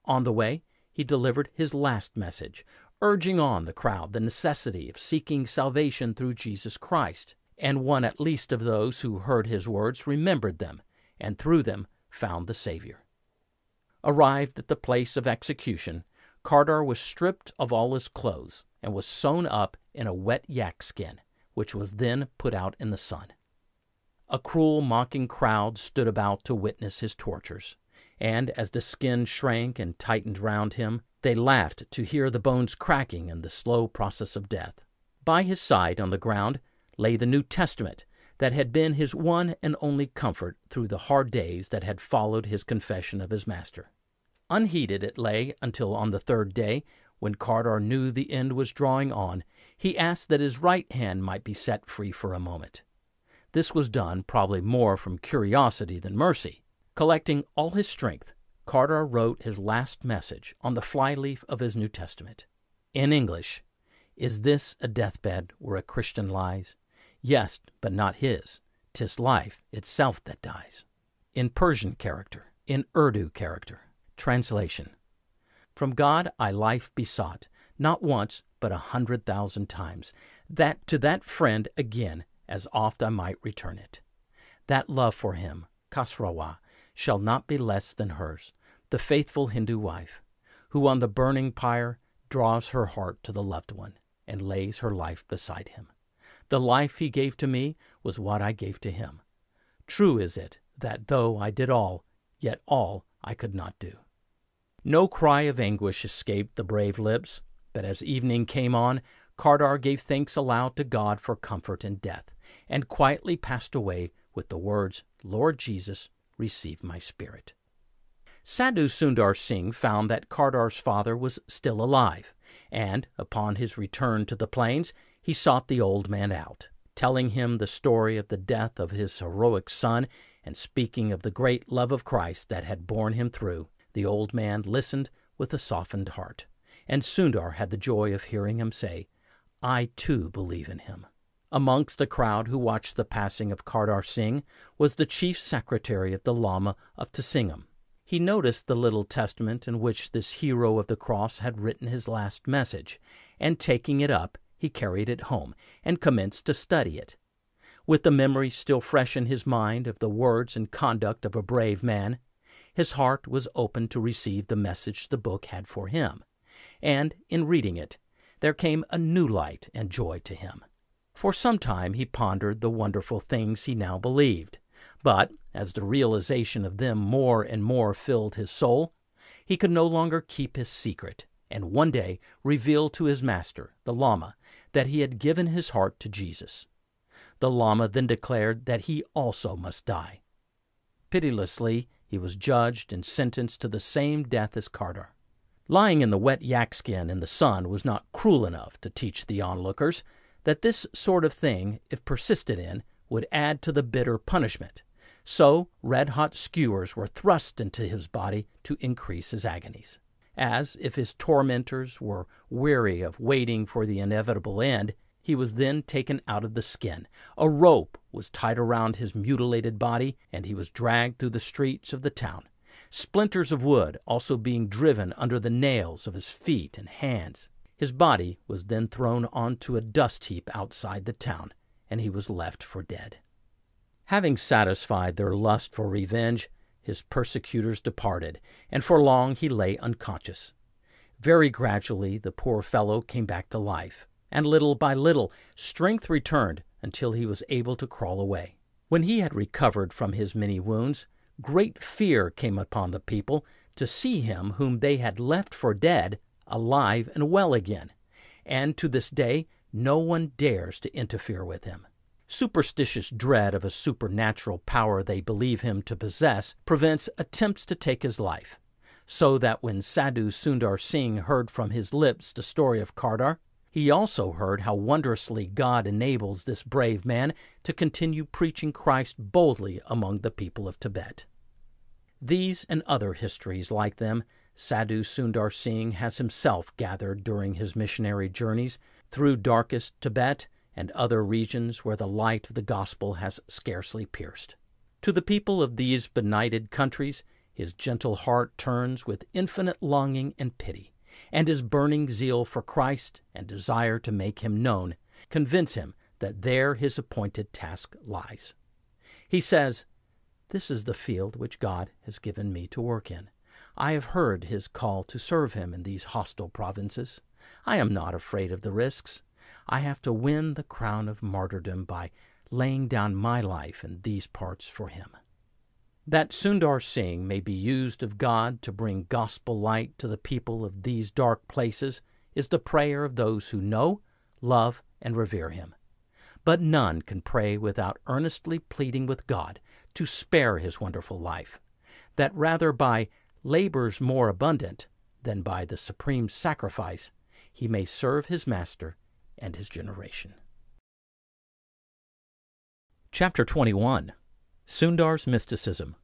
On the way, he delivered his last message, urging on the crowd the necessity of seeking salvation through Jesus Christ, and one at least of those who heard his words remembered them, and through them found the Savior. Arrived at the place of execution, Kartar was stripped of all his clothes and was sewn up in a wet yak skin, which was then put out in the sun. A cruel, mocking crowd stood about to witness his tortures, and as the skin shrank and tightened round him, they laughed to hear the bones cracking in the slow process of death. By his side on the ground lay the New Testament that had been his one and only comfort through the hard days that had followed his confession of his Master. Unheeded it lay until on the third day, when Kartar knew the end was drawing on, he asked that his right hand might be set free for a moment. This was done probably more from curiosity than mercy. Collecting all his strength, Kartar wrote his last message on the flyleaf of his New Testament. In English, Is this a deathbed where a Christian lies? Yes, but not his. 'Tis life itself that dies. In Persian character, in Urdu character. Translation From God I life besought, not once, but a hundred thousand times, that to that friend again, as oft I might return it. That love for him, Khosrawa, shall not be less than hers, the faithful Hindu wife, who on the burning pyre draws her heart to the loved one, and lays her life beside him. The life he gave to me was what I gave to him. True is it that though I did all, yet all I could not do. No cry of anguish escaped the brave lips, but as evening came on, Kartar gave thanks aloud to God for comfort in death, and quietly passed away with the words, Lord Jesus, receive my spirit. Sadhu Sundar Singh found that Kartar's father was still alive, and, upon his return to the plains, he sought the old man out, telling him the story of the death of his heroic son, and speaking of the great love of Christ that had borne him through. The old man listened with a softened heart, and Sundar had the joy of hearing him say, I too believe in him. Amongst the crowd who watched the passing of Kartar Singh was the chief secretary of the Lama of Tsingham. He noticed the little testament in which this hero of the cross had written his last message, and taking it up, he carried it home and commenced to study it. With the memory still fresh in his mind of the words and conduct of a brave man, his heart was open to receive the message the book had for him, and in reading it, there came a new light and joy to him. For some time he pondered the wonderful things he now believed, but as the realization of them more and more filled his soul, he could no longer keep his secret, and one day revealed to his master, the Lama, that he had given his heart to Jesus. The Lama then declared that he also must die. Pitilessly, he was judged and sentenced to the same death as Kartar. Lying in the wet yak skin in the sun was not cruel enough to teach the onlookers that this sort of thing, if persisted in, would add to the bitter punishment. So red hot skewers were thrust into his body to increase his agonies as if his tormentors were weary of waiting for the inevitable end, he was then taken out of the skin. A rope was tied around his mutilated body, and he was dragged through the streets of the town. Splinters of wood also being driven under the nails of his feet and hands. His body was then thrown onto a dust heap outside the town, and he was left for dead. Having satisfied their lust for revenge, his persecutors departed, and for long he lay unconscious. Very gradually the poor fellow came back to life, and little by little strength returned until he was able to crawl away. When he had recovered from his many wounds, great fear came upon the people to see him whom they had left for dead alive and well again, and to this day no one dares to interfere with him. Superstitious dread of a supernatural power they believe him to possess prevents attempts to take his life, so that when Sadhu Sundar Singh heard from his lips the story of Kartar, he also heard how wondrously God enables this brave man to continue preaching Christ boldly among the people of Tibet. These and other histories like them Sadhu Sundar Singh has himself gathered during his missionary journeys through darkest Tibet and other regions where the light of the gospel has scarcely pierced. To the people of these benighted countries, his gentle heart turns with infinite longing and pity, and his burning zeal for Christ and desire to make him known convince him that there his appointed task lies. He says, This is the field which God has given me to work in. I have heard his call to serve him in these hostile provinces. I am not afraid of the risks. I have to win the crown of martyrdom by laying down my life in these parts for him. That Sundar Singh may be used of God to bring gospel light to the people of these dark places is the prayer of those who know, love, and revere him. But none can pray without earnestly pleading with God to spare his wonderful life, that rather by labors more abundant than by the supreme sacrifice he may serve his master and his generation. Chapter 21 Sundar's Mysticism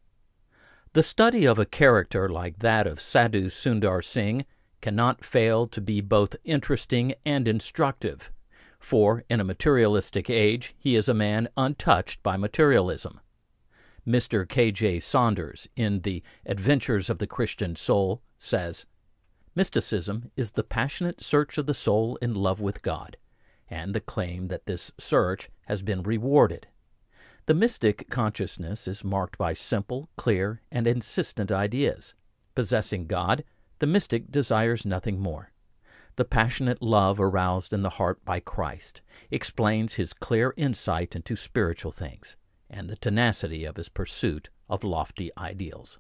The study of a character like that of Sadhu Sundar Singh cannot fail to be both interesting and instructive, for in a materialistic age he is a man untouched by materialism. Mr. K. J. Saunders, in The Adventures of the Christian Soul, says Mysticism is the passionate search of the soul in love with God, and the claim that this search has been rewarded. The mystic consciousness is marked by simple, clear, and insistent ideas. Possessing God, the mystic desires nothing more. The passionate love aroused in the heart by Christ explains his clear insight into spiritual things and the tenacity of his pursuit of lofty ideals.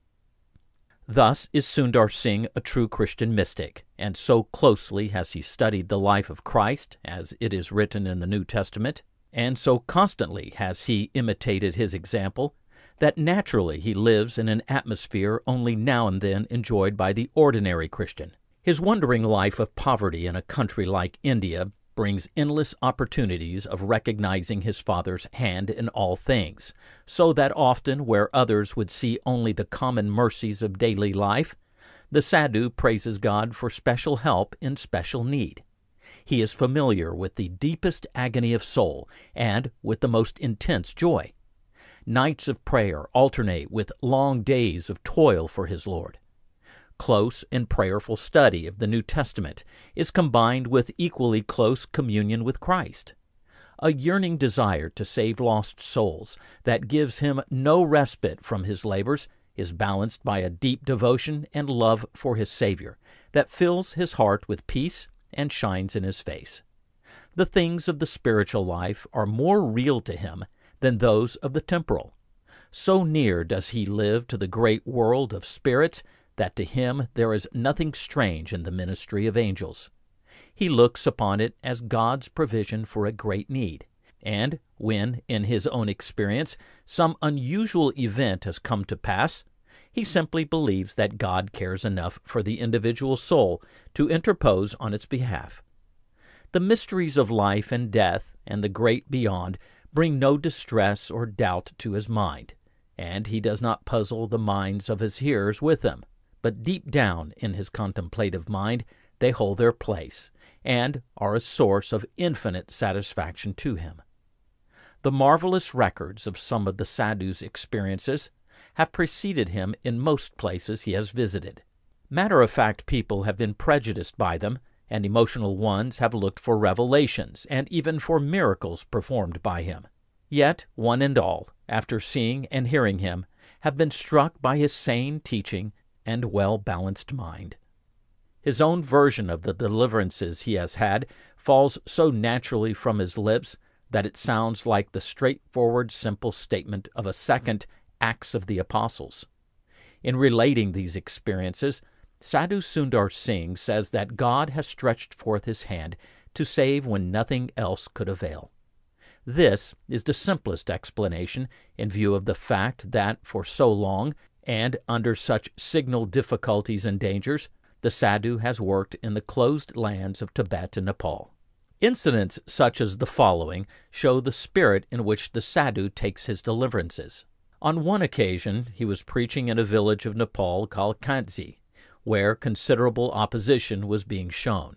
Thus is Sundar Singh a true Christian mystic, and so closely has he studied the life of Christ, as it is written in the New Testament, and so constantly has he imitated his example, that naturally he lives in an atmosphere only now and then enjoyed by the ordinary Christian. His wandering life of poverty in a country like India brings endless opportunities of recognizing his Father's hand in all things, so that often where others would see only the common mercies of daily life, the sadhu praises God for special help in special need. He is familiar with the deepest agony of soul and with the most intense joy. Nights of prayer alternate with long days of toil for his Lord close and prayerful study of the New Testament is combined with equally close communion with Christ. A yearning desire to save lost souls that gives him no respite from his labors is balanced by a deep devotion and love for his Savior that fills his heart with peace and shines in his face. The things of the spiritual life are more real to him than those of the temporal. So near does he live to the great world of spirits that to him there is nothing strange in the ministry of angels. He looks upon it as God's provision for a great need, and when, in his own experience, some unusual event has come to pass, he simply believes that God cares enough for the individual soul to interpose on its behalf. The mysteries of life and death and the great beyond bring no distress or doubt to his mind, and he does not puzzle the minds of his hearers with them but deep down in his contemplative mind they hold their place and are a source of infinite satisfaction to him. The marvelous records of some of the sadhu's experiences have preceded him in most places he has visited. Matter of fact people have been prejudiced by them, and emotional ones have looked for revelations and even for miracles performed by him. Yet, one and all, after seeing and hearing him, have been struck by his sane teaching and well balanced mind. His own version of the deliverances he has had falls so naturally from his lips that it sounds like the straightforward, simple statement of a second Acts of the Apostles. In relating these experiences, Sadhu Sundar Singh says that God has stretched forth his hand to save when nothing else could avail. This is the simplest explanation in view of the fact that for so long and under such signal difficulties and dangers, the Sadhu has worked in the closed lands of Tibet and Nepal. Incidents such as the following show the spirit in which the Sadhu takes his deliverances. On one occasion, he was preaching in a village of Nepal called Kantsi, where considerable opposition was being shown.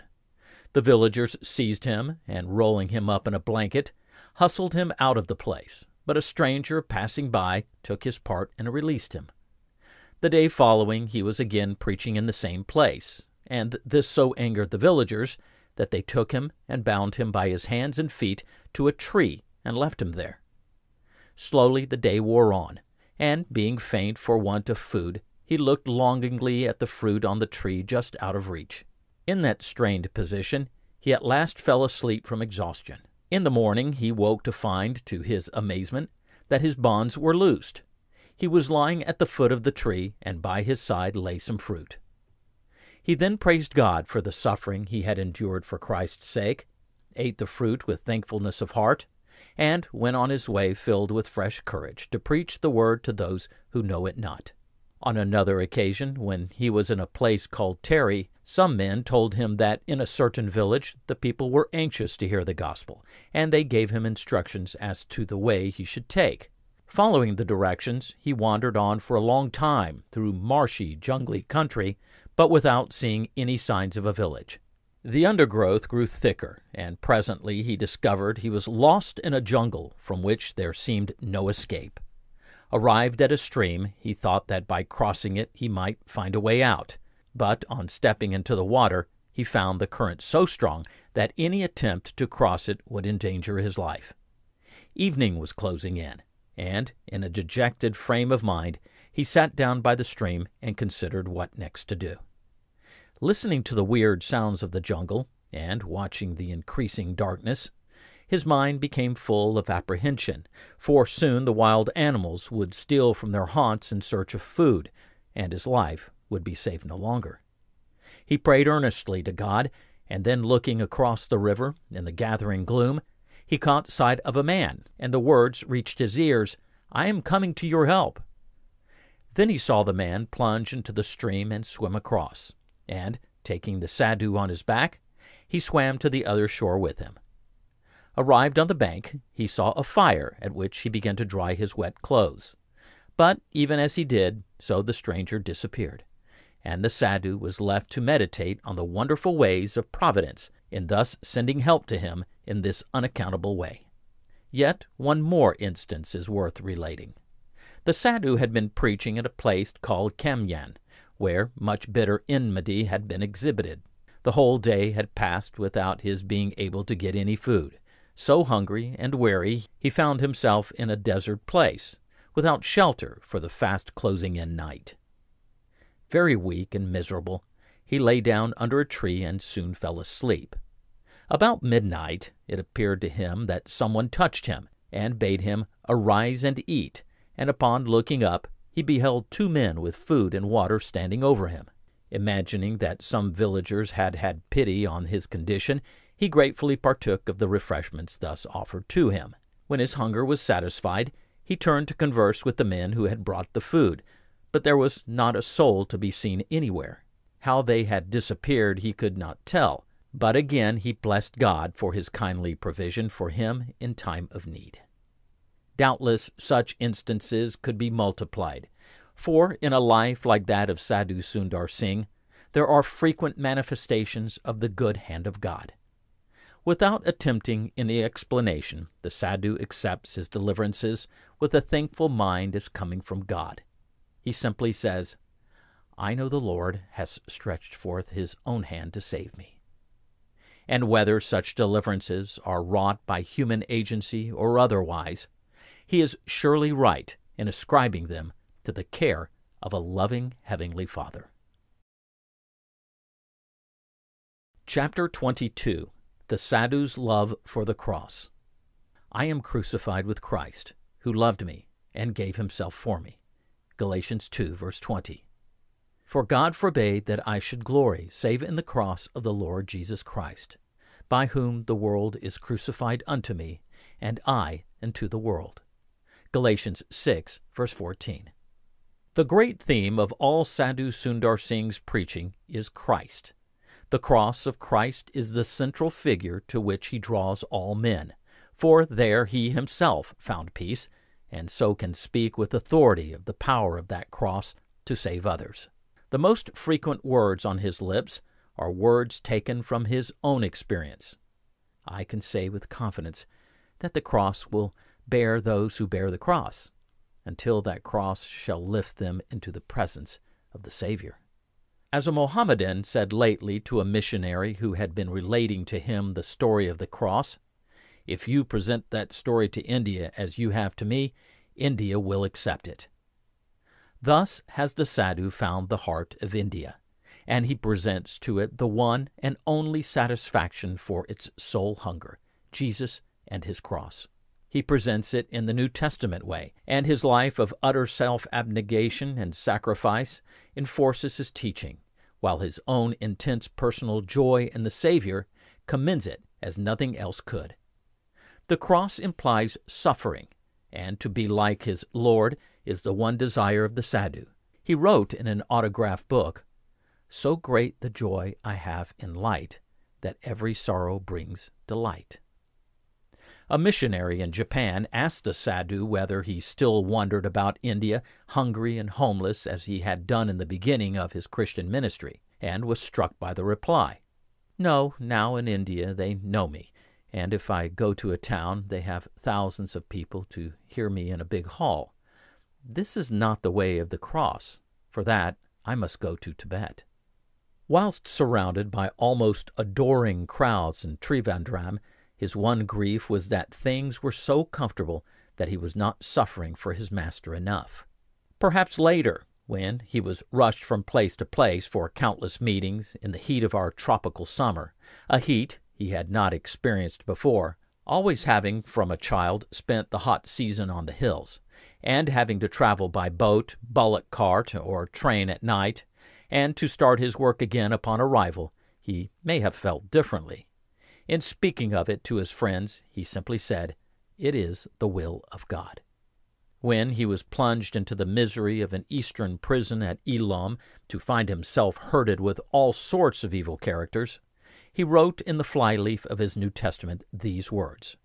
The villagers seized him and, rolling him up in a blanket, hustled him out of the place, but a stranger passing by took his part and released him. The day following he was again preaching in the same place, and this so angered the villagers that they took him and bound him by his hands and feet to a tree and left him there. Slowly the day wore on, and being faint for want of food, he looked longingly at the fruit on the tree just out of reach. In that strained position, he at last fell asleep from exhaustion. In the morning he woke to find, to his amazement, that his bonds were loosed. He was lying at the foot of the tree, and by his side lay some fruit. He then praised God for the suffering he had endured for Christ's sake, ate the fruit with thankfulness of heart, and went on his way filled with fresh courage to preach the word to those who know it not. On another occasion, when he was in a place called Terai, some men told him that in a certain village the people were anxious to hear the gospel, and they gave him instructions as to the way he should take. Following the directions, he wandered on for a long time through marshy, jungly country, but without seeing any signs of a village. The undergrowth grew thicker, and presently he discovered he was lost in a jungle from which there seemed no escape. Arrived at a stream, he thought that by crossing it he might find a way out, but on stepping into the water, he found the current so strong that any attempt to cross it would endanger his life. Evening was closing in, and, in a dejected frame of mind, he sat down by the stream and considered what next to do. Listening to the weird sounds of the jungle, and watching the increasing darkness, his mind became full of apprehension, for soon the wild animals would steal from their haunts in search of food, and his life would be safe no longer. He prayed earnestly to God, and then looking across the river in the gathering gloom, he caught sight of a man, and the words reached his ears, I am coming to your help. Then he saw the man plunge into the stream and swim across, and, taking the Sadhu on his back, he swam to the other shore with him. Arrived on the bank, he saw a fire at which he began to dry his wet clothes. But even as he did, so the stranger disappeared, and the Sadhu was left to meditate on the wonderful ways of Providence in thus sending help to him in this unaccountable way. Yet one more instance is worth relating. The Sadhu had been preaching at a place called Kamyan, where much bitter enmity had been exhibited. The whole day had passed without his being able to get any food. So hungry and weary, he found himself in a desert place, without shelter for the fast closing in night. Very weak and miserable, he lay down under a tree and soon fell asleep. About midnight, it appeared to him that someone touched him and bade him arise and eat, and upon looking up, he beheld two men with food and water standing over him. Imagining that some villagers had had pity on his condition, he gratefully partook of the refreshments thus offered to him. When his hunger was satisfied, he turned to converse with the men who had brought the food, but there was not a soul to be seen anywhere. How they had disappeared he could not tell, but again he blessed God for his kindly provision for him in time of need. Doubtless such instances could be multiplied, for in a life like that of Sadhu Sundar Singh, there are frequent manifestations of the good hand of God. Without attempting any explanation, the Sadhu accepts his deliverances with a thankful mind as coming from God. He simply says, I know the Lord has stretched forth his own hand to save me. And whether such deliverances are wrought by human agency or otherwise, he is surely right in ascribing them to the care of a loving Heavenly Father. Chapter 22 The Sadhu's Love for the Cross. I am crucified with Christ, who loved me and gave himself for me. Galatians 2, verse 20. For God forbade that I should glory save in the cross of the Lord Jesus Christ, by whom the world is crucified unto me, and I unto the world. Galatians 6, verse 14. The great theme of all Sadhu Sundar Singh's preaching is Christ. The cross of Christ is the central figure to which he draws all men, for there he himself found peace, and so can speak with authority of the power of that cross to save others. The most frequent words on his lips are words taken from his own experience. I can say with confidence that the cross will bear those who bear the cross, until that cross shall lift them into the presence of the Savior. As a Mohammedan said lately to a missionary who had been relating to him the story of the cross, if you present that story to India as you have to me, India will accept it. Thus has the sadhu found the heart of India, and he presents to it the one and only satisfaction for its soul hunger Jesus and his cross. He presents it in the New Testament way, and his life of utter self abnegation and sacrifice enforces his teaching while his own intense personal joy in the Savior commends it as nothing else could. The cross implies suffering, and to be like his Lord is the one desire of the sadhu. He wrote in an autograph book, So great the joy I have in light, that every sorrow brings delight. A missionary in Japan asked a sadhu whether he still wandered about India, hungry and homeless as he had done in the beginning of his Christian ministry, and was struck by the reply. No, now in India they know me, and if I go to a town they have thousands of people to hear me in a big hall. This is not the way of the cross. For that I must go to Tibet. Whilst surrounded by almost adoring crowds in Trivandrum, his one grief was that things were so comfortable that he was not suffering for his master enough. Perhaps later, when he was rushed from place to place for countless meetings in the heat of our tropical summer, a heat he had not experienced before, always having from a child spent the hot season on the hills, and having to travel by boat, bullock cart, or train at night, and to start his work again upon arrival, he may have felt differently. In speaking of it to his friends, he simply said, It is the will of God. When he was plunged into the misery of an eastern prison at Elam to find himself herded with all sorts of evil characters, he wrote in the flyleaf of his New Testament these words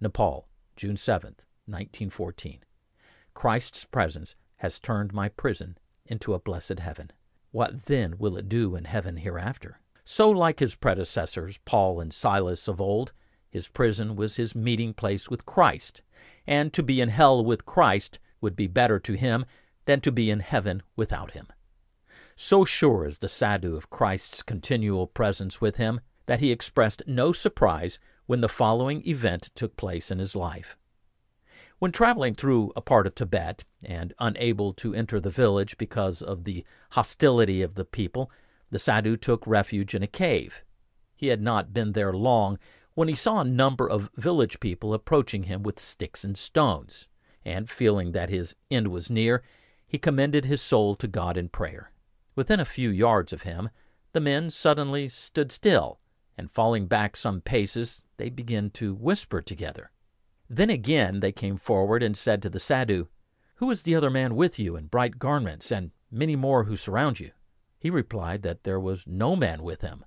Nepal, June 7, 1914. Christ's presence has turned my prison into a blessed heaven. What then will it do in heaven hereafter? So, like his predecessors, Paul and Silas of old, his prison was his meeting place with Christ, and to be in hell with Christ would be better to him than to be in heaven without him. So sure is the sadhu of Christ's continual presence with him that he expressed no surprise when the following event took place in his life. When traveling through a part of Tibet, and unable to enter the village because of the hostility of the people, the sadhu took refuge in a cave. He had not been there long when he saw a number of village people approaching him with sticks and stones, and feeling that his end was near, he commended his soul to God in prayer. Within a few yards of him, the men suddenly stood still, and falling back some paces, they began to whisper together. Then again they came forward and said to the sadhu, Who is the other man with you in bright garments, and many more who surround you? He replied that there was no man with him.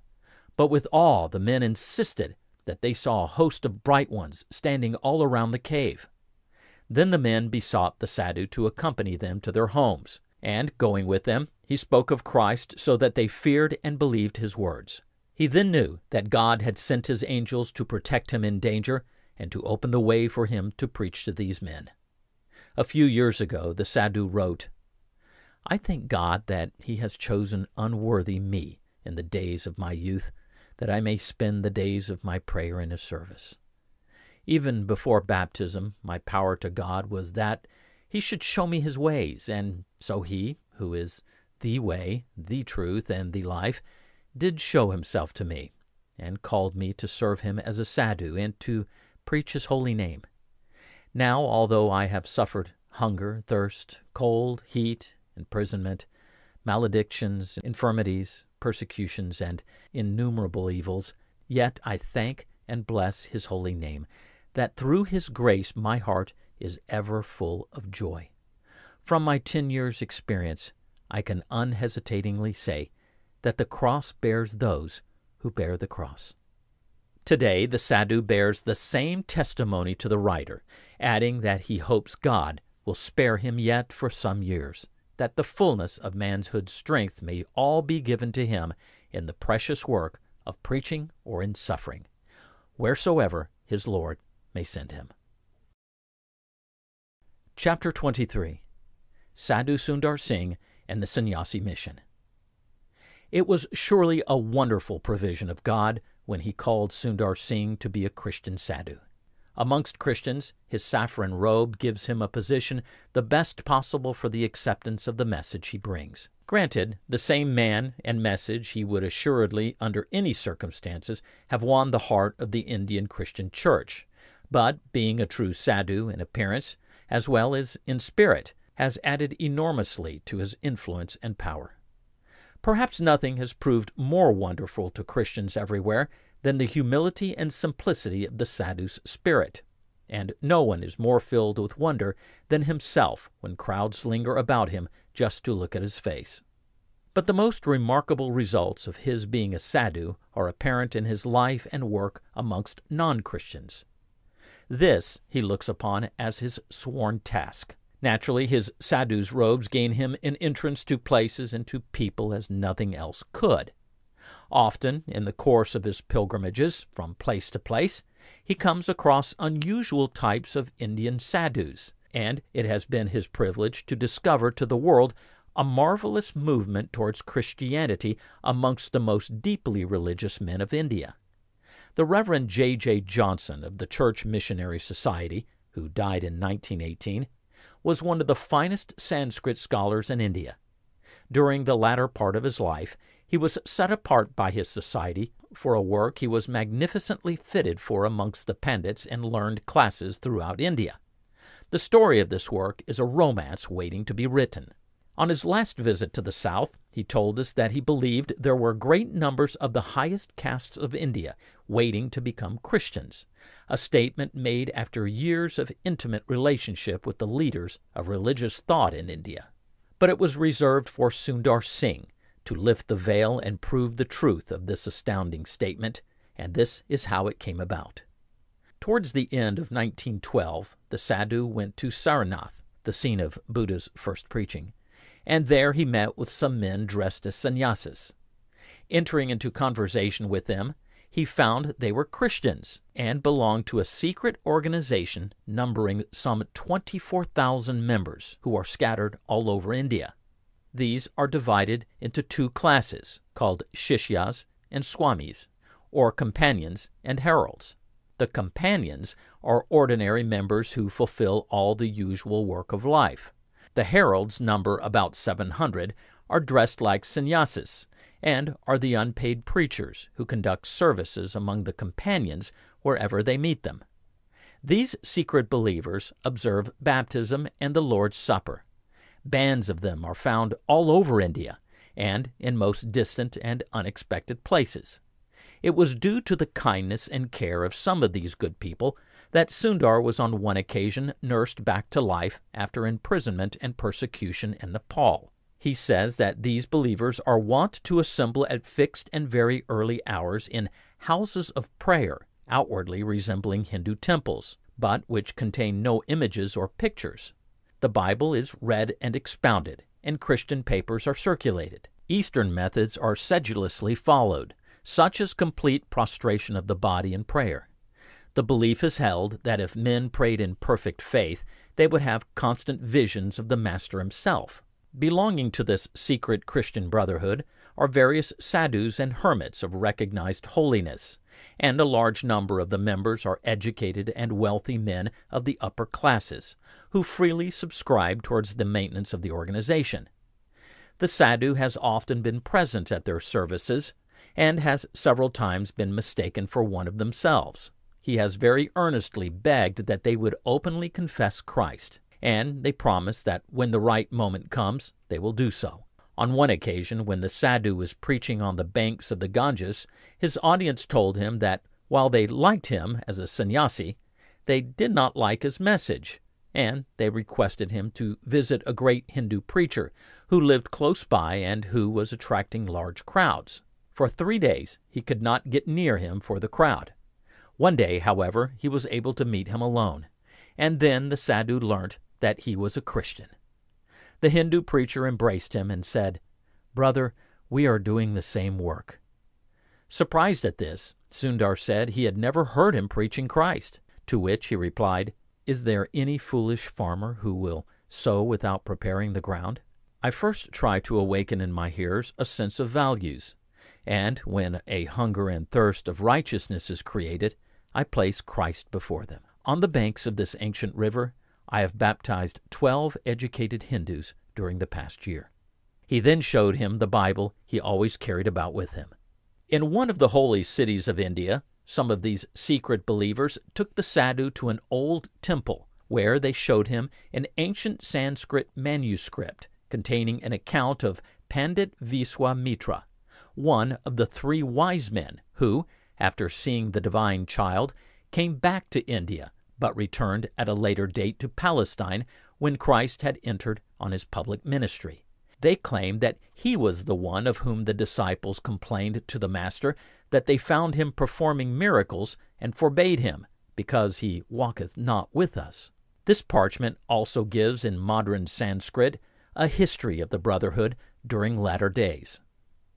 But with awe the men insisted that they saw a host of bright ones standing all around the cave. Then the men besought the sadhu to accompany them to their homes, and going with them, he spoke of Christ so that they feared and believed his words. He then knew that God had sent his angels to protect him in danger and to open the way for him to preach to these men. A few years ago, the sadhu wrote, I thank God that He has chosen unworthy me in the days of my youth, that I may spend the days of my prayer in His service. Even before baptism, my power to God was that He should show me His ways, and so He, who is the way, the truth, and the life, did show Himself to me, and called me to serve Him as a sadhu and to preach His holy name. Now, although I have suffered hunger, thirst, cold, heat, imprisonment, maledictions, infirmities, persecutions, and innumerable evils, yet I thank and bless his holy name, that through his grace my heart is ever full of joy. From my ten years' experience, I can unhesitatingly say that the cross bears those who bear the cross. Today, the sadhu bears the same testimony to the writer, adding that he hopes God will spare him yet for some years that the fullness of manhood's strength may all be given to him in the precious work of preaching or in suffering, wheresoever his Lord may send him. Chapter 23 Sadhu Sundar Singh and the Sannyasi Mission. It was surely a wonderful provision of God when he called Sundar Singh to be a Christian sadhu. Amongst Christians, his saffron robe gives him a position the best possible for the acceptance of the message he brings. Granted, the same man and message he would assuredly, under any circumstances, have won the heart of the Indian Christian Church, but being a true sadhu in appearance, as well as in spirit, has added enormously to his influence and power. Perhaps nothing has proved more wonderful to Christians everywhere than the humility and simplicity of the sadhu's spirit, and no one is more filled with wonder than himself when crowds linger about him just to look at his face. But the most remarkable results of his being a sadhu are apparent in his life and work amongst non Christians. This he looks upon as his sworn task. Naturally, his sadhu's robes gain him an entrance to places and to people as nothing else could. Often, in the course of his pilgrimages from place to place, he comes across unusual types of Indian sadhus, and it has been his privilege to discover to the world a marvelous movement towards Christianity amongst the most deeply religious men of India. The Reverend J. J. Johnson of the Church Missionary Society, who died in 1918, was one of the finest Sanskrit scholars in India. During the latter part of his life, he was set apart by his society for a work he was magnificently fitted for amongst the pandits and learned classes throughout India. The story of this work is a romance waiting to be written. On his last visit to the South, he told us that he believed there were great numbers of the highest castes of India waiting to become Christians, a statement made after years of intimate relationship with the leaders of religious thought in India. But it was reserved for Sundar Singh to lift the veil and prove the truth of this astounding statement, and this is how it came about. Towards the end of 1912, the sadhu went to Saranath, the scene of Buddha's first preaching and there he met with some men dressed as sannyasis. Entering into conversation with them, he found they were Christians and belonged to a secret organization numbering some 24,000 members who are scattered all over India. These are divided into two classes called Shishyas and Swamis, or companions and heralds. The companions are ordinary members who fulfill all the usual work of life. The heralds number about 700, are dressed like sannyasis, and are the unpaid preachers who conduct services among the companions wherever they meet them. These secret believers observe baptism and the Lord's Supper. Bands of them are found all over India and in most distant and unexpected places. It was due to the kindness and care of some of these good people that Sundar was on one occasion nursed back to life after imprisonment and persecution in Nepal. He says that these believers are wont to assemble at fixed and very early hours in houses of prayer, outwardly resembling Hindu temples, but which contain no images or pictures. The Bible is read and expounded, and Christian papers are circulated. Eastern methods are sedulously followed, such as complete prostration of the body in prayer. The belief is held that if men prayed in perfect faith, they would have constant visions of the Master himself. Belonging to this secret Christian brotherhood are various sadhus and hermits of recognized holiness, and a large number of the members are educated and wealthy men of the upper classes, who freely subscribe towards the maintenance of the organization. The sadhu has often been present at their services, and has several times been mistaken for one of themselves he has very earnestly begged that they would openly confess Christ, and they promise that when the right moment comes, they will do so. On one occasion, when the sadhu was preaching on the banks of the Ganges, his audience told him that while they liked him as a sannyasi, they did not like his message, and they requested him to visit a great Hindu preacher who lived close by and who was attracting large crowds. For three days he could not get near him for the crowd. One day, however, he was able to meet him alone, and then the sadhu learnt that he was a Christian. The Hindu preacher embraced him and said, Brother, we are doing the same work. Surprised at this, Sundar said he had never heard him preaching Christ, to which he replied, Is there any foolish farmer who will sow without preparing the ground? I first try to awaken in my hearers a sense of values, and when a hunger and thirst of righteousness is created, I place Christ before them. On the banks of this ancient river, I have baptized twelve educated Hindus during the past year. He then showed him the Bible he always carried about with him. In one of the holy cities of India, some of these secret believers took the sadhu to an old temple where they showed him an ancient Sanskrit manuscript containing an account of Pandit Viswamitra, one of the three wise men who, after seeing the divine child, came back to India but returned at a later date to Palestine when Christ had entered on his public ministry. They claimed that he was the one of whom the disciples complained to the Master that they found him performing miracles and forbade him, because he walketh not with us. This parchment also gives in modern Sanskrit a history of the Brotherhood during latter days.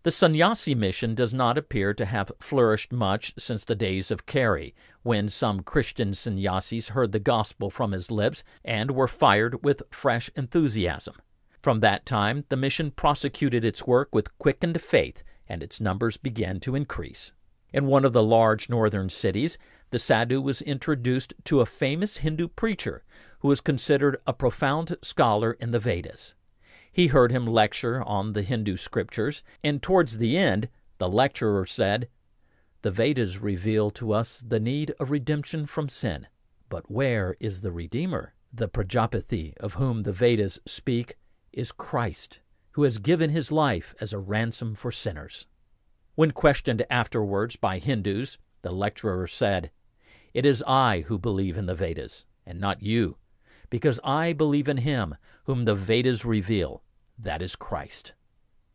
The sannyasi mission does not appear to have flourished much since the days of Carey, when some Christian sannyasis heard the gospel from his lips and were fired with fresh enthusiasm. From that time, the mission prosecuted its work with quickened faith, and its numbers began to increase. In one of the large northern cities, the sadhu was introduced to a famous Hindu preacher who was considered a profound scholar in the Vedas. He heard him lecture on the Hindu scriptures, and towards the end, the lecturer said, The Vedas reveal to us the need of redemption from sin. But where is the Redeemer? The Prajapati of whom the Vedas speak is Christ, who has given his life as a ransom for sinners. When questioned afterwards by Hindus, the lecturer said, It is I who believe in the Vedas, and not you, because I believe in him whom the Vedas reveal, that is Christ.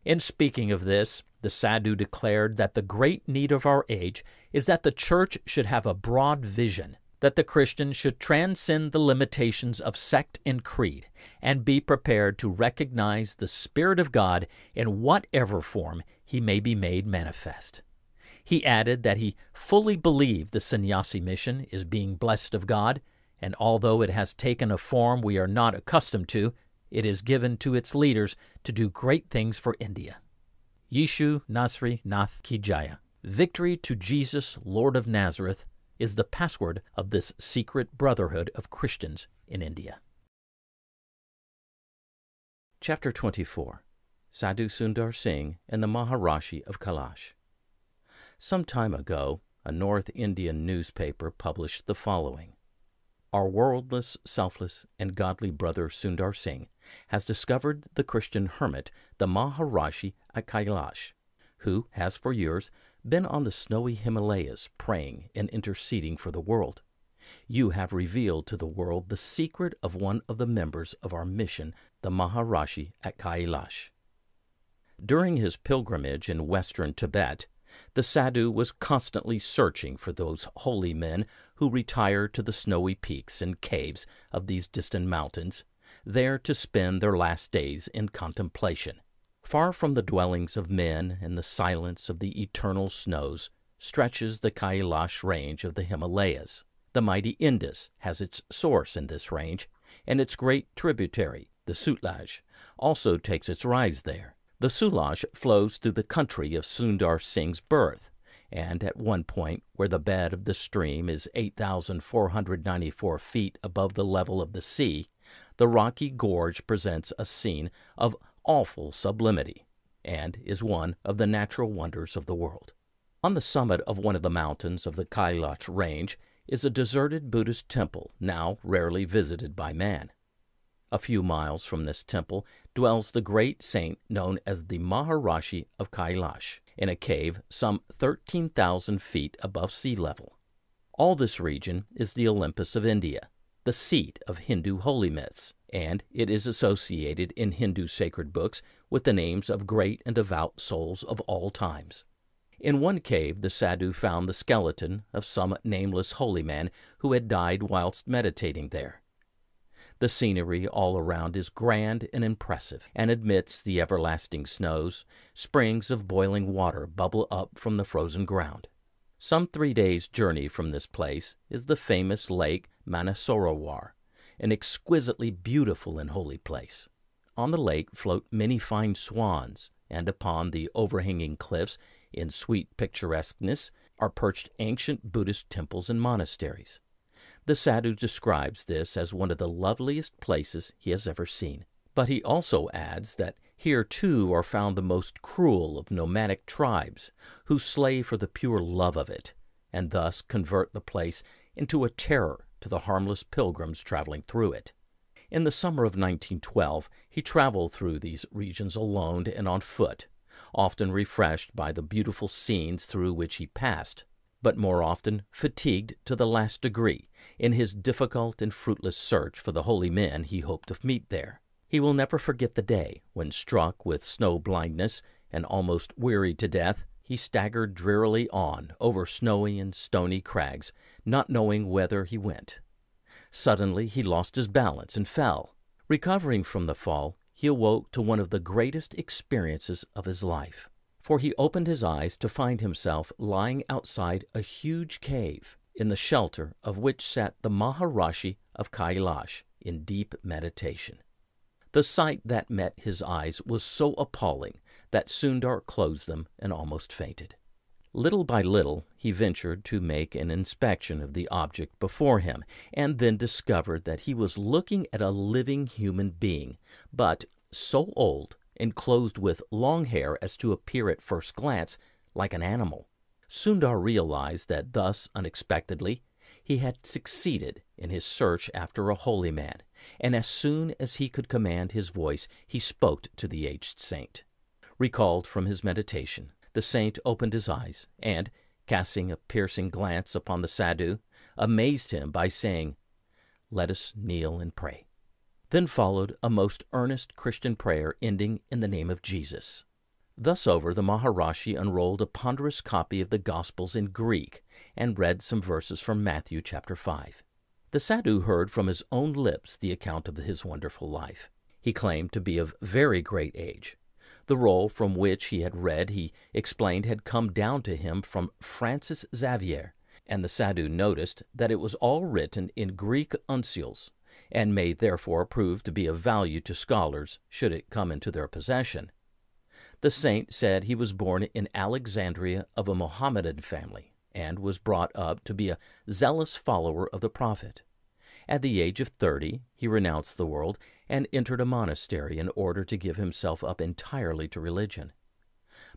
In speaking of this, the Sadhu declared that the great need of our age is that the Church should have a broad vision that the Christian should transcend the limitations of sect and creed and be prepared to recognize the Spirit of God in whatever form he may be made manifest. He added that he fully believed the sannyasi mission is being blessed of God, and although it has taken a form we are not accustomed to, it is given to its leaders to do great things for India. Yeshu Nasri Nath Kijaya. Victory to Jesus, Lord of Nazareth, is the password of this secret brotherhood of Christians in India. Chapter 24 Sadhu Sundar Singh and the Maharishi of Kailash. Some time ago, a North Indian newspaper published the following Our worldless, selfless, and godly brother Sundar Singh has discovered the Christian hermit, the Maharishi at Kailash, who has for years been on the snowy Himalayas praying and interceding for the world. You have revealed to the world the secret of one of the members of our mission, the Maharishi at Kailash. During his pilgrimage in western Tibet, the sadhu was constantly searching for those holy men who retire to the snowy peaks and caves of these distant mountains, there to spend their last days in contemplation. Far from the dwellings of men in the silence of the eternal snows stretches the Kailash range of the Himalayas. The mighty Indus has its source in this range, and its great tributary, the Sutlej, also takes its rise there. The Sutlej flows through the country of Sundar Singh's birth, and at one point where the bed of the stream is 8,494 feet above the level of the sea, the rocky gorge presents a scene of awful sublimity, and is one of the natural wonders of the world. On the summit of one of the mountains of the Kailash range is a deserted Buddhist temple now rarely visited by man. A few miles from this temple dwells the great saint known as the Maharishi of Kailash, in a cave some 13,000 feet above sea level. All this region is the Olympus of India, the seat of Hindu holy myths, and it is associated in Hindu sacred books with the names of great and devout souls of all times. In one cave, the sadhu found the skeleton of some nameless holy man who had died whilst meditating there. The scenery all around is grand and impressive, and amidst the everlasting snows, springs of boiling water bubble up from the frozen ground. Some three days' journey from this place is the famous lake Manasarovar, an exquisitely beautiful and holy place. On the lake float many fine swans, and upon the overhanging cliffs, in sweet picturesqueness, are perched ancient Buddhist temples and monasteries. The sadhu describes this as one of the loveliest places he has ever seen. But he also adds that here too are found the most cruel of nomadic tribes, who slay for the pure love of it, and thus convert the place into a terror to the harmless pilgrims traveling through it. In the summer of 1912 he traveled through these regions alone and on foot, often refreshed by the beautiful scenes through which he passed, but more often fatigued to the last degree in his difficult and fruitless search for the holy men he hoped to meet there. He will never forget the day when, struck with snow blindness and almost wearied to death, he staggered drearily on over snowy and stony crags, not knowing whither he went. Suddenly he lost his balance and fell. Recovering from the fall, he awoke to one of the greatest experiences of his life, for he opened his eyes to find himself lying outside a huge cave, in the shelter of which sat the Maharishi of Kailash in deep meditation. The sight that met his eyes was so appalling that Sundar closed them and almost fainted. Little by little he ventured to make an inspection of the object before him, and then discovered that he was looking at a living human being, but so old and clothed with long hair as to appear at first glance like an animal. Sundar realized that thus unexpectedly he had succeeded in his search after a holy man, and as soon as he could command his voice, he spoke to the aged saint. Recalled from his meditation, the saint opened his eyes, and, casting a piercing glance upon the sadhu, amazed him by saying, Let us kneel and pray. Then followed a most earnest Christian prayer ending in the name of Jesus. Thus over, the Maharishi unrolled a ponderous copy of the Gospels in Greek and read some verses from Matthew chapter 5. The sadhu heard from his own lips the account of his wonderful life. He claimed to be of very great age. The roll from which he had read, he explained, had come down to him from Francis Xavier, and the sadhu noticed that it was all written in Greek uncials, and may therefore prove to be of value to scholars should it come into their possession. The saint said he was born in Alexandria of a Mohammedan family, and was brought up to be a zealous follower of the Prophet. At the age of thirty, he renounced the world and entered a monastery in order to give himself up entirely to religion.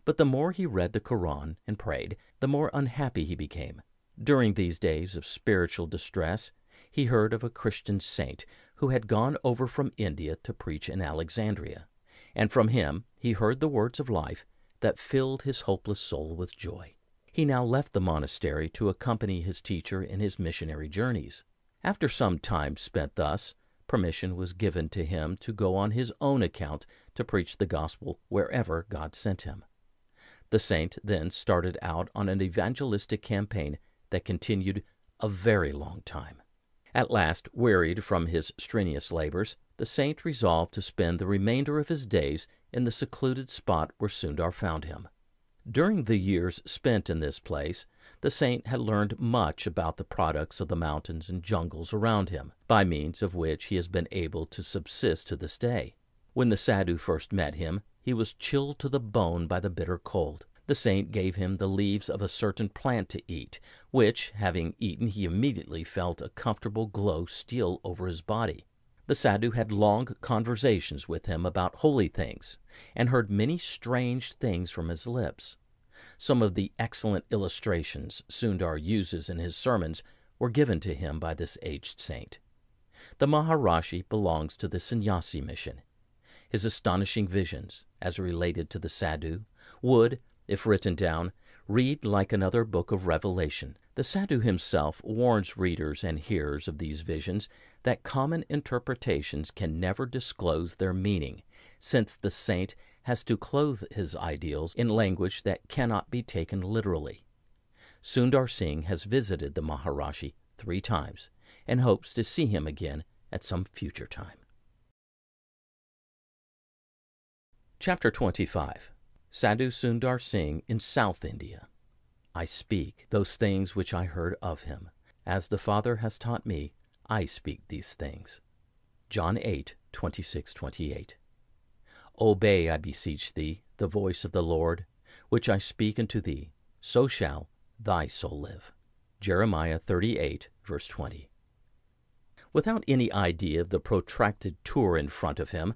But the more he read the Koran and prayed, the more unhappy he became. During these days of spiritual distress, he heard of a Christian saint who had gone over from India to preach in Alexandria and from him he heard the words of life that filled his hopeless soul with joy. He now left the monastery to accompany his teacher in his missionary journeys. After some time spent thus, permission was given to him to go on his own account to preach the gospel wherever God sent him. The saint then started out on an evangelistic campaign that continued a very long time. At last, wearied from his strenuous labors, the saint resolved to spend the remainder of his days in the secluded spot where Sundar found him. During the years spent in this place, the saint had learned much about the products of the mountains and jungles around him, by means of which he has been able to subsist to this day. When the sadhu first met him, he was chilled to the bone by the bitter cold. The saint gave him the leaves of a certain plant to eat, which, having eaten, he immediately felt a comfortable glow steal over his body. The sadhu had long conversations with him about holy things, and heard many strange things from his lips. Some of the excellent illustrations Sundar uses in his sermons were given to him by this aged saint. The Maharishi belongs to the Sannyasi mission. His astonishing visions, as related to the sadhu, would, if written down, read like another book of Revelation. The sadhu himself warns readers and hearers of these visions that common interpretations can never disclose their meaning, since the saint has to clothe his ideals in language that cannot be taken literally. Sundar Singh has visited the Maharishi three times and hopes to see him again at some future time. Chapter 25 Sadhu Sundar Singh in South India. I speak those things which I heard of him. As the Father has taught me, I speak these things. John 8, 26, 28. Obey, I beseech thee, the voice of the Lord, which I speak unto thee, so shall thy soul live. Jeremiah 38, verse 20. Without any idea of the protracted tour in front of him,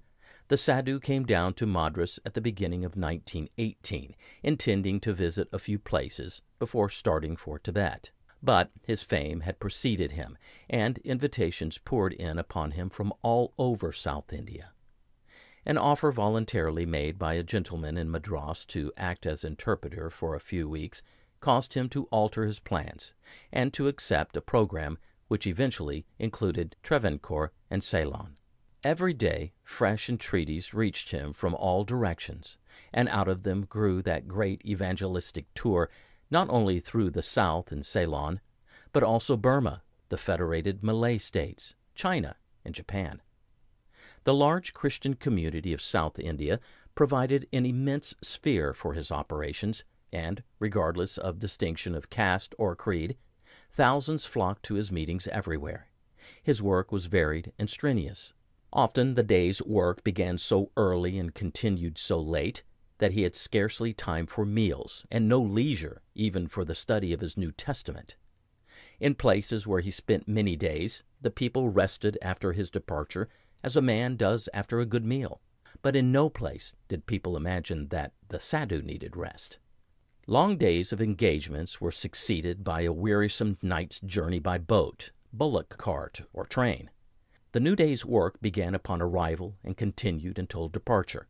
the Sadhu came down to Madras at the beginning of 1918, intending to visit a few places before starting for Tibet. But his fame had preceded him, and invitations poured in upon him from all over South India. An offer voluntarily made by a gentleman in Madras to act as interpreter for a few weeks caused him to alter his plans and to accept a program which eventually included Travancore and Ceylon. Every day fresh entreaties reached him from all directions, and out of them grew that great evangelistic tour not only through the South and Ceylon, but also Burma, the Federated Malay States, China, and Japan. The large Christian community of South India provided an immense sphere for his operations, and, regardless of distinction of caste or creed, Thousands flocked to his meetings everywhere. His work was varied and strenuous. Often the day's work began so early and continued so late that he had scarcely time for meals and no leisure even for the study of his New Testament. In places where he spent many days, the people rested after his departure as a man does after a good meal. But in no place did people imagine that the sadhu needed rest. Long days of engagements were succeeded by a wearisome night's journey by boat, bullock cart, or train. The new day's work began upon arrival and continued until departure.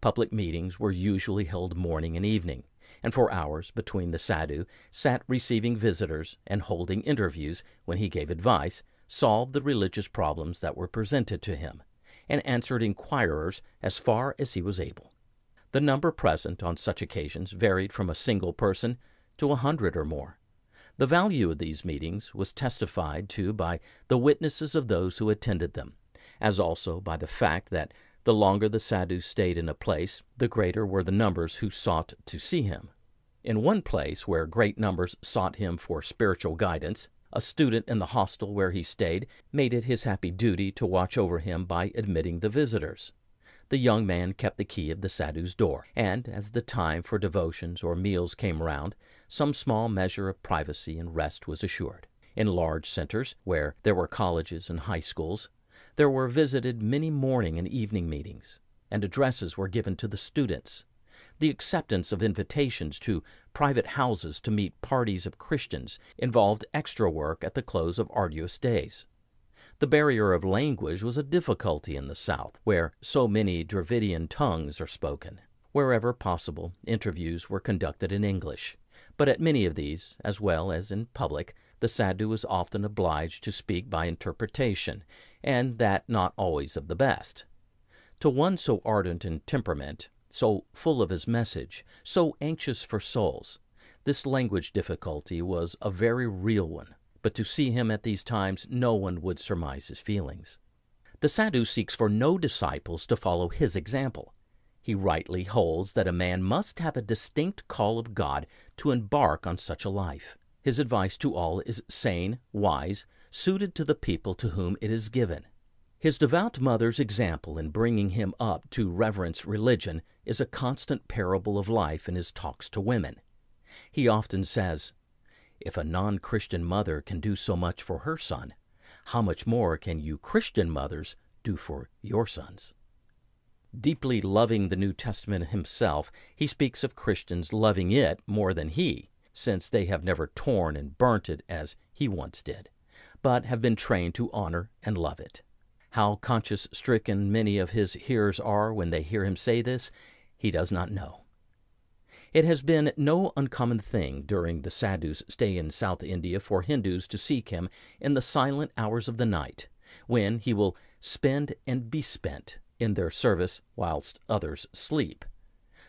Public meetings were usually held morning and evening, and for hours between the sadhu sat receiving visitors and holding interviews when he gave advice, solved the religious problems that were presented to him, and answered inquirers as far as he was able. The number present on such occasions varied from a single person to a hundred or more. The value of these meetings was testified to by the witnesses of those who attended them, as also by the fact that the longer the sadhu stayed in a place, the greater were the numbers who sought to see him. In one place where great numbers sought him for spiritual guidance, a student in the hostel where he stayed made it his happy duty to watch over him by admitting the visitors the young man kept the key of the sadhu's door, and as the time for devotions or meals came round, some small measure of privacy and rest was assured. In large centers, where there were colleges and high schools, there were visited many morning and evening meetings, and addresses were given to the students. The acceptance of invitations to private houses to meet parties of Christians involved extra work at the close of arduous days. The barrier of language was a difficulty in the South, where so many Dravidian tongues are spoken. Wherever possible, interviews were conducted in English, but at many of these, as well as in public, the sadhu was often obliged to speak by interpretation, and that not always of the best. To one so ardent in temperament, so full of his message, so anxious for souls, this language difficulty was a very real one but to see him at these times no one would surmise his feelings. The sadhu seeks for no disciples to follow his example. He rightly holds that a man must have a distinct call of God to embark on such a life. His advice to all is sane, wise, suited to the people to whom it is given. His devout mother's example in bringing him up to reverence religion is a constant parable of life in his talks to women. He often says, if a non Christian mother can do so much for her son, how much more can you Christian mothers do for your sons? Deeply loving the New Testament himself, he speaks of Christians loving it more than he, since they have never torn and burnt it as he once did, but have been trained to honor and love it. How conscience stricken many of his hearers are when they hear him say this, he does not know. It has been no uncommon thing during the Sadhu's stay in South India for Hindus to seek him in the silent hours of the night, when he will spend and be spent in their service whilst others sleep.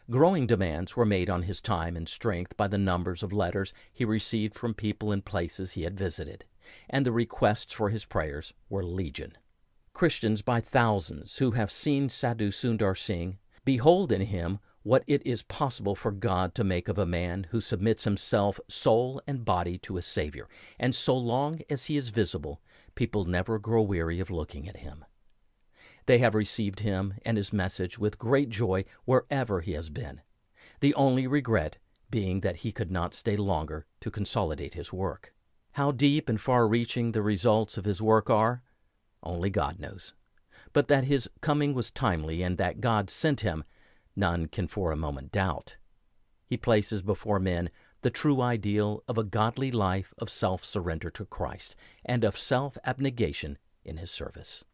Growing demands were made on his time and strength by the numbers of letters he received from people in places he had visited, and the requests for his prayers were legion. Christians by thousands who have seen Sadhu Sundar Singh behold in him what it is possible for God to make of a man who submits himself soul and body to a Savior, and so long as he is visible, people never grow weary of looking at him. They have received him and his message with great joy wherever he has been, the only regret being that he could not stay longer to consolidate his work. How deep and far reaching the results of his work are, only God knows. But that his coming was timely and that God sent him, none can for a moment doubt. He places before men the true ideal of a godly life of self surrender to Christ and of self abnegation in his service.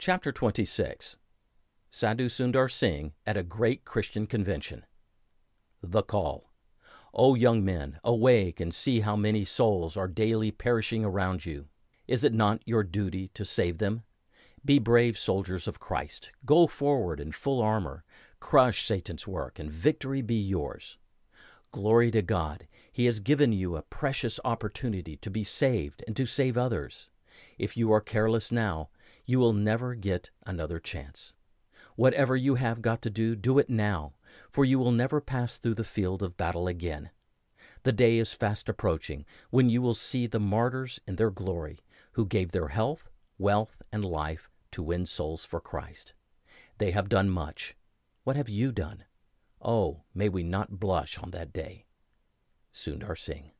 Chapter 26 Sadhu Sundar Singh at a Great Christian Convention. The Call. O young men, awake and see how many souls are daily perishing around you. Is it not your duty to save them? Be brave soldiers of Christ. Go forward in full armor. Crush Satan's work, and victory be yours. Glory to God. He has given you a precious opportunity to be saved and to save others. If you are careless now, you will never get another chance. Whatever you have got to do, do it now, for you will never pass through the field of battle again. The day is fast approaching when you will see the martyrs in their glory, who gave their health, wealth, and life to win souls for Christ. They have done much. What have you done? Oh, may we not blush on that day. Sundar Singh.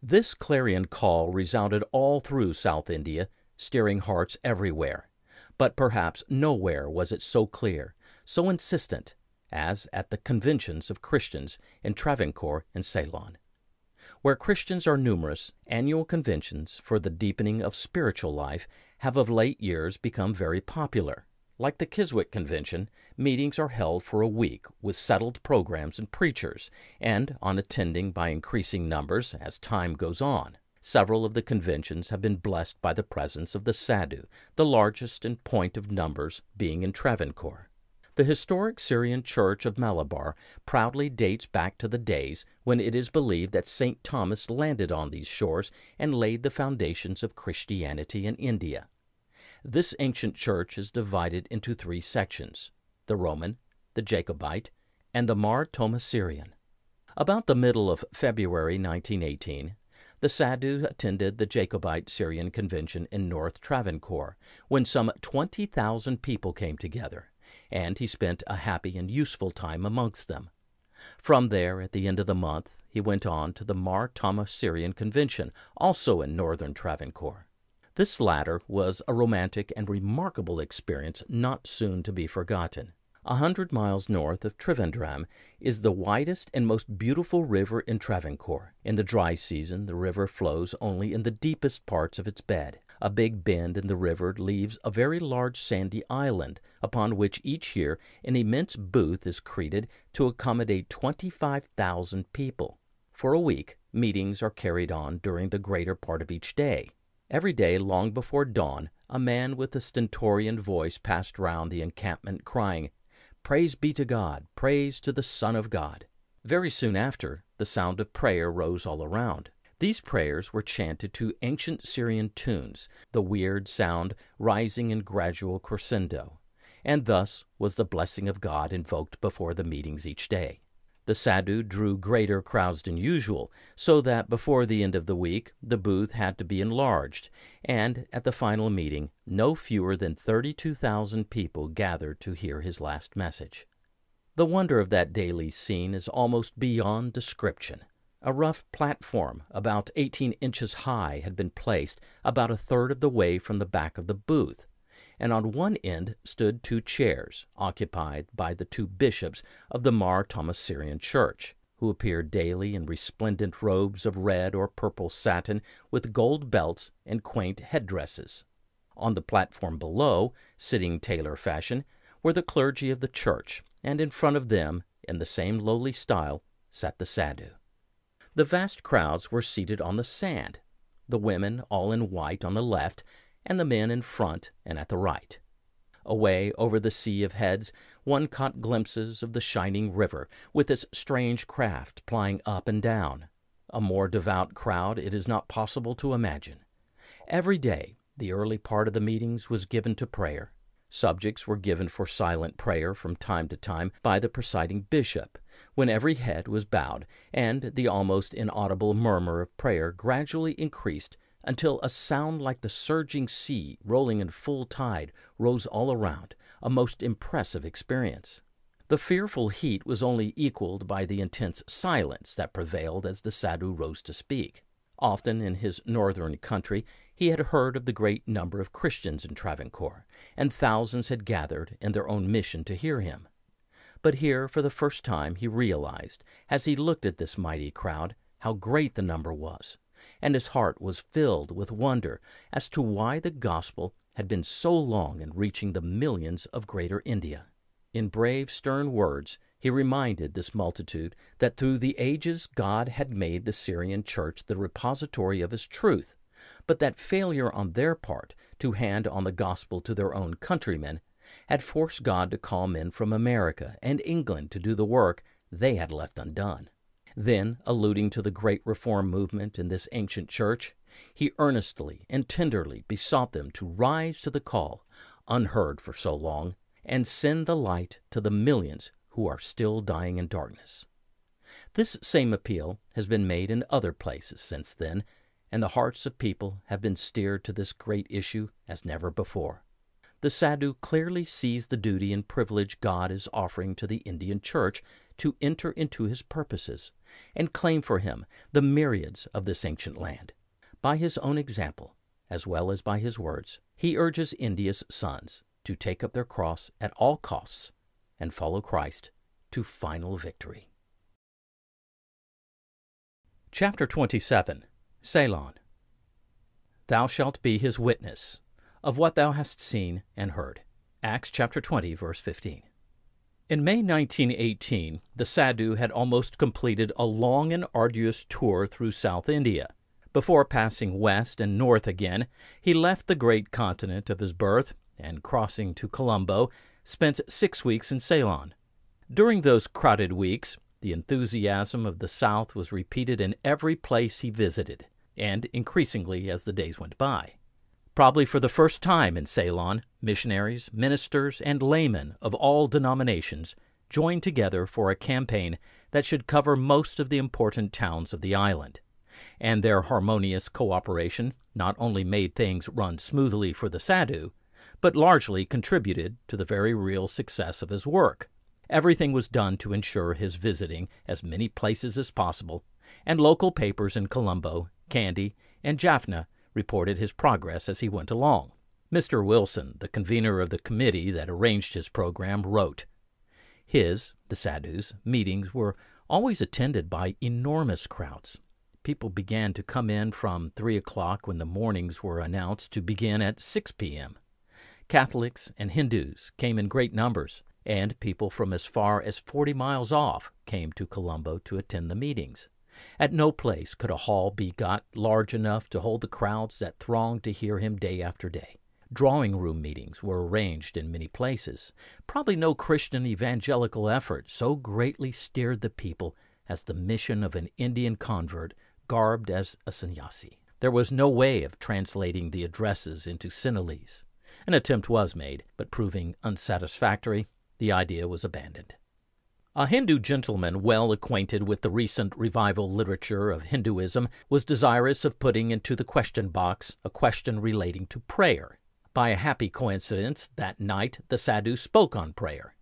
This clarion call resounded all through South India, stirring hearts everywhere but perhaps nowhere was it so clear, so insistent, as at the conventions of Christians in Travancore and Ceylon. Where Christians are numerous, annual conventions for the deepening of spiritual life have of late years become very popular. Like the Keswick Convention, meetings are held for a week with settled programs and preachers, and on attending by increasing numbers as time goes on. Several of the conventions have been blessed by the presence of the Sadhu, the largest in point of numbers being in Travancore. The historic Syrian Church of Malabar proudly dates back to the days when it is believed that St. Thomas landed on these shores and laid the foundations of Christianity in India. This ancient church is divided into three sections the Roman, the Jacobite, and the Mar Thoma Syrian. About the middle of February 1918, the Sadhu attended the Jacobite Syrian Convention in North Travancore, when some 20,000 people came together, and he spent a happy and useful time amongst them. From there, at the end of the month, he went on to the Mar Thoma Syrian Convention, also in northern Travancore. This latter was a romantic and remarkable experience not soon to be forgotten. A hundred miles north of Trivandrum is the widest and most beautiful river in Travancore. In the dry season, the river flows only in the deepest parts of its bed. A big bend in the river leaves a very large sandy island, upon which each year an immense booth is created to accommodate 25,000 people. For a week, meetings are carried on during the greater part of each day. Every day, long before dawn, a man with a stentorian voice passed round the encampment, crying, Praise be to God! Praise to the Son of God! Very soon after, the sound of prayer rose all around. These prayers were chanted to ancient Syrian tunes, the weird sound rising in gradual crescendo, and thus was the blessing of God invoked before the meetings each day. The Sadhu drew greater crowds than usual, so that before the end of the week the booth had to be enlarged, and at the final meeting no fewer than 32,000 people gathered to hear his last message. The wonder of that daily scene is almost beyond description. A rough platform, about 18 inches high, had been placed about a third of the way from the back of the booth, and on one end stood two chairs, occupied by the two bishops of the Mar Thoma Syrian Church, who appeared daily in resplendent robes of red or purple satin with gold belts and quaint headdresses. On the platform below, sitting tailor fashion, were the clergy of the church, and in front of them, in the same lowly style, sat the sadhu. The vast crowds were seated on the sand, the women all in white on the left, and the men in front and at the right. Away over the sea of heads, one caught glimpses of the shining river, with its strange craft plying up and down. A more devout crowd it is not possible to imagine. Every day, the early part of the meetings was given to prayer. Subjects were given for silent prayer from time to time by the presiding bishop, when every head was bowed, and the almost inaudible murmur of prayer gradually increased until a sound like the surging sea rolling in full tide rose all around, a most impressive experience. The fearful heat was only equaled by the intense silence that prevailed as the sadhu rose to speak. Often in his northern country he had heard of the great number of Christians in Travancore, and thousands had gathered in their own mission to hear him. But here, for the first time, he realized, as he looked at this mighty crowd, how great the number was, and his heart was filled with wonder as to why the gospel had been so long in reaching the millions of Greater India. In brave, stern words, he reminded this multitude that through the ages God had made the Syrian church the repository of his truth, but that failure on their part to hand on the gospel to their own countrymen had forced God to call men from America and England to do the work they had left undone. Then, alluding to the great reform movement in this ancient church, he earnestly and tenderly besought them to rise to the call, unheard for so long, and send the light to the millions who are still dying in darkness. This same appeal has been made in other places since then, and the hearts of people have been steered to this great issue as never before the sadhu clearly sees the duty and privilege God is offering to the Indian church to enter into his purposes and claim for him the myriads of this ancient land. By his own example, as well as by his words, he urges India's sons to take up their cross at all costs and follow Christ to final victory. Chapter 27 Ceylon Thou shalt be his witness of what thou hast seen and heard. Acts chapter 20, verse 15. In May 1918, the Sadhu had almost completed a long and arduous tour through South India. Before passing west and north again, he left the great continent of his birth and, crossing to Colombo, spent six weeks in Ceylon. During those crowded weeks, the enthusiasm of the South was repeated in every place he visited, and increasingly as the days went by. Probably for the first time in Ceylon, missionaries, ministers, and laymen of all denominations joined together for a campaign that should cover most of the important towns of the island. And their harmonious cooperation not only made things run smoothly for the Sadhu, but largely contributed to the very real success of his work. Everything was done to ensure his visiting as many places as possible, and local papers in Colombo, Kandy, and Jaffna reported his progress as he went along. Mr. Wilson, the convener of the committee that arranged his program, wrote His, the Sadhu's, meetings were always attended by enormous crowds. People began to come in from 3 o'clock when the mornings were announced to begin at 6 p.m. Catholics and Hindus came in great numbers, and people from as far as 40 miles off came to Colombo to attend the meetings. At no place could a hall be got large enough to hold the crowds that thronged to hear him day after day. Drawing room meetings were arranged in many places. Probably no Christian evangelical effort so greatly steered the people as the mission of an Indian convert garbed as a sannyasi. There was no way of translating the addresses into Sinhalese. An attempt was made, but proving unsatisfactory, the idea was abandoned. A Hindu gentleman well acquainted with the recent revival literature of Hinduism was desirous of putting into the question box a question relating to prayer. By a happy coincidence, that night the sadhu spoke on prayer.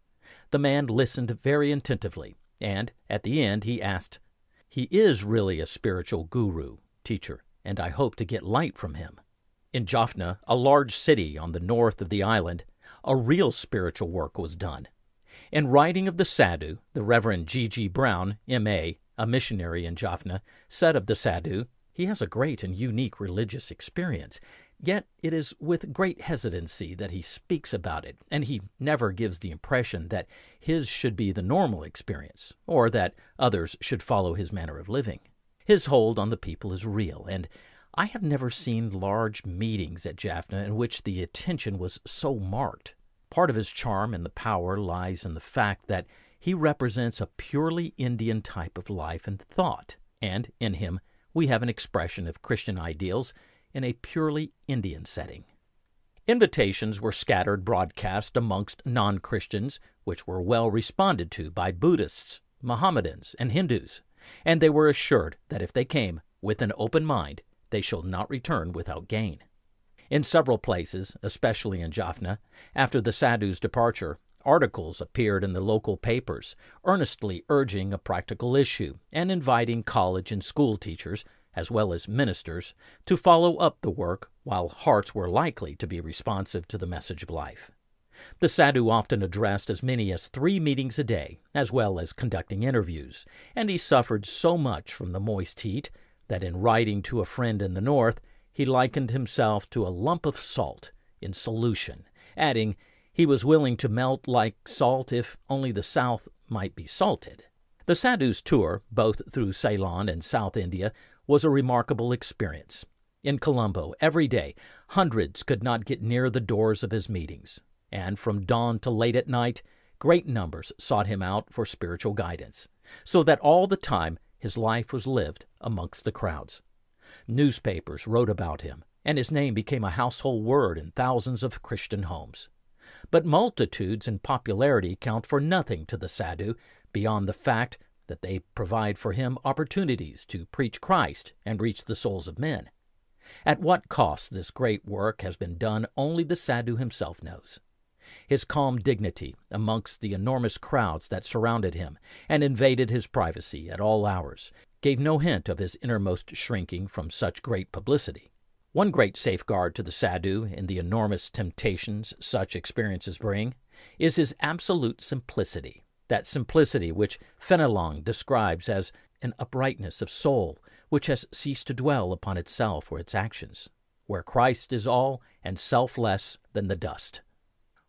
The man listened very attentively, and at the end he asked, He is really a spiritual guru, teacher, and I hope to get light from him. In Jaffna, a large city on the north of the island, a real spiritual work was done. In writing of the Sadhu, the Reverend G. G. Brown, M.A., a missionary in Jaffna, said of the Sadhu, he has a great and unique religious experience, yet it is with great hesitancy that he speaks about it, and he never gives the impression that his should be the normal experience, or that others should follow his manner of living. His hold on the people is real, and I have never seen large meetings at Jaffna in which the attention was so marked. Part of his charm and the power lies in the fact that he represents a purely Indian type of life and thought, and in him we have an expression of Christian ideals in a purely Indian setting. Invitations were scattered broadcast amongst non Christians, which were well responded to by Buddhists, Mohammedans, and Hindus, and they were assured that if they came with an open mind, they shall not return without gain. In several places, especially in Jaffna, after the Sadhu's departure, articles appeared in the local papers earnestly urging a practical issue and inviting college and school teachers, as well as ministers, to follow up the work while hearts were likely to be responsive to the message of life. The sadhu often addressed as many as three meetings a day, as well as conducting interviews, and he suffered so much from the moist heat that in writing to a friend in the north, he likened himself to a lump of salt in solution, adding, he was willing to melt like salt if only the south might be salted. The sadhu's tour, both through Ceylon and South India, was a remarkable experience. In Colombo, every day, hundreds could not get near the doors of his meetings and from dawn to late at night, great numbers sought him out for spiritual guidance, so that all the time his life was lived amongst the crowds. Newspapers wrote about him, and his name became a household word in thousands of Christian homes. But multitudes and popularity count for nothing to the sadhu beyond the fact that they provide for him opportunities to preach Christ and reach the souls of men. At what cost this great work has been done only the sadhu himself knows. His calm dignity amongst the enormous crowds that surrounded him and invaded his privacy at all hours gave no hint of his innermost shrinking from such great publicity. One great safeguard to the sadhu in the enormous temptations such experiences bring is his absolute simplicity, that simplicity which Fenelon describes as an uprightness of soul which has ceased to dwell upon itself or its actions, where Christ is all and self less than the dust.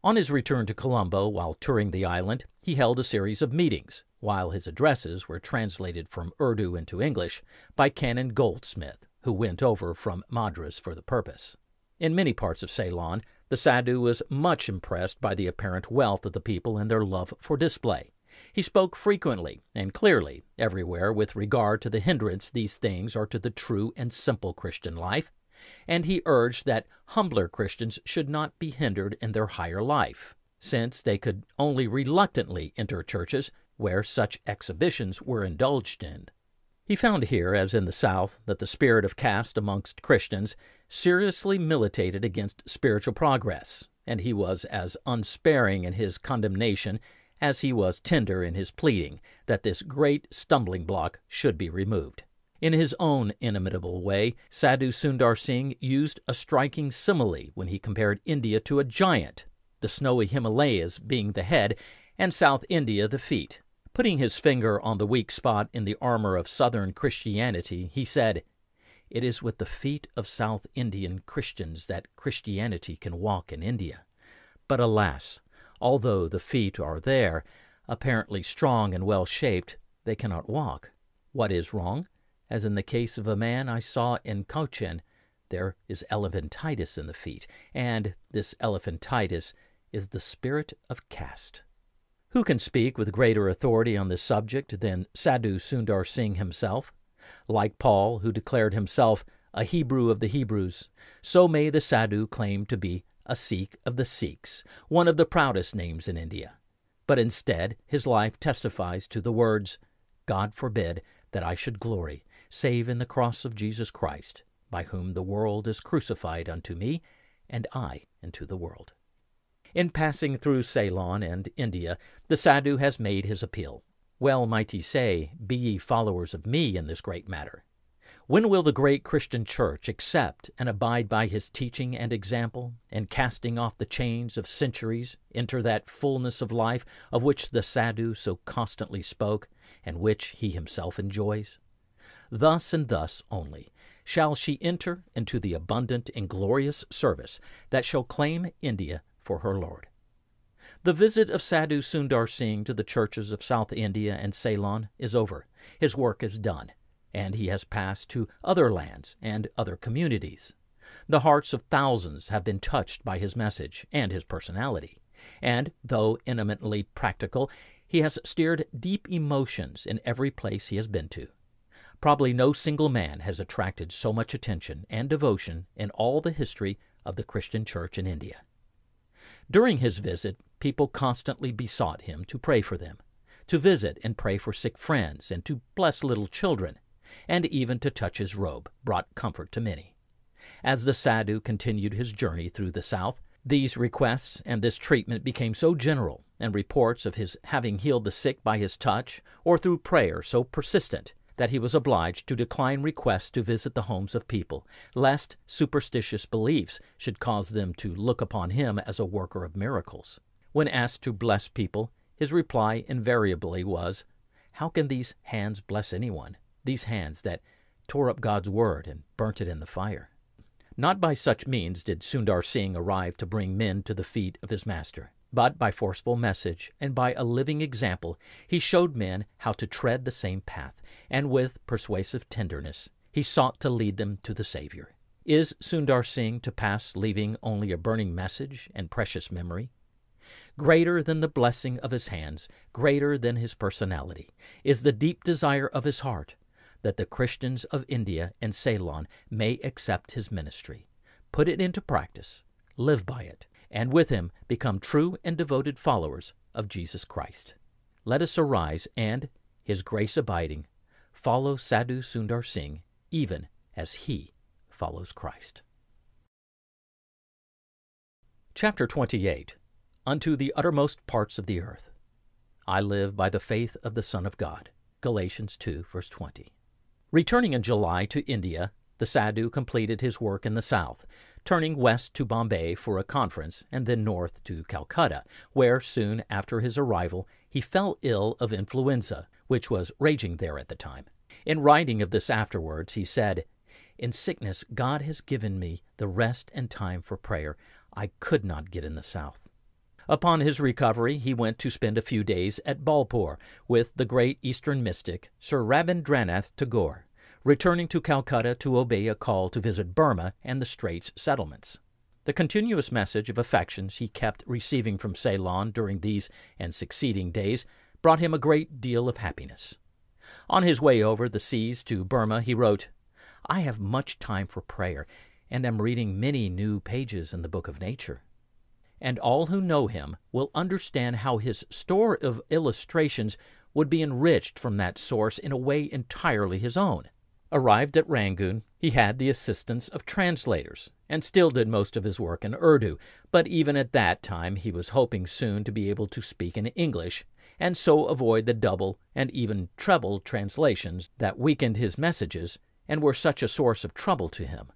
On his return to Colombo while touring the island, he held a series of meetings, while his addresses were translated from Urdu into English by Canon Goldsmith, who went over from Madras for the purpose. In many parts of Ceylon, the Sadhu was much impressed by the apparent wealth of the people and their love for display. He spoke frequently and clearly everywhere with regard to the hindrance these things are to the true and simple Christian life, and he urged that humbler Christians should not be hindered in their higher life, since they could only reluctantly enter churches where such exhibitions were indulged in. He found here, as in the South, that the spirit of caste amongst Christians seriously militated against spiritual progress, and he was as unsparing in his condemnation as he was tender in his pleading that this great stumbling block should be removed. In his own inimitable way, Sadhu Sundar Singh used a striking simile when he compared India to a giant, the snowy Himalayas being the head and South India the feet. Putting his finger on the weak spot in the armor of Southern Christianity, he said, It is with the feet of South Indian Christians that Christianity can walk in India. But alas, although the feet are there, apparently strong and well shaped, they cannot walk. What is wrong? As in the case of a man I saw in Cochin, there is elephantitis in the feet, and this elephantitis is the spirit of caste. Who can speak with greater authority on this subject than Sadhu Sundar Singh himself? Like Paul, who declared himself a Hebrew of the Hebrews, so may the Sadhu claim to be a Sikh of the Sikhs, one of the proudest names in India. But instead, his life testifies to the words, God forbid that I should glory save in the cross of Jesus Christ, by whom the world is crucified unto me, and I unto the world. In passing through Ceylon and India, the Sadhu has made his appeal. Well might he say, Be ye followers of me in this great matter. When will the great Christian Church accept and abide by his teaching and example, and casting off the chains of centuries, enter that fullness of life of which the Sadhu so constantly spoke, and which he himself enjoys? Thus and thus only shall she enter into the abundant and glorious service that shall claim India for her Lord. The visit of Sadhu Sundar Singh to the churches of South India and Ceylon is over. His work is done, and he has passed to other lands and other communities. The hearts of thousands have been touched by his message and his personality, and, though eminently practical, he has stirred deep emotions in every place he has been to. Probably no single man has attracted so much attention and devotion in all the history of the Christian Church in India. During his visit, people constantly besought him to pray for them, to visit and pray for sick friends, and to bless little children. and even to touch his robe brought comfort to many. As the sadhu continued his journey through the south, these requests and this treatment became so general, and reports of his having healed the sick by his touch or through prayer so persistent, that he was obliged to decline requests to visit the homes of people, lest superstitious beliefs should cause them to look upon him as a worker of miracles. When asked to bless people, his reply invariably was, How can these hands bless anyone? These hands that tore up God's word and burnt it in the fire. Not by such means did Sundar Singh arrive to bring men to the feet of his master, but by forceful message and by a living example he showed men how to tread the same path, and with persuasive tenderness he sought to lead them to the Savior. Is Sundar Singh to pass leaving only a burning message and precious memory? Greater than the blessing of his hands, greater than his personality, is the deep desire of his heart that the Christians of India and Ceylon may accept his ministry, put it into practice, live by it, and with him become true and devoted followers of Jesus Christ. Let us arise and, his grace abiding, follow Sadhu Sundar Singh even as he follows Christ. Chapter 28 Unto the uttermost parts of the earth. I live by the faith of the Son of God. Galatians 2, verse 20. Returning in July to India, the Sadhu completed his work in the south, turning west to Bombay for a conference and then north to Calcutta, where soon after his arrival he fell ill of influenza, which was raging there at the time. In writing of this afterwards, he said, In sickness, God has given me the rest and time for prayer I could not get in the south. Upon his recovery, he went to spend a few days at Bolpur with the great Eastern mystic Sir Rabindranath Tagore, returning to Calcutta to obey a call to visit Burma and the Straits settlements. The continuous message of affections he kept receiving from Ceylon during these and succeeding days brought him a great deal of happiness. On his way over the seas to Burma, he wrote, I have much time for prayer, and am reading many new pages in the book of nature and all who know him will understand how his store of illustrations would be enriched from that source in a way entirely his own. Arrived at Rangoon, he had the assistance of translators, and still did most of his work in Urdu, but even at that time he was hoping soon to be able to speak in English, and so avoid the double and even treble translations that weakened his messages and were such a source of trouble to him.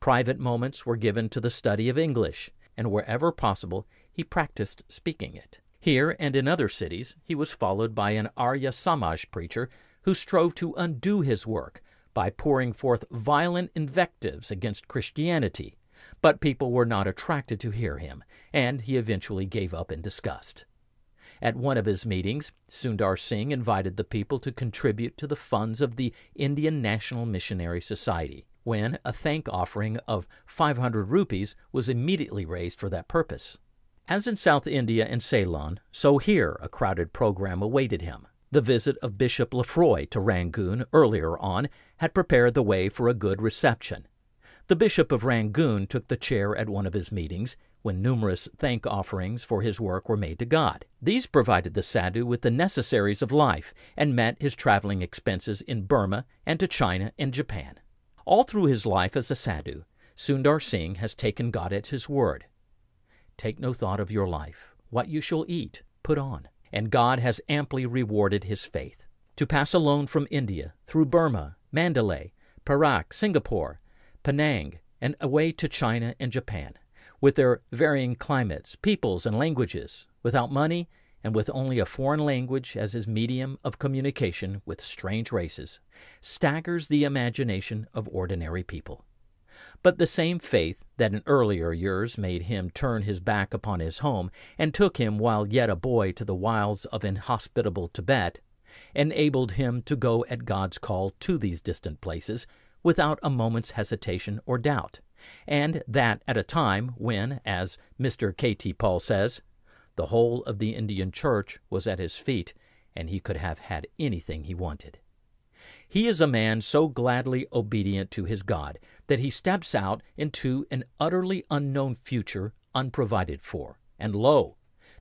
Private moments were given to the study of English, and wherever possible he practiced speaking it. Here and in other cities he was followed by an Arya Samaj preacher who strove to undo his work by pouring forth violent invectives against Christianity, but people were not attracted to hear him, and he eventually gave up in disgust. At one of his meetings, Sundar Singh invited the people to contribute to the funds of the Indian National Missionary Society when a thank offering of 500 rupees was immediately raised for that purpose. As in South India and Ceylon, so here a crowded program awaited him. The visit of Bishop Lefroy to Rangoon earlier on had prepared the way for a good reception. The Bishop of Rangoon took the chair at one of his meetings when numerous thank offerings for his work were made to God. These provided the sadhu with the necessaries of life and met his traveling expenses in Burma and to China and Japan. All through his life as a sadhu, Sundar Singh has taken God at his word. Take no thought of your life, what you shall eat, put on. And God has amply rewarded his faith. To pass alone from India, through Burma, Mandalay, Perak, Singapore, Penang, and away to China and Japan, with their varying climates, peoples, and languages, without money, and with only a foreign language as his medium of communication with strange races, staggers the imagination of ordinary people. But the same faith that in earlier years made him turn his back upon his home and took him while yet a boy to the wilds of inhospitable Tibet, enabled him to go at God's call to these distant places without a moment's hesitation or doubt, and that at a time when, as Mr. K. T. Paul says, the whole of the Indian church was at his feet, and he could have had anything he wanted. He is a man so gladly obedient to his God that he steps out into an utterly unknown future unprovided for, and lo,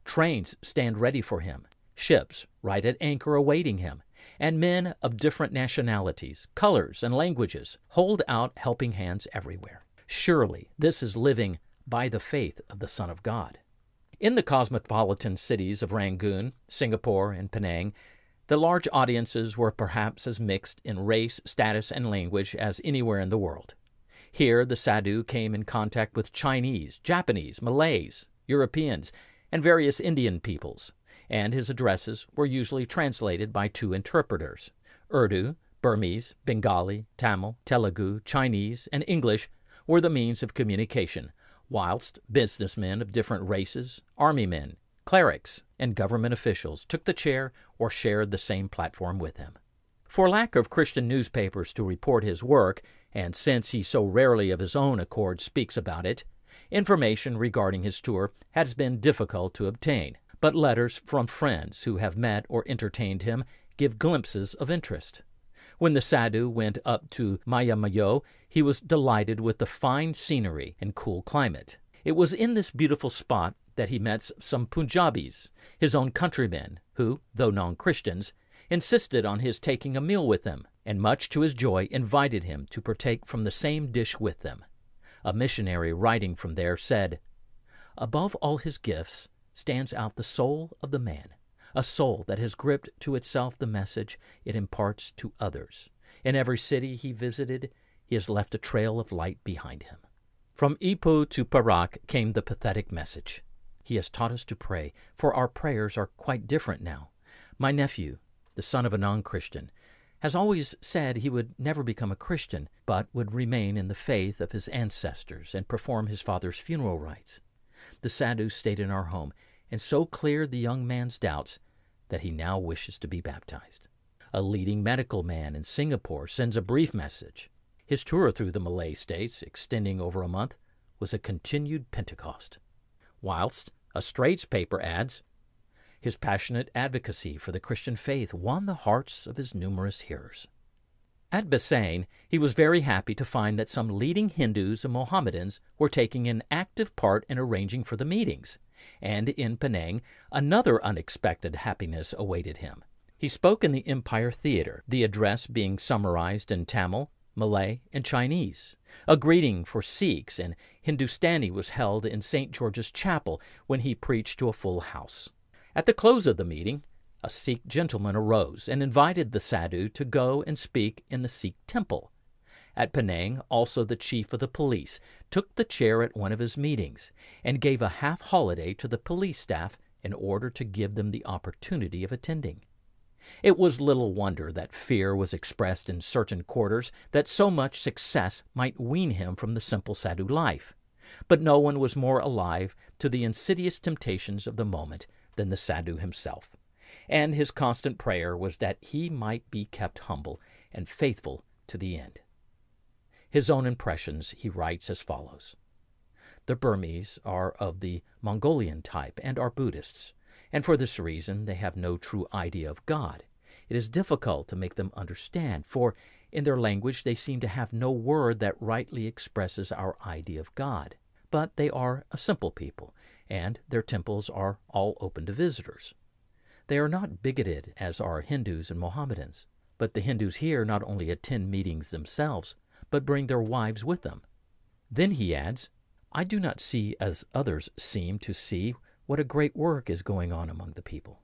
trains stand ready for him, ships right at anchor awaiting him, and men of different nationalities, colors, and languages hold out helping hands everywhere. Surely this is living by the faith of the Son of God. In the cosmopolitan cities of Rangoon, Singapore, and Penang, the large audiences were perhaps as mixed in race, status, and language as anywhere in the world. Here the sadhu came in contact with Chinese, Japanese, Malays, Europeans, and various Indian peoples, and his addresses were usually translated by two interpreters Urdu, Burmese, Bengali, Tamil, Telugu, Chinese, and English were the means of communication, whilst businessmen of different races, army men, clerics, and government officials took the chair or shared the same platform with him. For lack of Christian newspapers to report his work, and since he so rarely of his own accord speaks about it, information regarding his tour has been difficult to obtain. But letters from friends who have met or entertained him give glimpses of interest. When the sadhu went up to Maymyo, he was delighted with the fine scenery and cool climate. It was in this beautiful spot that he met some Punjabis, his own countrymen, who, though non Christians, insisted on his taking a meal with them, and much to his joy invited him to partake from the same dish with them. A missionary writing from there said, Above all his gifts stands out the soul of the man a soul that has gripped to itself the message it imparts to others. In every city he visited, he has left a trail of light behind him. From Ipoh to Perak came the pathetic message. He has taught us to pray, for our prayers are quite different now. My nephew, the son of a non Christian, has always said he would never become a Christian, but would remain in the faith of his ancestors and perform his father's funeral rites. The sadhu stayed in our home and so cleared the young man's doubts that he now wishes to be baptized. A leading medical man in Singapore sends a brief message. His tour through the Malay states, extending over a month, was a continued Pentecost. Whilst a Straits paper adds, his passionate advocacy for the Christian faith won the hearts of his numerous hearers. At Bassein, he was very happy to find that some leading Hindus and Mohammedans were taking an active part in arranging for the meetings and in Penang, another unexpected happiness awaited him. He spoke in the Empire Theater, the address being summarized in Tamil, Malay, and Chinese. A greeting for Sikhs and Hindustani was held in St. George's Chapel when he preached to a full house. At the close of the meeting, a Sikh gentleman arose and invited the sadhu to go and speak in the Sikh temple. At Penang, also the chief of the police took the chair at one of his meetings and gave a half holiday to the police staff in order to give them the opportunity of attending. It was little wonder that fear was expressed in certain quarters that so much success might wean him from the simple sadhu life. But no one was more alive to the insidious temptations of the moment than the sadhu himself, and his constant prayer was that he might be kept humble and faithful to the end. His own impressions he writes as follows The Burmese are of the Mongolian type and are Buddhists, and for this reason they have no true idea of God. It is difficult to make them understand, for in their language they seem to have no word that rightly expresses our idea of God. But they are a simple people, and their temples are all open to visitors. They are not bigoted as are Hindus and Mohammedans, but the Hindus here not only attend meetings themselves, but bring their wives with them. Then he adds, I do not see as others seem to see what a great work is going on among the people.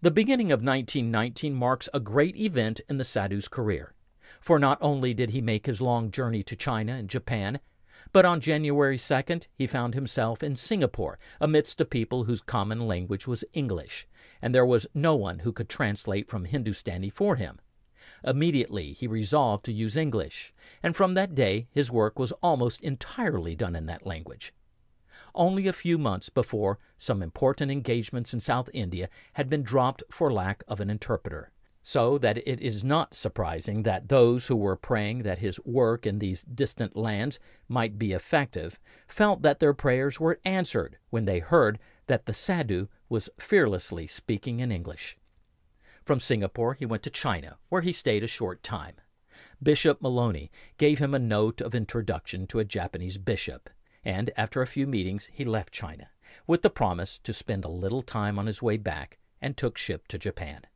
The beginning of 1919 marks a great event in the sadhu's career, for not only did he make his long journey to China and Japan, but on January 2nd he found himself in Singapore amidst a people whose common language was English, and there was no one who could translate from Hindustani for him. Immediately he resolved to use English, and from that day his work was almost entirely done in that language. Only a few months before, some important engagements in South India had been dropped for lack of an interpreter, so that it is not surprising that those who were praying that his work in these distant lands might be effective felt that their prayers were answered when they heard that the sadhu was fearlessly speaking in English. From Singapore, he went to China, where he stayed a short time. Bishop Maloney gave him a note of introduction to a Japanese bishop, and after a few meetings he left China, with the promise to spend a little time on his way back, and took ship to Japan.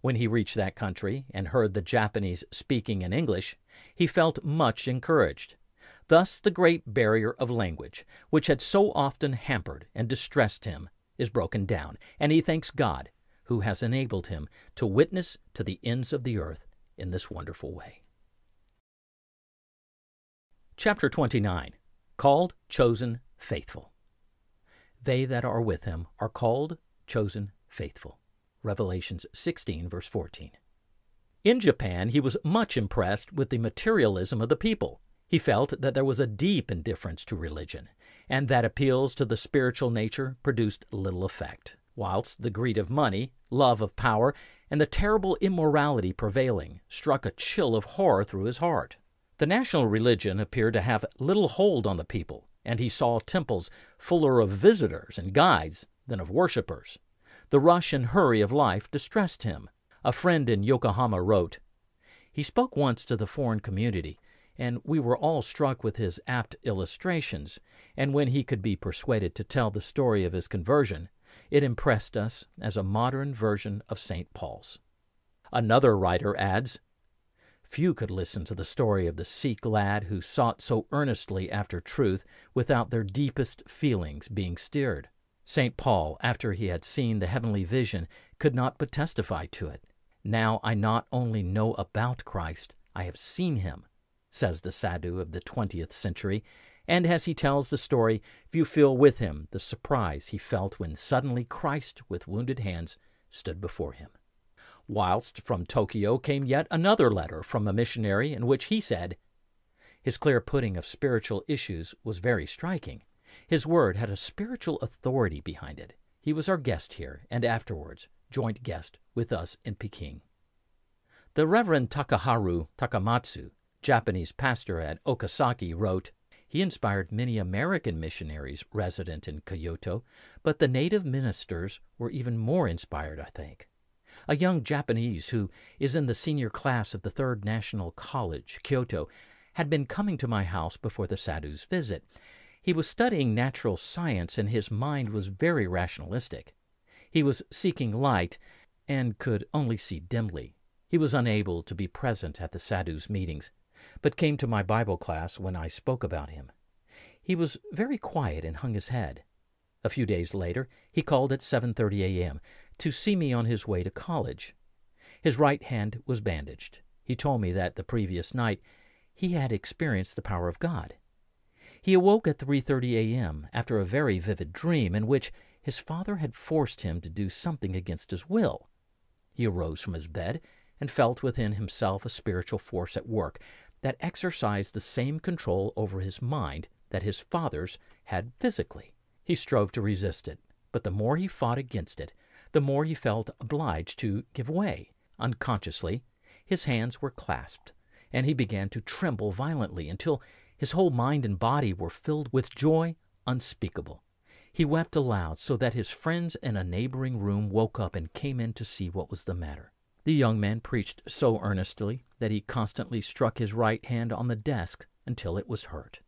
When he reached that country and heard the Japanese speaking in English, he felt much encouraged. Thus the great barrier of language, which had so often hampered and distressed him, is broken down, and he thanks God, who has enabled him to witness to the ends of the earth in this wonderful way. Chapter 29 Called, Chosen, Faithful. They that are with him are called, chosen, faithful. Revelations 16, verse 14. In Japan, he was much impressed with the materialism of the people. He felt that there was a deep indifference to religion, and that appeals to the spiritual nature produced little effect, whilst the greed of money, love of power, and the terrible immorality prevailing struck a chill of horror through his heart. The national religion appeared to have little hold on the people, and he saw temples fuller of visitors and guides than of worshippers. The rush and hurry of life distressed him. A friend in Yokohama wrote, He spoke once to the foreign community, and we were all struck with his apt illustrations, and when he could be persuaded to tell the story of his conversion, it impressed us as a modern version of St. Paul's. Another writer adds, Few could listen to the story of the Sikh lad who sought so earnestly after truth without their deepest feelings being stirred. St. Paul, after he had seen the heavenly vision, could not but testify to it. Now I not only know about Christ, I have seen him, says the sadhu of the 20th century, and as he tells the story, you feel with him the surprise he felt when suddenly Christ, with wounded hands, stood before him. Whilst from Tokyo came yet another letter from a missionary in which he said, His clear putting of spiritual issues was very striking. His word had a spiritual authority behind it. He was our guest here, and afterwards joint guest with us in Peking. The Reverend Takaharu Takamatsu, Japanese pastor at Okazaki, wrote, he inspired many American missionaries resident in Kyoto, but the native ministers were even more inspired, I think. A young Japanese who is in the senior class of the Third National College, Kyoto, had been coming to my house before the sadhu's visit, he was studying natural science, and his mind was very rationalistic. He was seeking light and could only see dimly. He was unable to be present at the sadhu's meetings, but came to my Bible class when I spoke about him. He was very quiet and hung his head. A few days later, he called at 7:30 a.m. to see me on his way to college. His right hand was bandaged. He told me that the previous night he had experienced the power of God. He awoke at 3:30 a.m. after a very vivid dream in which his father had forced him to do something against his will. He arose from his bed and felt within himself a spiritual force at work that exercised the same control over his mind that his father's had physically. He strove to resist it, but the more he fought against it, the more he felt obliged to give way. Unconsciously, his hands were clasped, and he began to tremble violently until his whole mind and body were filled with joy unspeakable. He wept aloud so that his friends in a neighboring room woke up and came in to see what was the matter. The young man preached so earnestly that he constantly struck his right hand on the desk until it was hurt.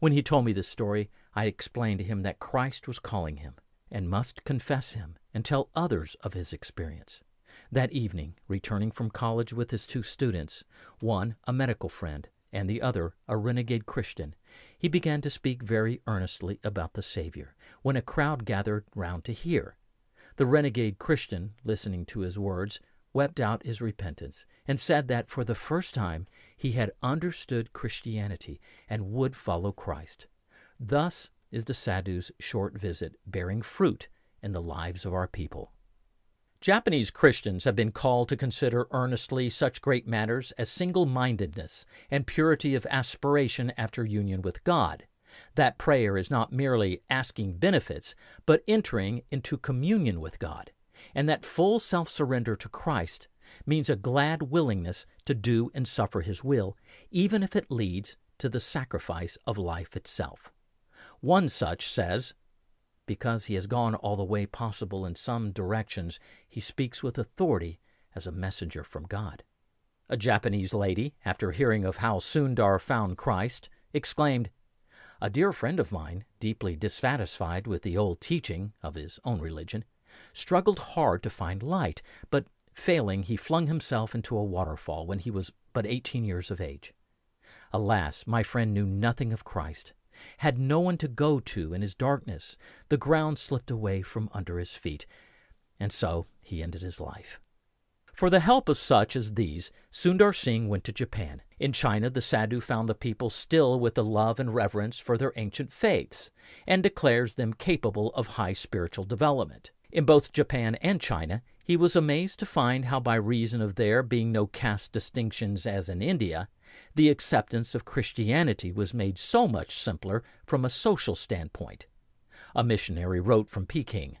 When he told me this story, I explained to him that Christ was calling him and must confess him and tell others of his experience. That evening, returning from college with his two students, one a medical friend and the other a renegade Christian, he began to speak very earnestly about the Savior, when a crowd gathered round to hear. The renegade Christian, listening to his words, wept out his repentance, and said that for the first time he had understood Christianity and would follow Christ. Thus is the Sadhu's short visit bearing fruit in the lives of our people. Japanese Christians have been called to consider earnestly such great matters as single mindedness and purity of aspiration after union with God. That prayer is not merely asking benefits, but entering into communion with God, and that full self surrender to Christ means a glad willingness to do and suffer His will, even if it leads to the sacrifice of life itself. One such says, because he has gone all the way possible in some directions, he speaks with authority as a messenger from God. A Japanese lady, after hearing of how Sundar found Christ, exclaimed, A dear friend of mine, deeply dissatisfied with the old teaching of his own religion, struggled hard to find light, but Failing, he flung himself into a waterfall when he was but eighteen years of age. Alas, my friend knew nothing of Christ, had no one to go to in his darkness. The ground slipped away from under his feet, and so he ended his life. For the help of such as these, Sundar Singh went to Japan. In China, the sadhu found the people still with the love and reverence for their ancient faiths, and declares them capable of high spiritual development. In both Japan and China, he was amazed to find how, by reason of there being no caste distinctions as in India, the acceptance of Christianity was made so much simpler from a social standpoint. A missionary wrote from Peking.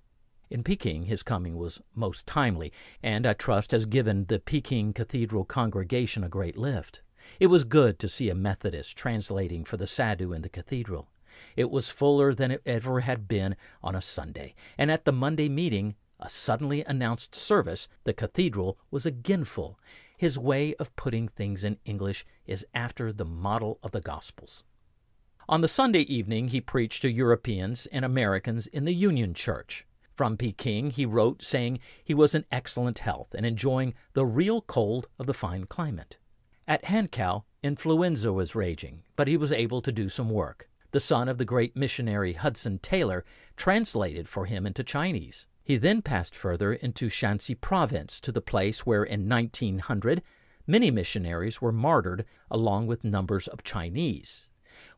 In Peking, his coming was most timely, and I trust has given the Peking Cathedral congregation a great lift. It was good to see a Methodist translating for the sadhu in the cathedral. It was fuller than it ever had been on a Sunday, and at the Monday meeting a suddenly announced service, the cathedral was again full. His way of putting things in English is after the model of the Gospels. On the Sunday evening, he preached to Europeans and Americans in the Union Church. From Peking, he wrote saying he was in excellent health and enjoying the real cold of the fine climate. At Hankow, influenza was raging, but he was able to do some work. The son of the great missionary Hudson Taylor translated for him into Chinese. He then passed further into Shanxi province to the place where in 1900 many missionaries were martyred along with numbers of Chinese.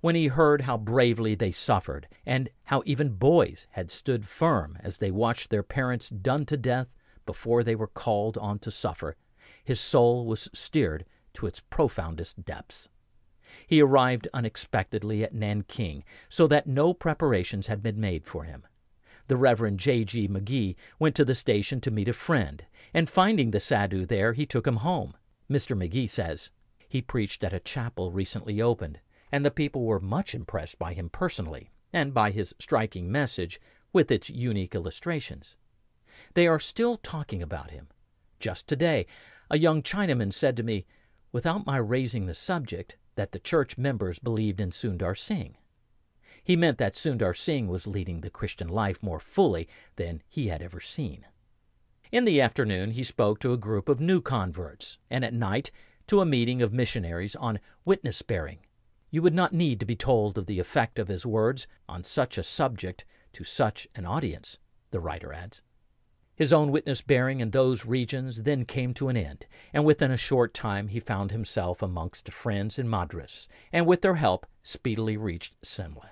When he heard how bravely they suffered and how even boys had stood firm as they watched their parents done to death before they were called on to suffer, his soul was stirred to its profoundest depths. He arrived unexpectedly at Nanking, so that no preparations had been made for him. The Reverend J. G. Magee went to the station to meet a friend, and finding the sadhu there, he took him home. Mr. Magee says, He preached at a chapel recently opened, and the people were much impressed by him personally, and by his striking message with its unique illustrations. They are still talking about him. Just today, a young Chinaman said to me, without my raising the subject, that the church members believed in Sundar Singh. He meant that Sundar Singh was leading the Christian life more fully than he had ever seen. In the afternoon, he spoke to a group of new converts, and at night to a meeting of missionaries on witness bearing. You would not need to be told of the effect of his words on such a subject to such an audience, the writer adds. His own witness bearing in those regions then came to an end, and within a short time he found himself amongst friends in Madras, and with their help speedily reached Simla.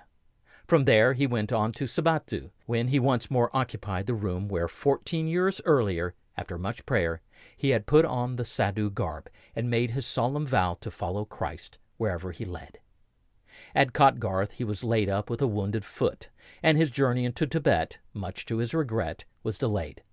From there he went on to Sabathu, when he once more occupied the room where fourteen years earlier, after much prayer, he had put on the sadhu garb and made his solemn vow to follow Christ wherever he led. At Kotgarh he was laid up with a wounded foot, and his journey into Tibet, much to his regret, was delayed.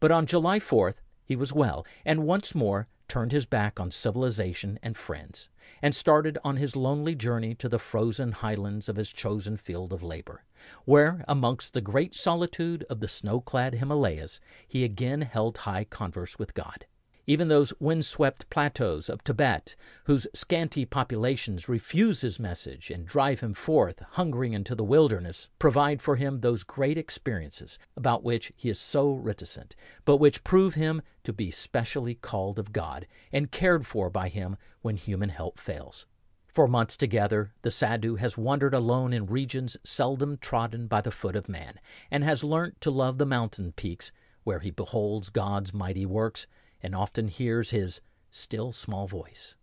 But on July 4th he was well, and once more turned his back on civilization and friends and started on his lonely journey to the frozen highlands of his chosen field of labor, where, amongst the great solitude of the snow clad Himalayas, he again held high converse with God. Even those wind-swept plateaus of Tibet, whose scanty populations refuse his message and drive him forth hungering into the wilderness, provide for him those great experiences about which he is so reticent, but which prove him to be specially called of God and cared for by him when human help fails. For months together, the sadhu has wandered alone in regions seldom trodden by the foot of man, and has learnt to love the mountain peaks where he beholds God's mighty works and often hears his still small voice.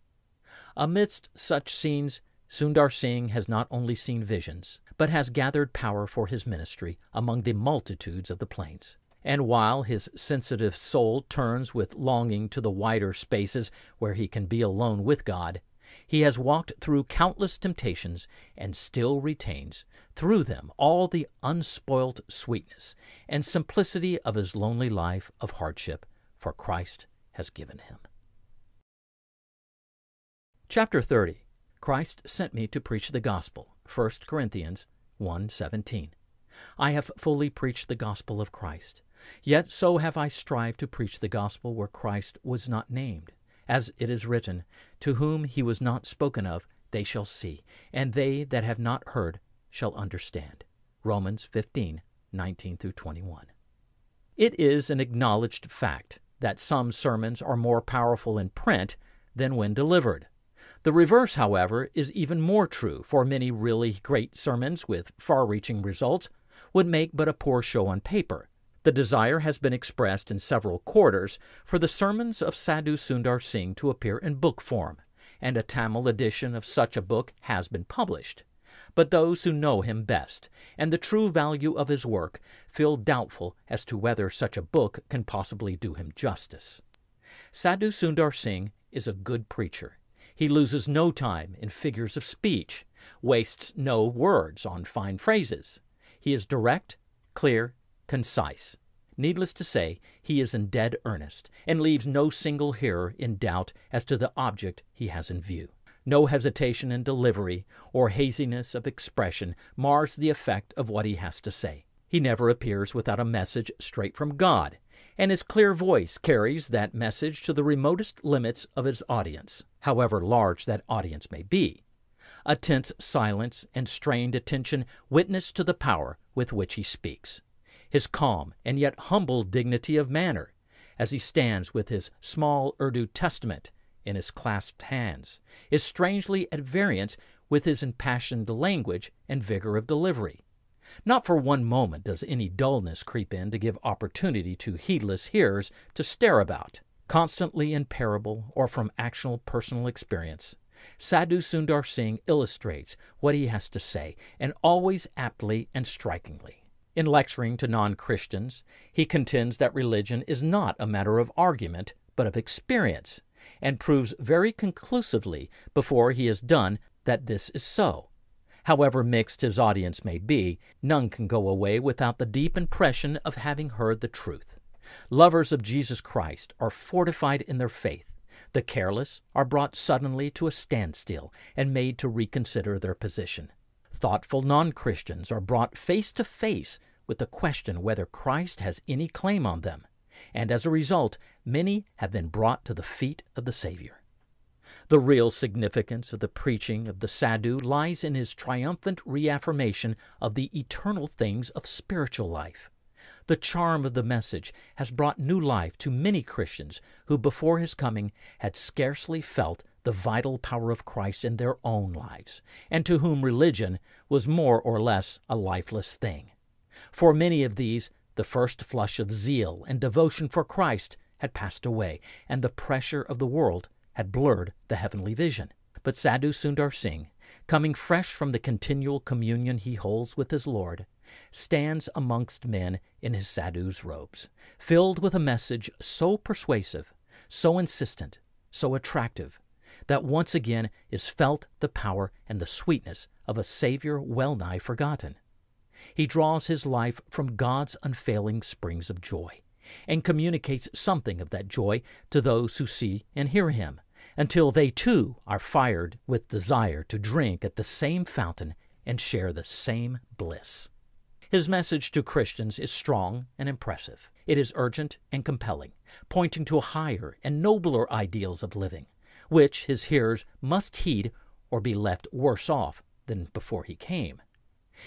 Amidst such scenes, Sundar Singh has not only seen visions, but has gathered power for his ministry among the multitudes of the plains. And while his sensitive soul turns with longing to the wider spaces where he can be alone with God, he has walked through countless temptations and still retains, through them, all the unspoilt sweetness and simplicity of his lonely life of hardship for Christ has given him. Chapter 30 Christ sent me to preach the gospel. 1 Corinthians 1:17. I have fully preached the gospel of Christ. Yet so have I strived to preach the gospel where Christ was not named, as it is written, To whom he was not spoken of, they shall see, and they that have not heard shall understand. Romans 15:19 through 21. It is an acknowledged fact that some sermons are more powerful in print than when delivered. The reverse, however, is even more true, for many really great sermons with far reaching results would make but a poor show on paper. The desire has been expressed in several quarters for the sermons of Sadhu Sundar Singh to appear in book form, and a Tamil edition of such a book has been published. But those who know him best and the true value of his work feel doubtful as to whether such a book can possibly do him justice. Sadhu Sundar Singh is a good preacher he loses no time in figures of speech, wastes no words on fine phrases. He is direct, clear, concise. Needless to say, he is in dead earnest, and leaves no single hearer in doubt as to the object he has in view. No hesitation in delivery or haziness of expression mars the effect of what he has to say. He never appears without a message straight from God, and his clear voice carries that message to the remotest limits of his audience, however large that audience may be. A tense silence and strained attention witness to the power with which he speaks. His calm and yet humble dignity of manner, as he stands with his small Urdu Testament in his clasped hands, is strangely at variance with his impassioned language and vigor of delivery. Not for one moment does any dullness creep in to give opportunity to heedless hearers to stare about. Constantly in parable or from actual personal experience, Sadhu Sundar Singh illustrates what he has to say, and always aptly and strikingly. In lecturing to non Christians, he contends that religion is not a matter of argument, but of experience, and proves very conclusively before he has done that this is so. However mixed his audience may be, none can go away without the deep impression of having heard the truth. Lovers of Jesus Christ are fortified in their faith. The careless are brought suddenly to a standstill and made to reconsider their position. Thoughtful non Christians are brought face to face with the question whether Christ has any claim on them, and as a result, many have been brought to the feet of the Savior. The real significance of the preaching of the Sadhu lies in his triumphant reaffirmation of the eternal things of spiritual life. The charm of the message has brought new life to many Christians who before his coming had scarcely felt the vital power of Christ in their own lives, and to whom religion was more or less a lifeless thing. For many of these, the first flush of zeal and devotion for Christ had passed away, and the pressure of the world had blurred the heavenly vision. But Sadhu Sundar Singh, coming fresh from the continual communion he holds with his Lord, stands amongst men in his sadhu's robes, filled with a message so persuasive, so insistent, so attractive, that once again is felt the power and the sweetness of a Savior well nigh forgotten. He draws his life from God's unfailing springs of joy, and communicates something of that joy to those who see and hear him until they too are fired with desire to drink at the same fountain and share the same bliss. His message to Christians is strong and impressive. It is urgent and compelling, pointing to higher and nobler ideals of living, which his hearers must heed or be left worse off than before he came.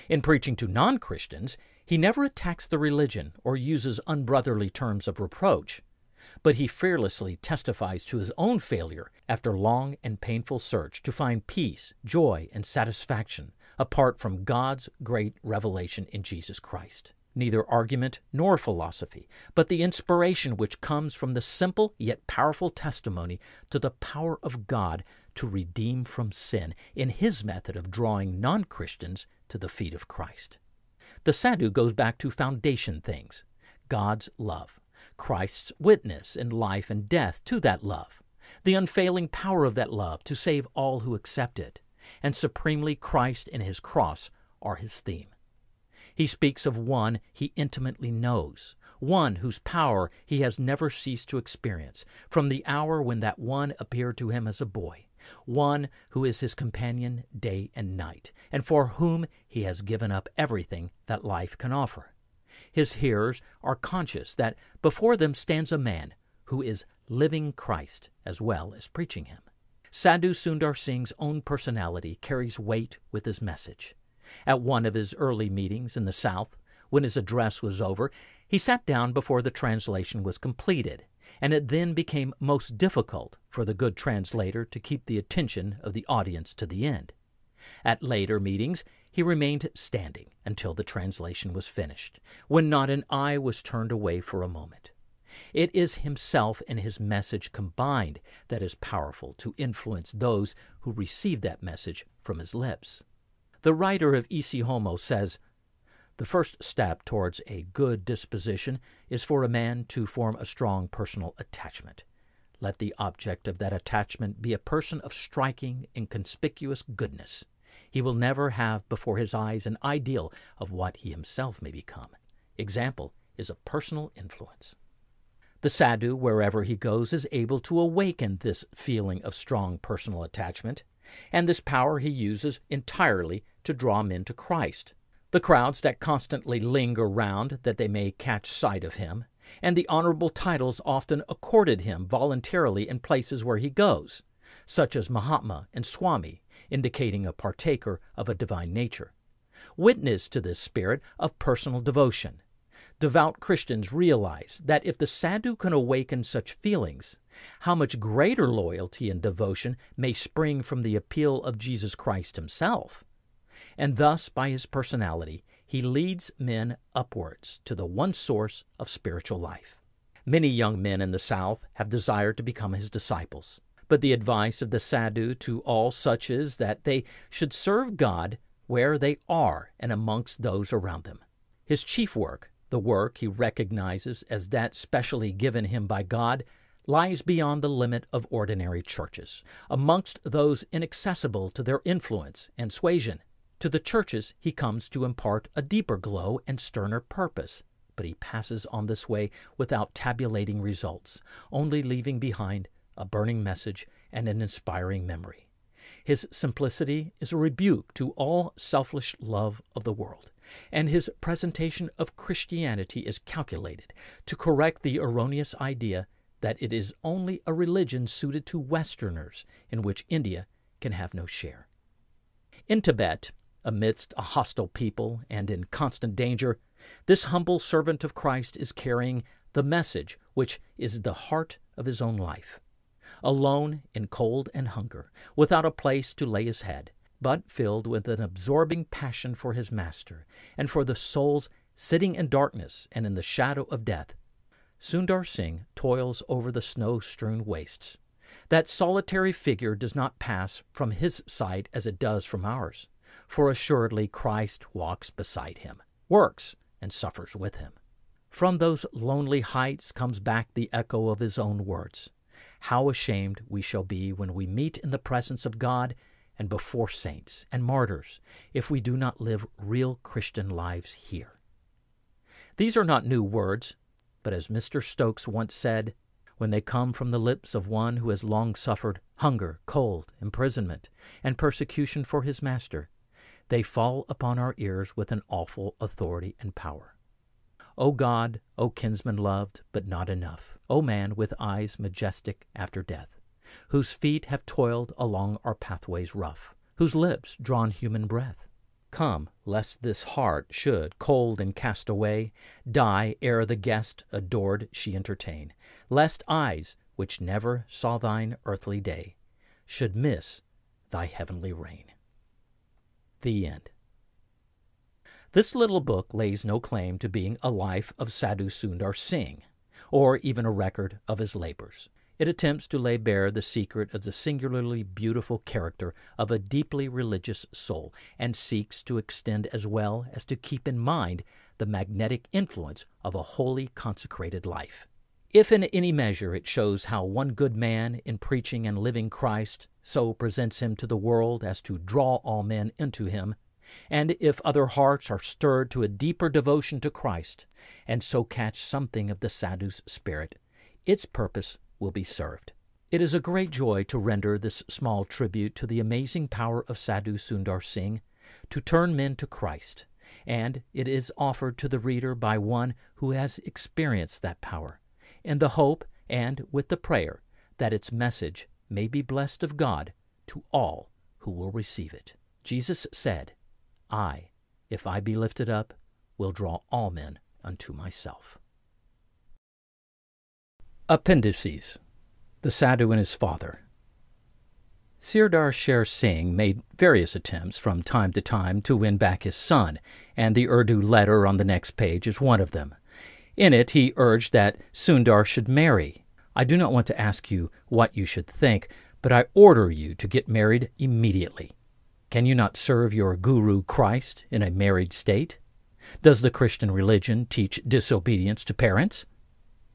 In preaching to non Christians, he never attacks the religion or uses unbrotherly terms of reproach but he fearlessly testifies to his own failure after long and painful search to find peace, joy, and satisfaction apart from God's great revelation in Jesus Christ. Neither argument nor philosophy, but the inspiration which comes from the simple yet powerful testimony to the power of God to redeem from sin in his method of drawing non Christians to the feet of Christ. The Sadhu goes back to foundation things God's love. Christ's witness in life and death to that love, the unfailing power of that love to save all who accept it, and supremely Christ and his cross are his theme. He speaks of one he intimately knows, one whose power he has never ceased to experience from the hour when that one appeared to him as a boy, one who is his companion day and night, and for whom he has given up everything that life can offer his hearers are conscious that before them stands a man who is living Christ as well as preaching him. Sadhu Sundar Singh's own personality carries weight with his message. At one of his early meetings in the South, when his address was over, he sat down before the translation was completed and it then became most difficult for the good translator to keep the attention of the audience to the end. At later meetings, he remained standing until the translation was finished, when not an eye was turned away for a moment. It is himself and his message combined that is powerful to influence those who receive that message from his lips. The writer of Ecce Homo says, The first step towards a good disposition is for a man to form a strong personal attachment. Let the object of that attachment be a person of striking and conspicuous goodness. He will never have before his eyes an ideal of what he himself may become. Example is a personal influence. The sadhu, wherever he goes, is able to awaken this feeling of strong personal attachment, and this power he uses entirely to draw men to Christ. The crowds that constantly linger round that they may catch sight of him, and the honorable titles often accorded him voluntarily in places where he goes, such as Mahatma and Swami, indicating a partaker of a divine nature, witness to this spirit of personal devotion devout Christians realize that if the sadhu can awaken such feelings, how much greater loyalty and devotion may spring from the appeal of Jesus Christ himself. And thus, by his personality, he leads men upwards to the one source of spiritual life. Many young men in the South have desired to become his disciples, but the advice of the sadhu to all such is that they should serve God where they are and amongst those around them. His chief work the work he recognizes as that specially given him by God lies beyond the limit of ordinary churches, amongst those inaccessible to their influence and suasion. To the churches he comes to impart a deeper glow and sterner purpose, but he passes on this way without tabulating results, only leaving behind a burning message and an inspiring memory. His simplicity is a rebuke to all selfish love of the world and his presentation of Christianity is calculated to correct the erroneous idea that it is only a religion suited to Westerners in which India can have no share. In Tibet, amidst a hostile people and in constant danger, this humble servant of Christ is carrying the message which is the heart of his own life. Alone in cold and hunger, without a place to lay his head, but filled with an absorbing passion for his Master and for the souls sitting in darkness and in the shadow of death, Sundar Singh toils over the snow strewn wastes. That solitary figure does not pass from his sight as it does from ours, for assuredly Christ walks beside him, works, and suffers with him. From those lonely heights comes back the echo of his own words How ashamed we shall be when we meet in the presence of God and before saints and martyrs if we do not live real Christian lives here. These are not new words, but as Mr. Stokes once said, when they come from the lips of one who has long suffered hunger, cold, imprisonment, and persecution for his master, they fall upon our ears with an awful authority and power. O God, O kinsman loved, but not enough, O man with eyes majestic after death, whose feet have toiled along our pathways rough, whose lips drawn human breath. Come, lest this heart should, cold and cast away, die ere the guest adored she entertain, lest eyes, which never saw thine earthly day, should miss thy heavenly reign. The End. This little book lays no claim to being a life of Sadhu Sundar Singh, or even a record of his labors. It attempts to lay bare the secret of the singularly beautiful character of a deeply religious soul and seeks to extend as well as to keep in mind the magnetic influence of a wholly consecrated life. If in any measure it shows how one good man in preaching and living Christ so presents him to the world as to draw all men into him, and if other hearts are stirred to a deeper devotion to Christ, and so catch something of the sadhu's spirit, its purpose will be served. It is a great joy to render this small tribute to the amazing power of Sadhu Sundar Singh to turn men to Christ, and it is offered to the reader by one who has experienced that power, in the hope and with the prayer that its message may be blessed of God to all who will receive it. Jesus said, I, if I be lifted up, will draw all men unto myself. Appendices The Sadhu and His Father. Sirdar Sher Singh made various attempts from time to time to win back his son, and the Urdu letter on the next page is one of them. In it, he urged that Sundar should marry. I do not want to ask you what you should think, but I order you to get married immediately. Can you not serve your Guru Christ in a married state? Does the Christian religion teach disobedience to parents?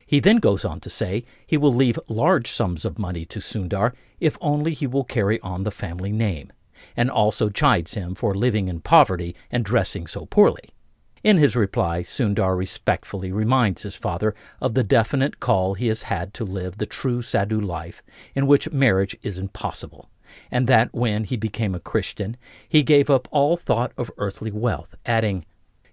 He then goes on to say he will leave large sums of money to Sundar if only he will carry on the family name, and also chides him for living in poverty and dressing so poorly. In his reply, Sundar respectfully reminds his father of the definite call he has had to live the true sadhu life in which marriage is impossible, and that when he became a Christian, he gave up all thought of earthly wealth, adding,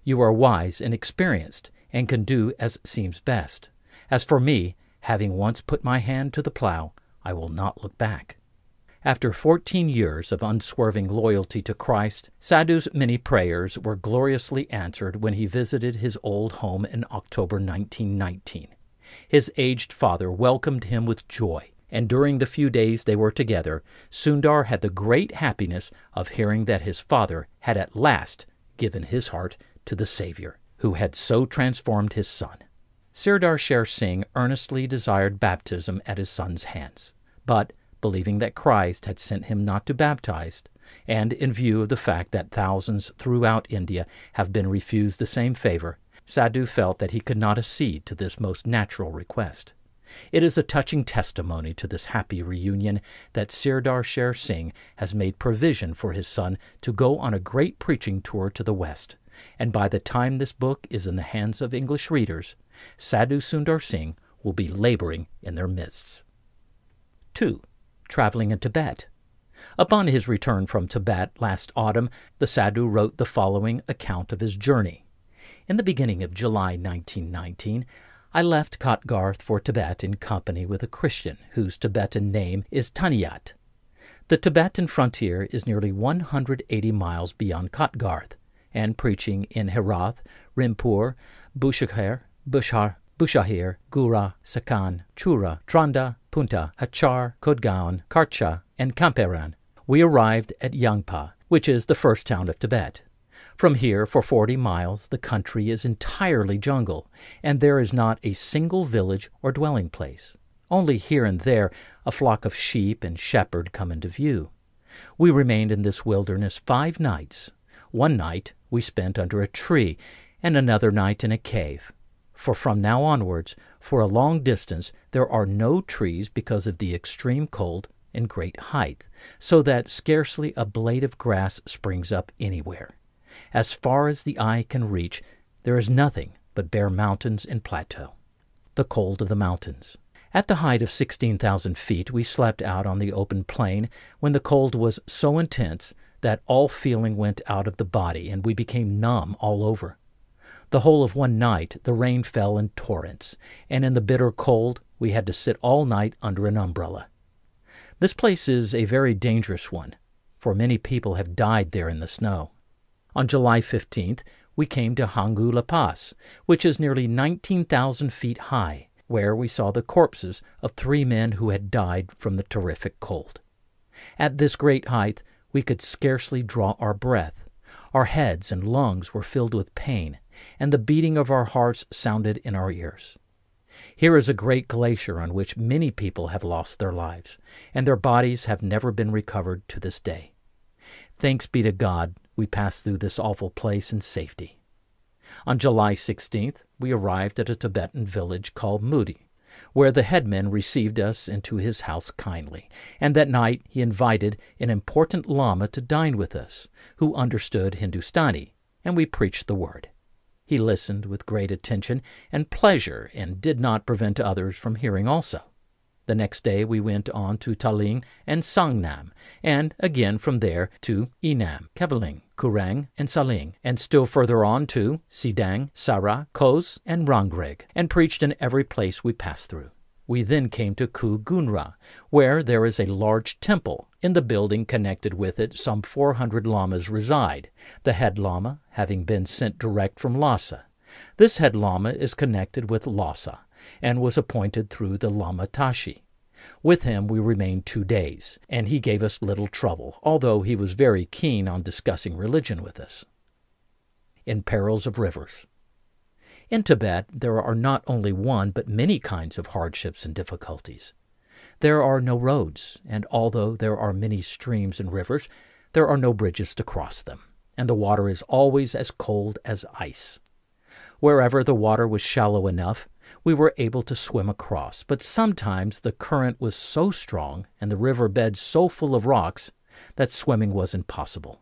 You are wise and experienced, and can do as seems best. As for me, having once put my hand to the plow, I will not look back. After fourteen years of unswerving loyalty to Christ, Sadhu's many prayers were gloriously answered when he visited his old home in October 1919. His aged father welcomed him with joy, and during the few days they were together, Sundar had the great happiness of hearing that his father had at last given his heart to the Savior, who had so transformed his son. Sirdar Sher Singh earnestly desired baptism at his son's hands, but believing that Christ had sent him not to baptize, and in view of the fact that thousands throughout India have been refused the same favor, Sadhu felt that he could not accede to this most natural request. It is a touching testimony to this happy reunion that Sirdar Sher Singh has made provision for his son to go on a great preaching tour to the West, and by the time this book is in the hands of English readers, Sadhu Sundar Singh will be laboring in their midst. 2. Traveling in Tibet. Upon his return from Tibet last autumn, the Sadhu wrote the following account of his journey. In the beginning of July 1919, I left Kotgarh for Tibet in company with a Christian whose Tibetan name is Taniyat. The Tibetan frontier is nearly 180 miles beyond Kotgarh, and preaching in Herath, Rimpur, Bushakher, Bushar, Bushahir, Gura, Sakan, Chura, Tranda, Punta, Hachar, Kodgaon, Karcha, and Kamperan, we arrived at Yangpa, which is the first town of Tibet. From here, for forty miles, the country is entirely jungle, and there is not a single village or dwelling place. Only here and there a flock of sheep and shepherd come into view. We remained in this wilderness five nights. One night we spent under a tree, and another night in a cave for from now onwards, for a long distance, there are no trees because of the extreme cold and great height, so that scarcely a blade of grass springs up anywhere. As far as the eye can reach, there is nothing but bare mountains and plateau. The cold of the mountains. At the height of 16,000 feet, we slept out on the open plain when the cold was so intense that all feeling went out of the body and we became numb all over. The whole of one night the rain fell in torrents, and in the bitter cold we had to sit all night under an umbrella. This place is a very dangerous one, for many people have died there in the snow. On July 15th, we came to Hangu La Pass, which is nearly 19,000 feet high, where we saw the corpses of three men who had died from the terrific cold. At this great height, we could scarcely draw our breath. Our heads and lungs were filled with pain, and the beating of our hearts sounded in our ears. Here is a great glacier on which many people have lost their lives, and their bodies have never been recovered to this day. Thanks be to God, we passed through this awful place in safety. On July 16th, we arrived at a Tibetan village called Moody, where the headman received us into his house kindly, and that night he invited an important Lama to dine with us, who understood Hindustani, and we preached the word. He listened with great attention and pleasure and did not prevent others from hearing also. The next day we went on to Taling and Sangnam, and again from there to Enam, Keveling, Kurang, and Saling, and still further on to Sidang, Sara, Kos, and Rangreg, and preached in every place we passed through. We then came to Ku Gunra, where there is a large temple. In the building connected with it, some 400 lamas reside, the head lama having been sent direct from Lhasa. This head lama is connected with Lhasa, and was appointed through the Lama Tashi. With him we remained two days, and he gave us little trouble, although he was very keen on discussing religion with us. In Perils of Rivers In Tibet there are not only one but many kinds of hardships and difficulties. There are no roads, and although there are many streams and rivers, there are no bridges to cross them, and the water is always as cold as ice. Wherever the water was shallow enough, we were able to swim across, but sometimes the current was so strong and the river bed so full of rocks that swimming was impossible.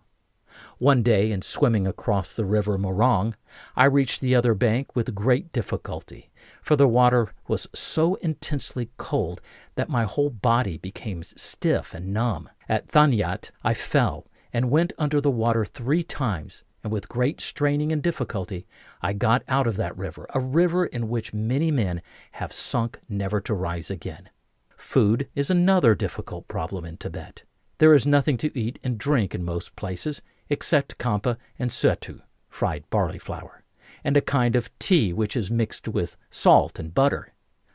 One day, in swimming across the river Morang, I reached the other bank with great difficulty, for the water was so intensely cold that my whole body became stiff and numb. At Thanyat I fell and went under the water three times, and with great straining and difficulty I got out of that river, a river in which many men have sunk never to rise again. Food is another difficult problem in Tibet. There is nothing to eat and drink in most places except kampa and suetu, fried barley flour and a kind of tea which is mixed with salt and butter.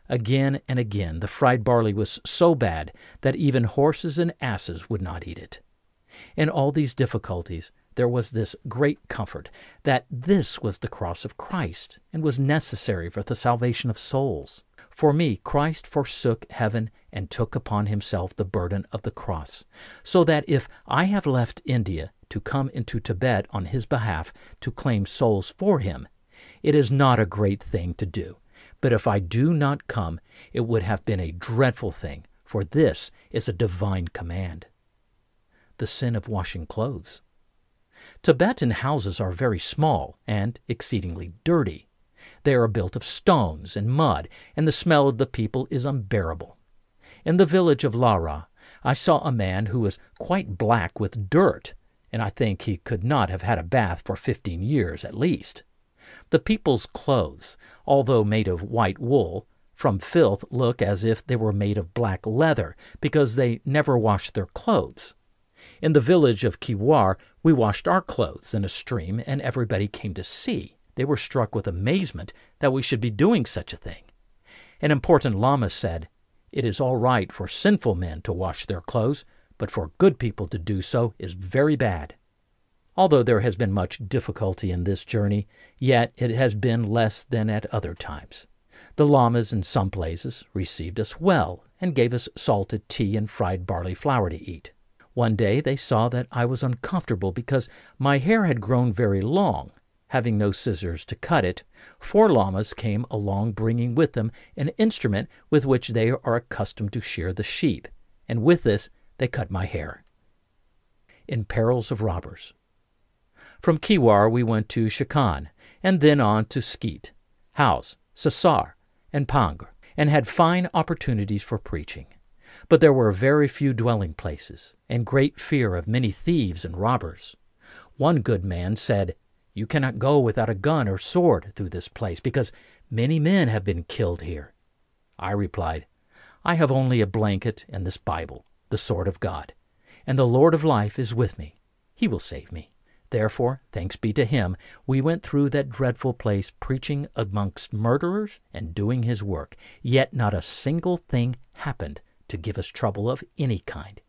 Again and again the fried barley was so bad that even horses and asses would not eat it. In all these difficulties, there was this great comfort that this was the cross of Christ and was necessary for the salvation of souls. For me, Christ forsook heaven and took upon himself the burden of the cross, so that if I have left India to come into Tibet on his behalf to claim souls for him, it is not a great thing to do. But if I do not come, it would have been a dreadful thing, for this is a divine command. The sin of washing clothes. Tibetan houses are very small and exceedingly dirty. They are built of stones and mud, and the smell of the people is unbearable. In the village of Lara, I saw a man who was quite black with dirt, and I think he could not have had a bath for fifteen years at least. The people's clothes, although made of white wool, from filth look as if they were made of black leather, because they never wash their clothes. In the village of Khiwar, we washed our clothes in a stream, and everybody came to see. They were struck with amazement that we should be doing such a thing. An important Lama said, It is all right for sinful men to wash their clothes, but for good people to do so is very bad. Although there has been much difficulty in this journey, yet it has been less than at other times. The lamas in some places received us well and gave us salted tea and fried barley flour to eat. One day they saw that I was uncomfortable because my hair had grown very long. Having no scissors to cut it, four lamas came along bringing with them an instrument with which they are accustomed to shear the sheep, and with this they cut my hair. In Perils of Robbers from Khiwar we went to Shikhan, and then on to Skeet, Haus, Sasar, and Pangr, and had fine opportunities for preaching. But there were very few dwelling places, and great fear of many thieves and robbers. One good man said, You cannot go without a gun or sword through this place, because many men have been killed here. I replied, I have only a blanket and this Bible, the sword of God, and the Lord of life is with me. He will save me. Therefore, thanks be to him, we went through that dreadful place preaching amongst murderers and doing his work, yet not a single thing happened to give us trouble of any kind.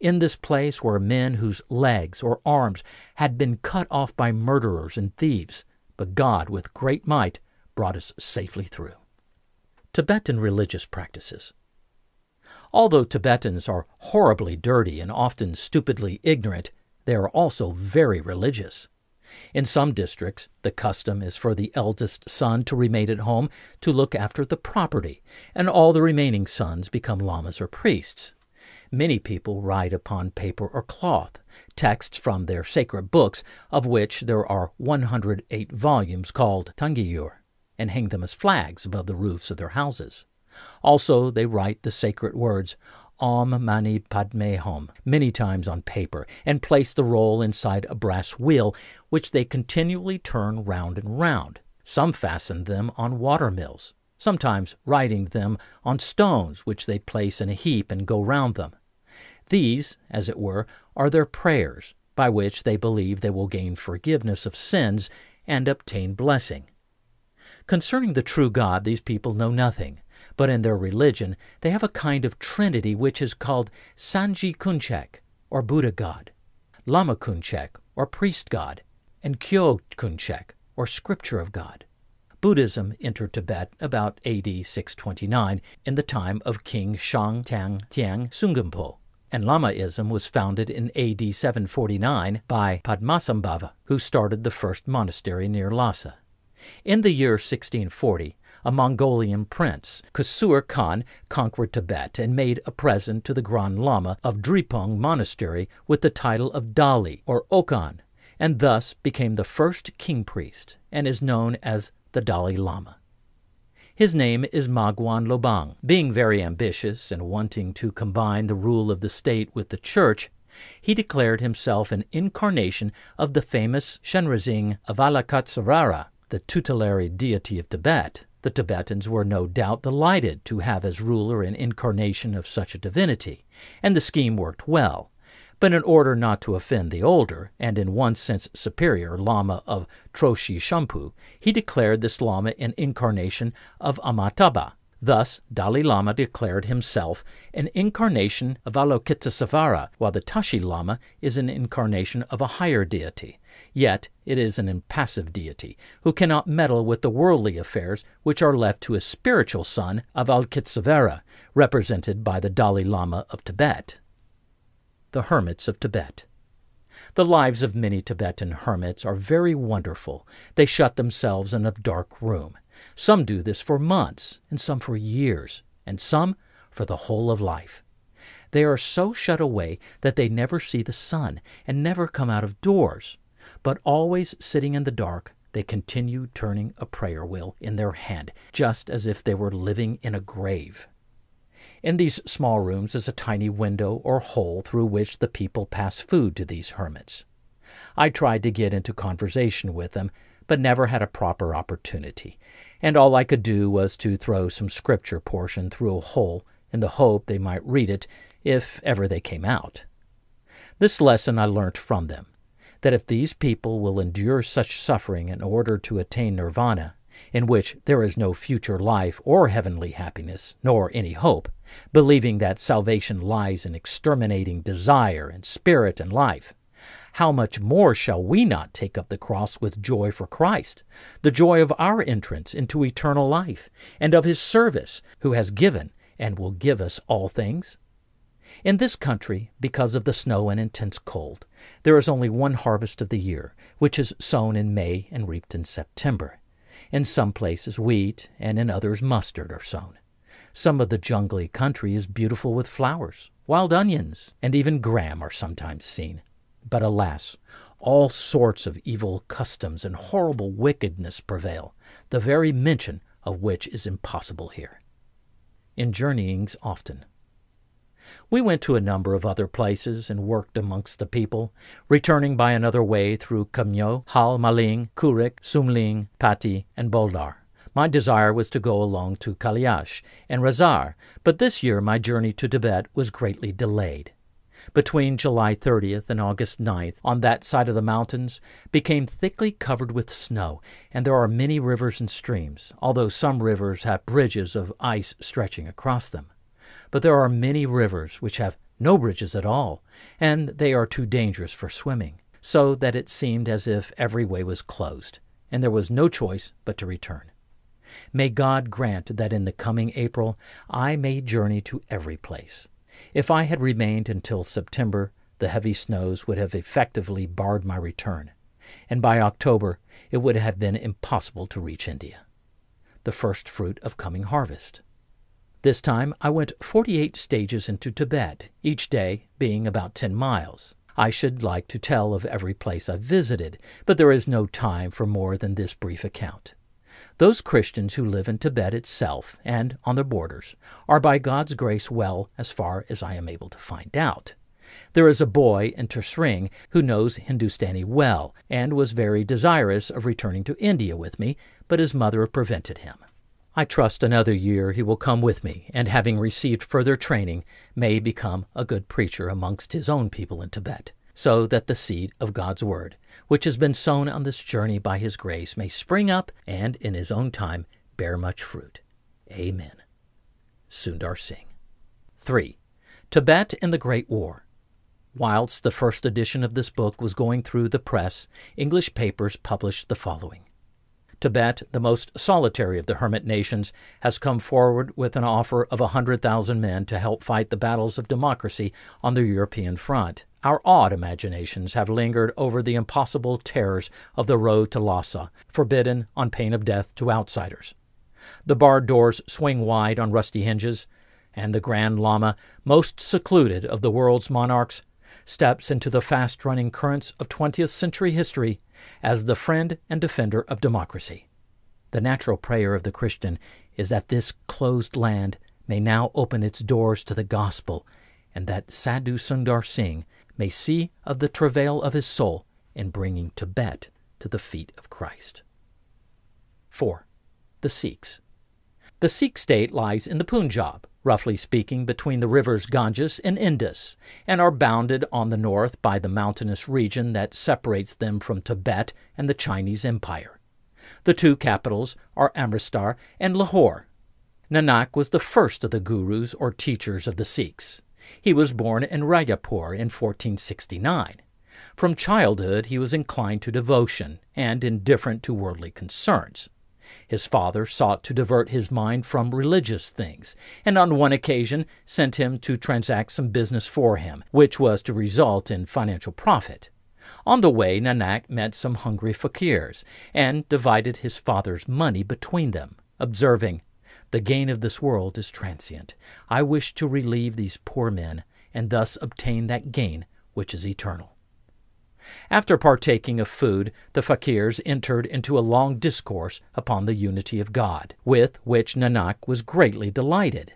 In this place were men whose legs or arms had been cut off by murderers and thieves, but God, with great might, brought us safely through. Tibetan religious practices. Although Tibetans are horribly dirty and often stupidly ignorant, they are also very religious. In some districts, the custom is for the eldest son to remain at home to look after the property, and all the remaining sons become lamas or priests. Many people write upon paper or cloth texts from their sacred books, of which there are 108 volumes called Tangiyur, and hang them as flags above the roofs of their houses. Also, they write the sacred words Om Mani Padme Hum many times on paper and place the roll inside a brass wheel, which they continually turn round and round. Some fasten them on water mills, sometimes writing them on stones, which they place in a heap and go round them. These, as it were, are their prayers, by which they believe they will gain forgiveness of sins and obtain blessing. Concerning the true God, these people know nothing, but in their religion they have a kind of trinity which is called Sanji Kunchek, or Buddha God, Lama Kunchek, or Priest God, and Kyo Kunchek, or Scripture of God. Buddhism entered Tibet about AD 629 in the time of King Shang Tang Tiang Sungampo, and Lamaism was founded in AD 749 by Padmasambhava, who started the first monastery near Lhasa. In the year 1640, a Mongolian prince, Kusur Khan, conquered Tibet and made a present to the Grand Lama of Drepung Monastery with the title of Dali or Okan, and thus became the first king priest and is known as the Dalai Lama. His name is Magwan Lobang. Being very ambitious and wanting to combine the rule of the state with the church, he declared himself an incarnation of the famous Shenrezing Avalokitesvara, the tutelary deity of Tibet, the Tibetans were no doubt delighted to have as ruler an incarnation of such a divinity, and the scheme worked well. But in order not to offend the older, and in one sense superior, Lama of Troshi Shampu, he declared this Lama an incarnation of Amitabha, Thus, Dalai Lama declared himself an incarnation of Avalokitesvara, while the Tashi Lama is an incarnation of a higher deity. Yet it is an impassive deity, who cannot meddle with the worldly affairs which are left to his spiritual son, of Avalokitesvara, represented by the Dalai Lama of Tibet. The Hermits of Tibet the lives of many Tibetan hermits are very wonderful. They shut themselves in a dark room. Some do this for months, and some for years, and some for the whole of life. They are so shut away that they never see the sun and never come out of doors, but always sitting in the dark, they continue turning a prayer wheel in their hand, just as if they were living in a grave. In these small rooms is a tiny window or hole through which the people pass food to these hermits. I tried to get into conversation with them, but never had a proper opportunity, and all I could do was to throw some scripture portion through a hole in the hope they might read it if ever they came out. This lesson I learnt from them that if these people will endure such suffering in order to attain nirvana, in which there is no future life or heavenly happiness, nor any hope, believing that salvation lies in exterminating desire and spirit and life, how much more shall we not take up the cross with joy for Christ, the joy of our entrance into eternal life, and of his service, who has given and will give us all things? In this country, because of the snow and intense cold, there is only one harvest of the year, which is sown in May and reaped in September. In some places, wheat, and in others, mustard are sown. Some of the jungly country is beautiful with flowers. Wild onions and even gram are sometimes seen. But alas, all sorts of evil customs and horrible wickedness prevail, the very mention of which is impossible here. In journeyings often. We went to a number of other places and worked amongst the people, returning by another way through Kamyo, Hal Maling, Kurik, Sumling, Pati, and Boldar. My desire was to go along to Kailash and Razar, but this year my journey to Tibet was greatly delayed between July 30th and August 9th on that side of the mountains became thickly covered with snow, and there are many rivers and streams, although some rivers have bridges of ice stretching across them. But there are many rivers which have no bridges at all, and they are too dangerous for swimming, so that it seemed as if every way was closed, and there was no choice but to return. May God grant that in the coming April I may journey to every place if I had remained until September, the heavy snows would have effectively barred my return, and by October it would have been impossible to reach India, the first fruit of coming harvest. This time I went 48 stages into Tibet, each day being about 10 miles. I should like to tell of every place I visited, but there is no time for more than this brief account. Those Christians who live in Tibet itself and on the borders are by God's grace well as far as I am able to find out. There is a boy in Tersring who knows Hindustani well and was very desirous of returning to India with me, but his mother prevented him. I trust another year he will come with me, and having received further training, may become a good preacher amongst his own people in Tibet, so that the seed of God's Word, which has been sown on this journey by His grace, may spring up and, in His own time, bear much fruit. Amen. Sundar Singh. 3. Tibet in the Great War. Whilst the first edition of this book was going through the press, English papers published the following Tibet, the most solitary of the hermit nations, has come forward with an offer of a 100,000 men to help fight the battles of democracy on the European front. Our awed imaginations have lingered over the impossible terrors of the road to Lhasa, forbidden on pain of death to outsiders. The barred doors swing wide on rusty hinges, and the Grand Lama, most secluded of the world's monarchs, steps into the fast running currents of 20th century history as the friend and defender of democracy. The natural prayer of the Christian is that this closed land may now open its doors to the gospel, and that Sadhu Sundar Singh may see of the travail of his soul in bringing Tibet to the feet of Christ. 4. The Sikhs. The Sikh state lies in the Punjab, roughly speaking between the rivers Ganges and Indus, and are bounded on the north by the mountainous region that separates them from Tibet and the Chinese Empire. The two capitals are Amritsar and Lahore. Nanak was the first of the gurus or teachers of the Sikhs. He was born in Raipur in 1469. From childhood he was inclined to devotion and indifferent to worldly concerns. His father sought to divert his mind from religious things, and on one occasion sent him to transact some business for him, which was to result in financial profit. On the way, Nanak met some hungry fakirs, and divided his father's money between them, observing, The gain of this world is transient. I wish to relieve these poor men, and thus obtain that gain which is eternal. After partaking of food, the fakirs entered into a long discourse upon the unity of God, with which Nanak was greatly delighted.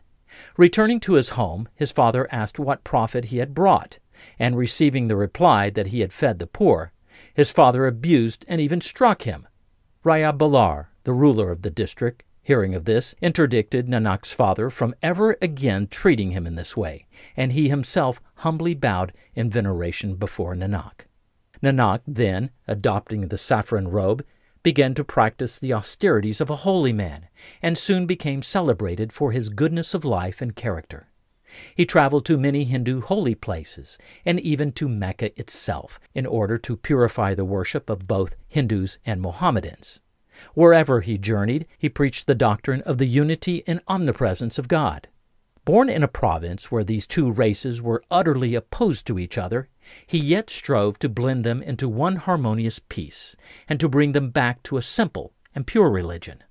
Returning to his home, his father asked what profit he had brought, and receiving the reply that he had fed the poor, his father abused and even struck him. Raya Balar, the ruler of the district, hearing of this, interdicted Nanak's father from ever again treating him in this way, and he himself humbly bowed in veneration before Nanak. Nanak then, adopting the saffron robe, began to practice the austerities of a holy man, and soon became celebrated for his goodness of life and character. He traveled to many Hindu holy places, and even to Mecca itself, in order to purify the worship of both Hindus and Mohammedans. Wherever he journeyed, he preached the doctrine of the unity and omnipresence of God. Born in a province where these two races were utterly opposed to each other, he yet strove to blend them into one harmonious peace, and to bring them back to a simple and pure religion.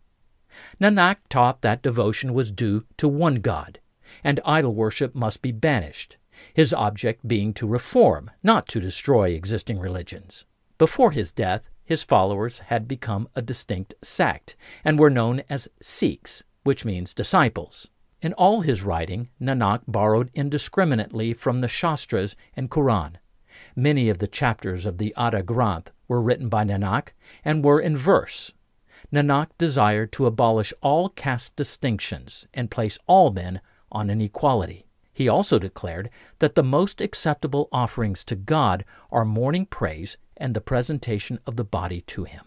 Nanak taught that devotion was due to one God, and idol worship must be banished, his object being to reform, not to destroy existing religions. Before his death, his followers had become a distinct sect, and were known as Sikhs, which means disciples. In all his writing, Nanak borrowed indiscriminately from the Shastras and Quran. Many of the chapters of the Adi Granth were written by Nanak and were in verse. Nanak desired to abolish all caste distinctions and place all men on an equality. He also declared that the most acceptable offerings to God are morning praise and the presentation of the body to Him.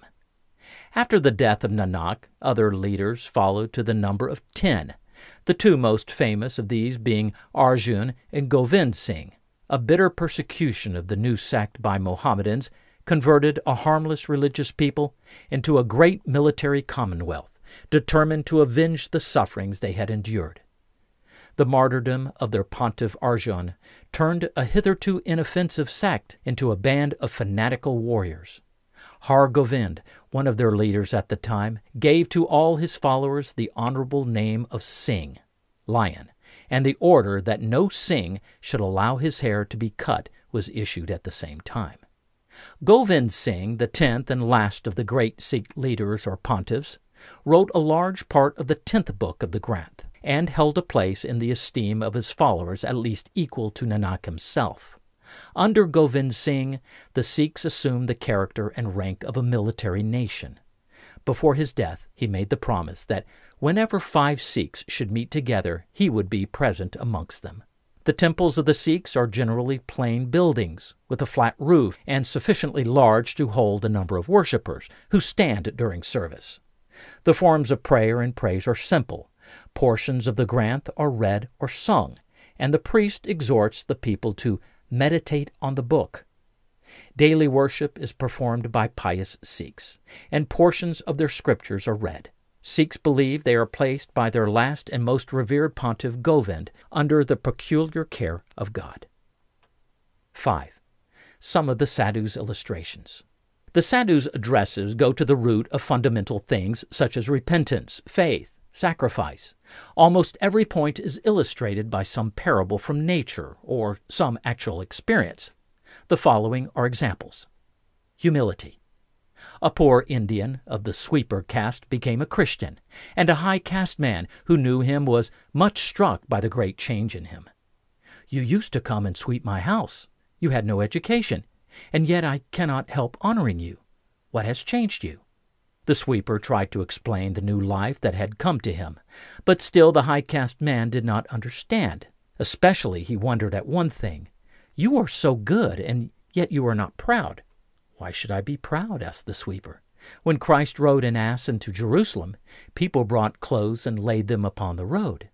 After the death of Nanak, other leaders followed to the number of ten the two most famous of these being Arjun and Govind Singh. A bitter persecution of the new sect by Mohammedans converted a harmless religious people into a great military commonwealth, determined to avenge the sufferings they had endured. The martyrdom of their pontiff Arjun turned a hitherto inoffensive sect into a band of fanatical warriors. Har Govind, one of their leaders at the time, gave to all his followers the honorable name of Singh, lion, and the order that no Singh should allow his hair to be cut was issued at the same time. Govind Singh, the tenth and last of the great Sikh leaders or pontiffs, wrote a large part of the tenth book of the Granth, and held a place in the esteem of his followers at least equal to Nanak himself. Under Govind Singh, the Sikhs assumed the character and rank of a military nation. Before his death, he made the promise that whenever five Sikhs should meet together, he would be present amongst them. The temples of the Sikhs are generally plain buildings with a flat roof and sufficiently large to hold a number of worshippers who stand during service. The forms of prayer and praise are simple. Portions of the Granth are read or sung, and the priest exhorts the people to meditate on the book. Daily worship is performed by pious Sikhs, and portions of their scriptures are read. Sikhs believe they are placed by their last and most revered pontiff Govind under the peculiar care of God. 5. Some of the Sadhu's illustrations. The Sadhu's addresses go to the root of fundamental things such as repentance, faith, sacrifice. Almost every point is illustrated by some parable from nature or some actual experience. The following are examples Humility. A poor Indian of the sweeper caste became a Christian, and a high caste man who knew him was much struck by the great change in him. You used to come and sweep my house. You had no education, and yet I cannot help honoring you. What has changed you? The sweeper tried to explain the new life that had come to him, but still the high caste man did not understand. Especially he wondered at one thing. You are so good, and yet you are not proud. Why should I be proud? asked the sweeper. When Christ rode an ass into Jerusalem, people brought clothes and laid them upon the road.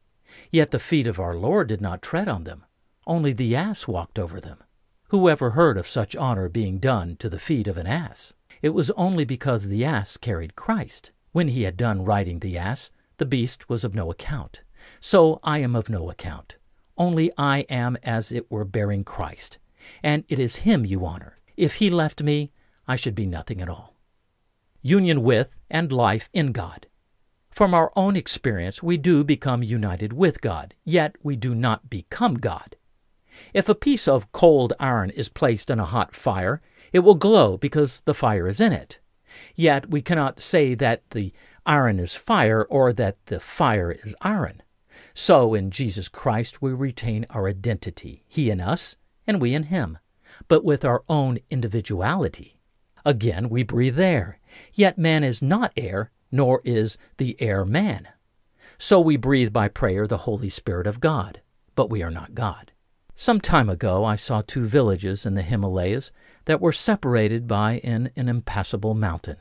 Yet the feet of our Lord did not tread on them, only the ass walked over them. Who ever heard of such honor being done to the feet of an ass? It was only because the ass carried Christ. When he had done riding the ass, the beast was of no account. So I am of no account. Only I am as it were bearing Christ, and it is him you honor. If he left me, I should be nothing at all. Union with and life in God. From our own experience, we do become united with God, yet we do not become God. If a piece of cold iron is placed in a hot fire, it will glow because the fire is in it. Yet we cannot say that the iron is fire or that the fire is iron. So in Jesus Christ we retain our identity, He in us and we in Him, but with our own individuality. Again, we breathe air, yet man is not air, nor is the air man. So we breathe by prayer the Holy Spirit of God, but we are not God. Some time ago I saw two villages in the Himalayas that were separated by an, an impassable mountain.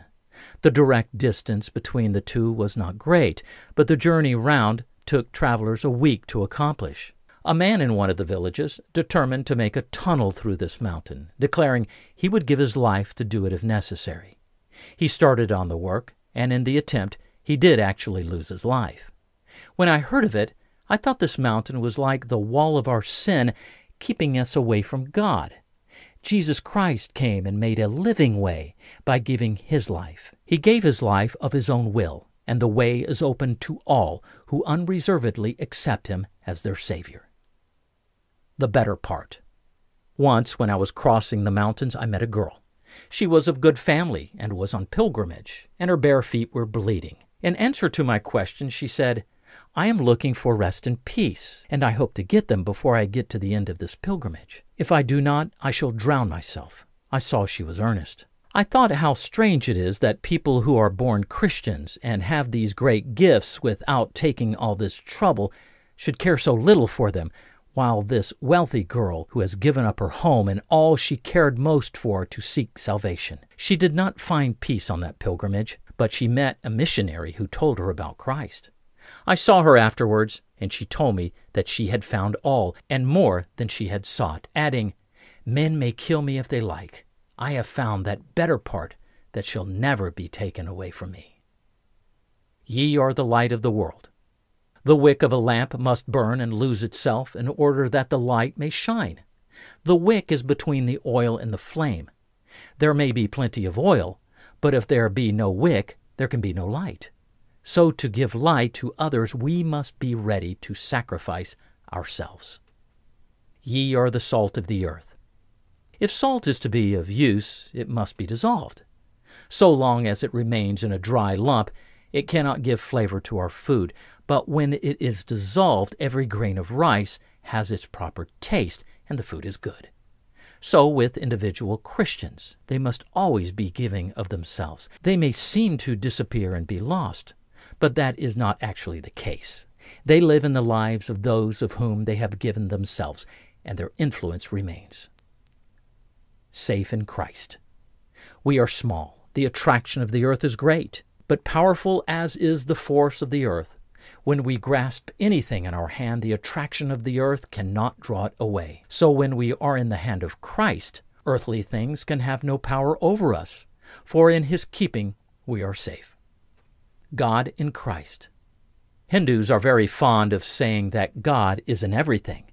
The direct distance between the two was not great, but the journey round took travelers a week to accomplish. A man in one of the villages determined to make a tunnel through this mountain, declaring he would give his life to do it if necessary. He started on the work, and in the attempt he did actually lose his life. When I heard of it, I thought this mountain was like the wall of our sin, keeping us away from God. Jesus Christ came and made a living way by giving his life. He gave his life of his own will, and the way is open to all who unreservedly accept him as their Savior. The better part. Once, when I was crossing the mountains, I met a girl. She was of good family and was on pilgrimage, and her bare feet were bleeding. In answer to my question, she said, I am looking for rest and peace, and I hope to get them before I get to the end of this pilgrimage. If I do not, I shall drown myself. I saw she was earnest. I thought how strange it is that people who are born Christians and have these great gifts without taking all this trouble should care so little for them, while this wealthy girl who has given up her home and all she cared most for to seek salvation. She did not find peace on that pilgrimage, but she met a missionary who told her about Christ. I saw her afterwards, and she told me that she had found all and more than she had sought, adding, Men may kill me if they like. I have found that better part that shall never be taken away from me. Ye are the light of the world. The wick of a lamp must burn and lose itself in order that the light may shine. The wick is between the oil and the flame. There may be plenty of oil, but if there be no wick, there can be no light. So, to give light to others, we must be ready to sacrifice ourselves. Ye are the salt of the earth. If salt is to be of use, it must be dissolved. So long as it remains in a dry lump, it cannot give flavor to our food. But when it is dissolved, every grain of rice has its proper taste, and the food is good. So with individual Christians, they must always be giving of themselves. They may seem to disappear and be lost, but that is not actually the case. They live in the lives of those of whom they have given themselves, and their influence remains. Safe in Christ. We are small. The attraction of the earth is great. But powerful as is the force of the earth, when we grasp anything in our hand, the attraction of the earth cannot draw it away. So when we are in the hand of Christ, earthly things can have no power over us, for in his keeping we are safe. God in Christ. Hindus are very fond of saying that God is in everything.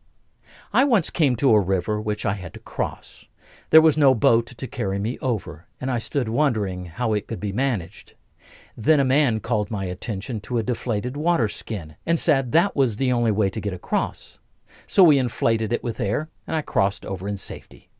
I once came to a river which I had to cross. There was no boat to carry me over, and I stood wondering how it could be managed. Then a man called my attention to a deflated water skin and said that was the only way to get across. So we inflated it with air, and I crossed over in safety.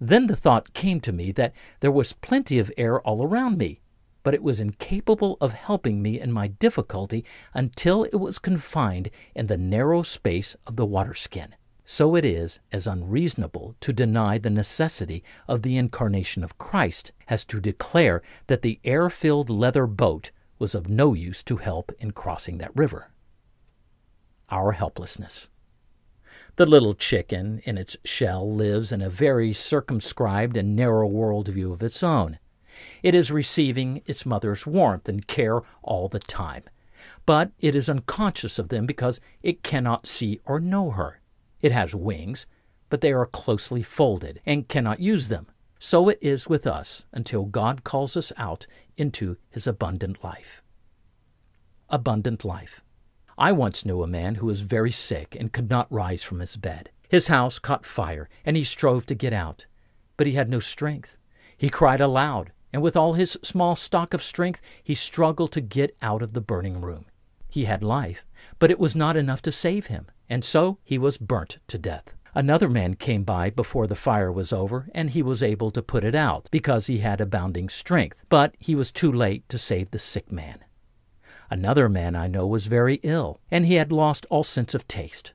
Then the thought came to me that there was plenty of air all around me, but it was incapable of helping me in my difficulty until it was confined in the narrow space of the water skin. So it is as unreasonable to deny the necessity of the incarnation of Christ as to declare that the air filled leather boat was of no use to help in crossing that river. Our helplessness. The little chicken in its shell lives in a very circumscribed and narrow world view of its own. It is receiving its mother's warmth and care all the time, but it is unconscious of them because it cannot see or know her. It has wings, but they are closely folded and cannot use them. So it is with us until God calls us out into his abundant life. Abundant life. I once knew a man who was very sick and could not rise from his bed. His house caught fire, and he strove to get out, but he had no strength. He cried aloud, and with all his small stock of strength, he struggled to get out of the burning room. He had life, but it was not enough to save him and so he was burnt to death. Another man came by before the fire was over, and he was able to put it out, because he had abounding strength, but he was too late to save the sick man. Another man I know was very ill, and he had lost all sense of taste.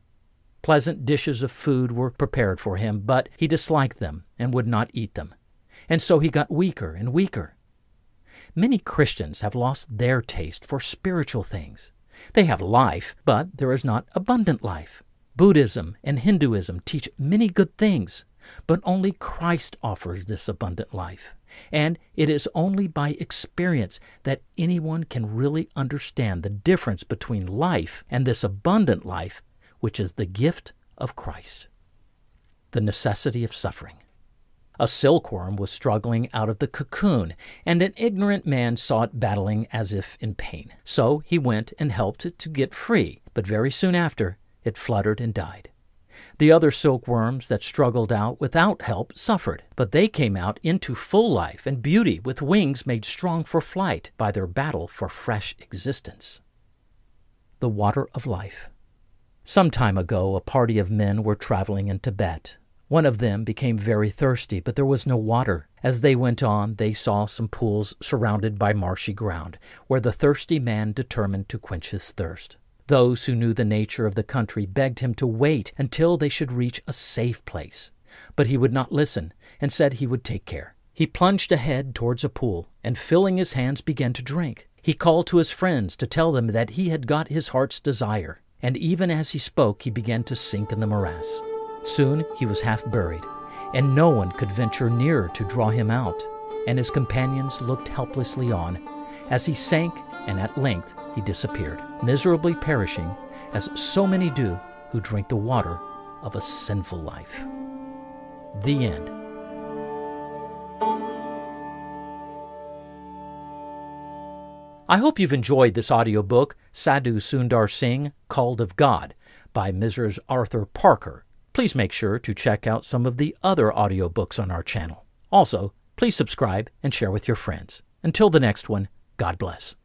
Pleasant dishes of food were prepared for him, but he disliked them and would not eat them, and so he got weaker and weaker. Many Christians have lost their taste for spiritual things. They have life, but there is not abundant life. Buddhism and Hinduism teach many good things, but only Christ offers this abundant life. And it is only by experience that anyone can really understand the difference between life and this abundant life, which is the gift of Christ. The necessity of suffering. A silkworm was struggling out of the cocoon, and an ignorant man saw it battling as if in pain. So he went and helped it to get free, but very soon after it fluttered and died. The other silkworms that struggled out without help suffered, but they came out into full life and beauty with wings made strong for flight by their battle for fresh existence. The water of life. Some time ago, a party of men were traveling in Tibet. One of them became very thirsty, but there was no water. As they went on, they saw some pools surrounded by marshy ground, where the thirsty man determined to quench his thirst. Those who knew the nature of the country begged him to wait until they should reach a safe place. But he would not listen, and said he would take care. He plunged ahead towards a pool, and filling his hands began to drink. He called to his friends to tell them that he had got his heart's desire, and even as he spoke he began to sink in the morass. Soon he was half buried, and no one could venture nearer to draw him out, and his companions looked helplessly on as he sank, and at length he disappeared, miserably perishing, as so many do who drink the water of a sinful life. The end. I hope you've enjoyed this audiobook, Sadhu Sundar Singh, Called of God, by Mrs. Arthur Parker please make sure to check out some of the other audiobooks on our channel. Also, please subscribe and share with your friends. Until the next one, God bless.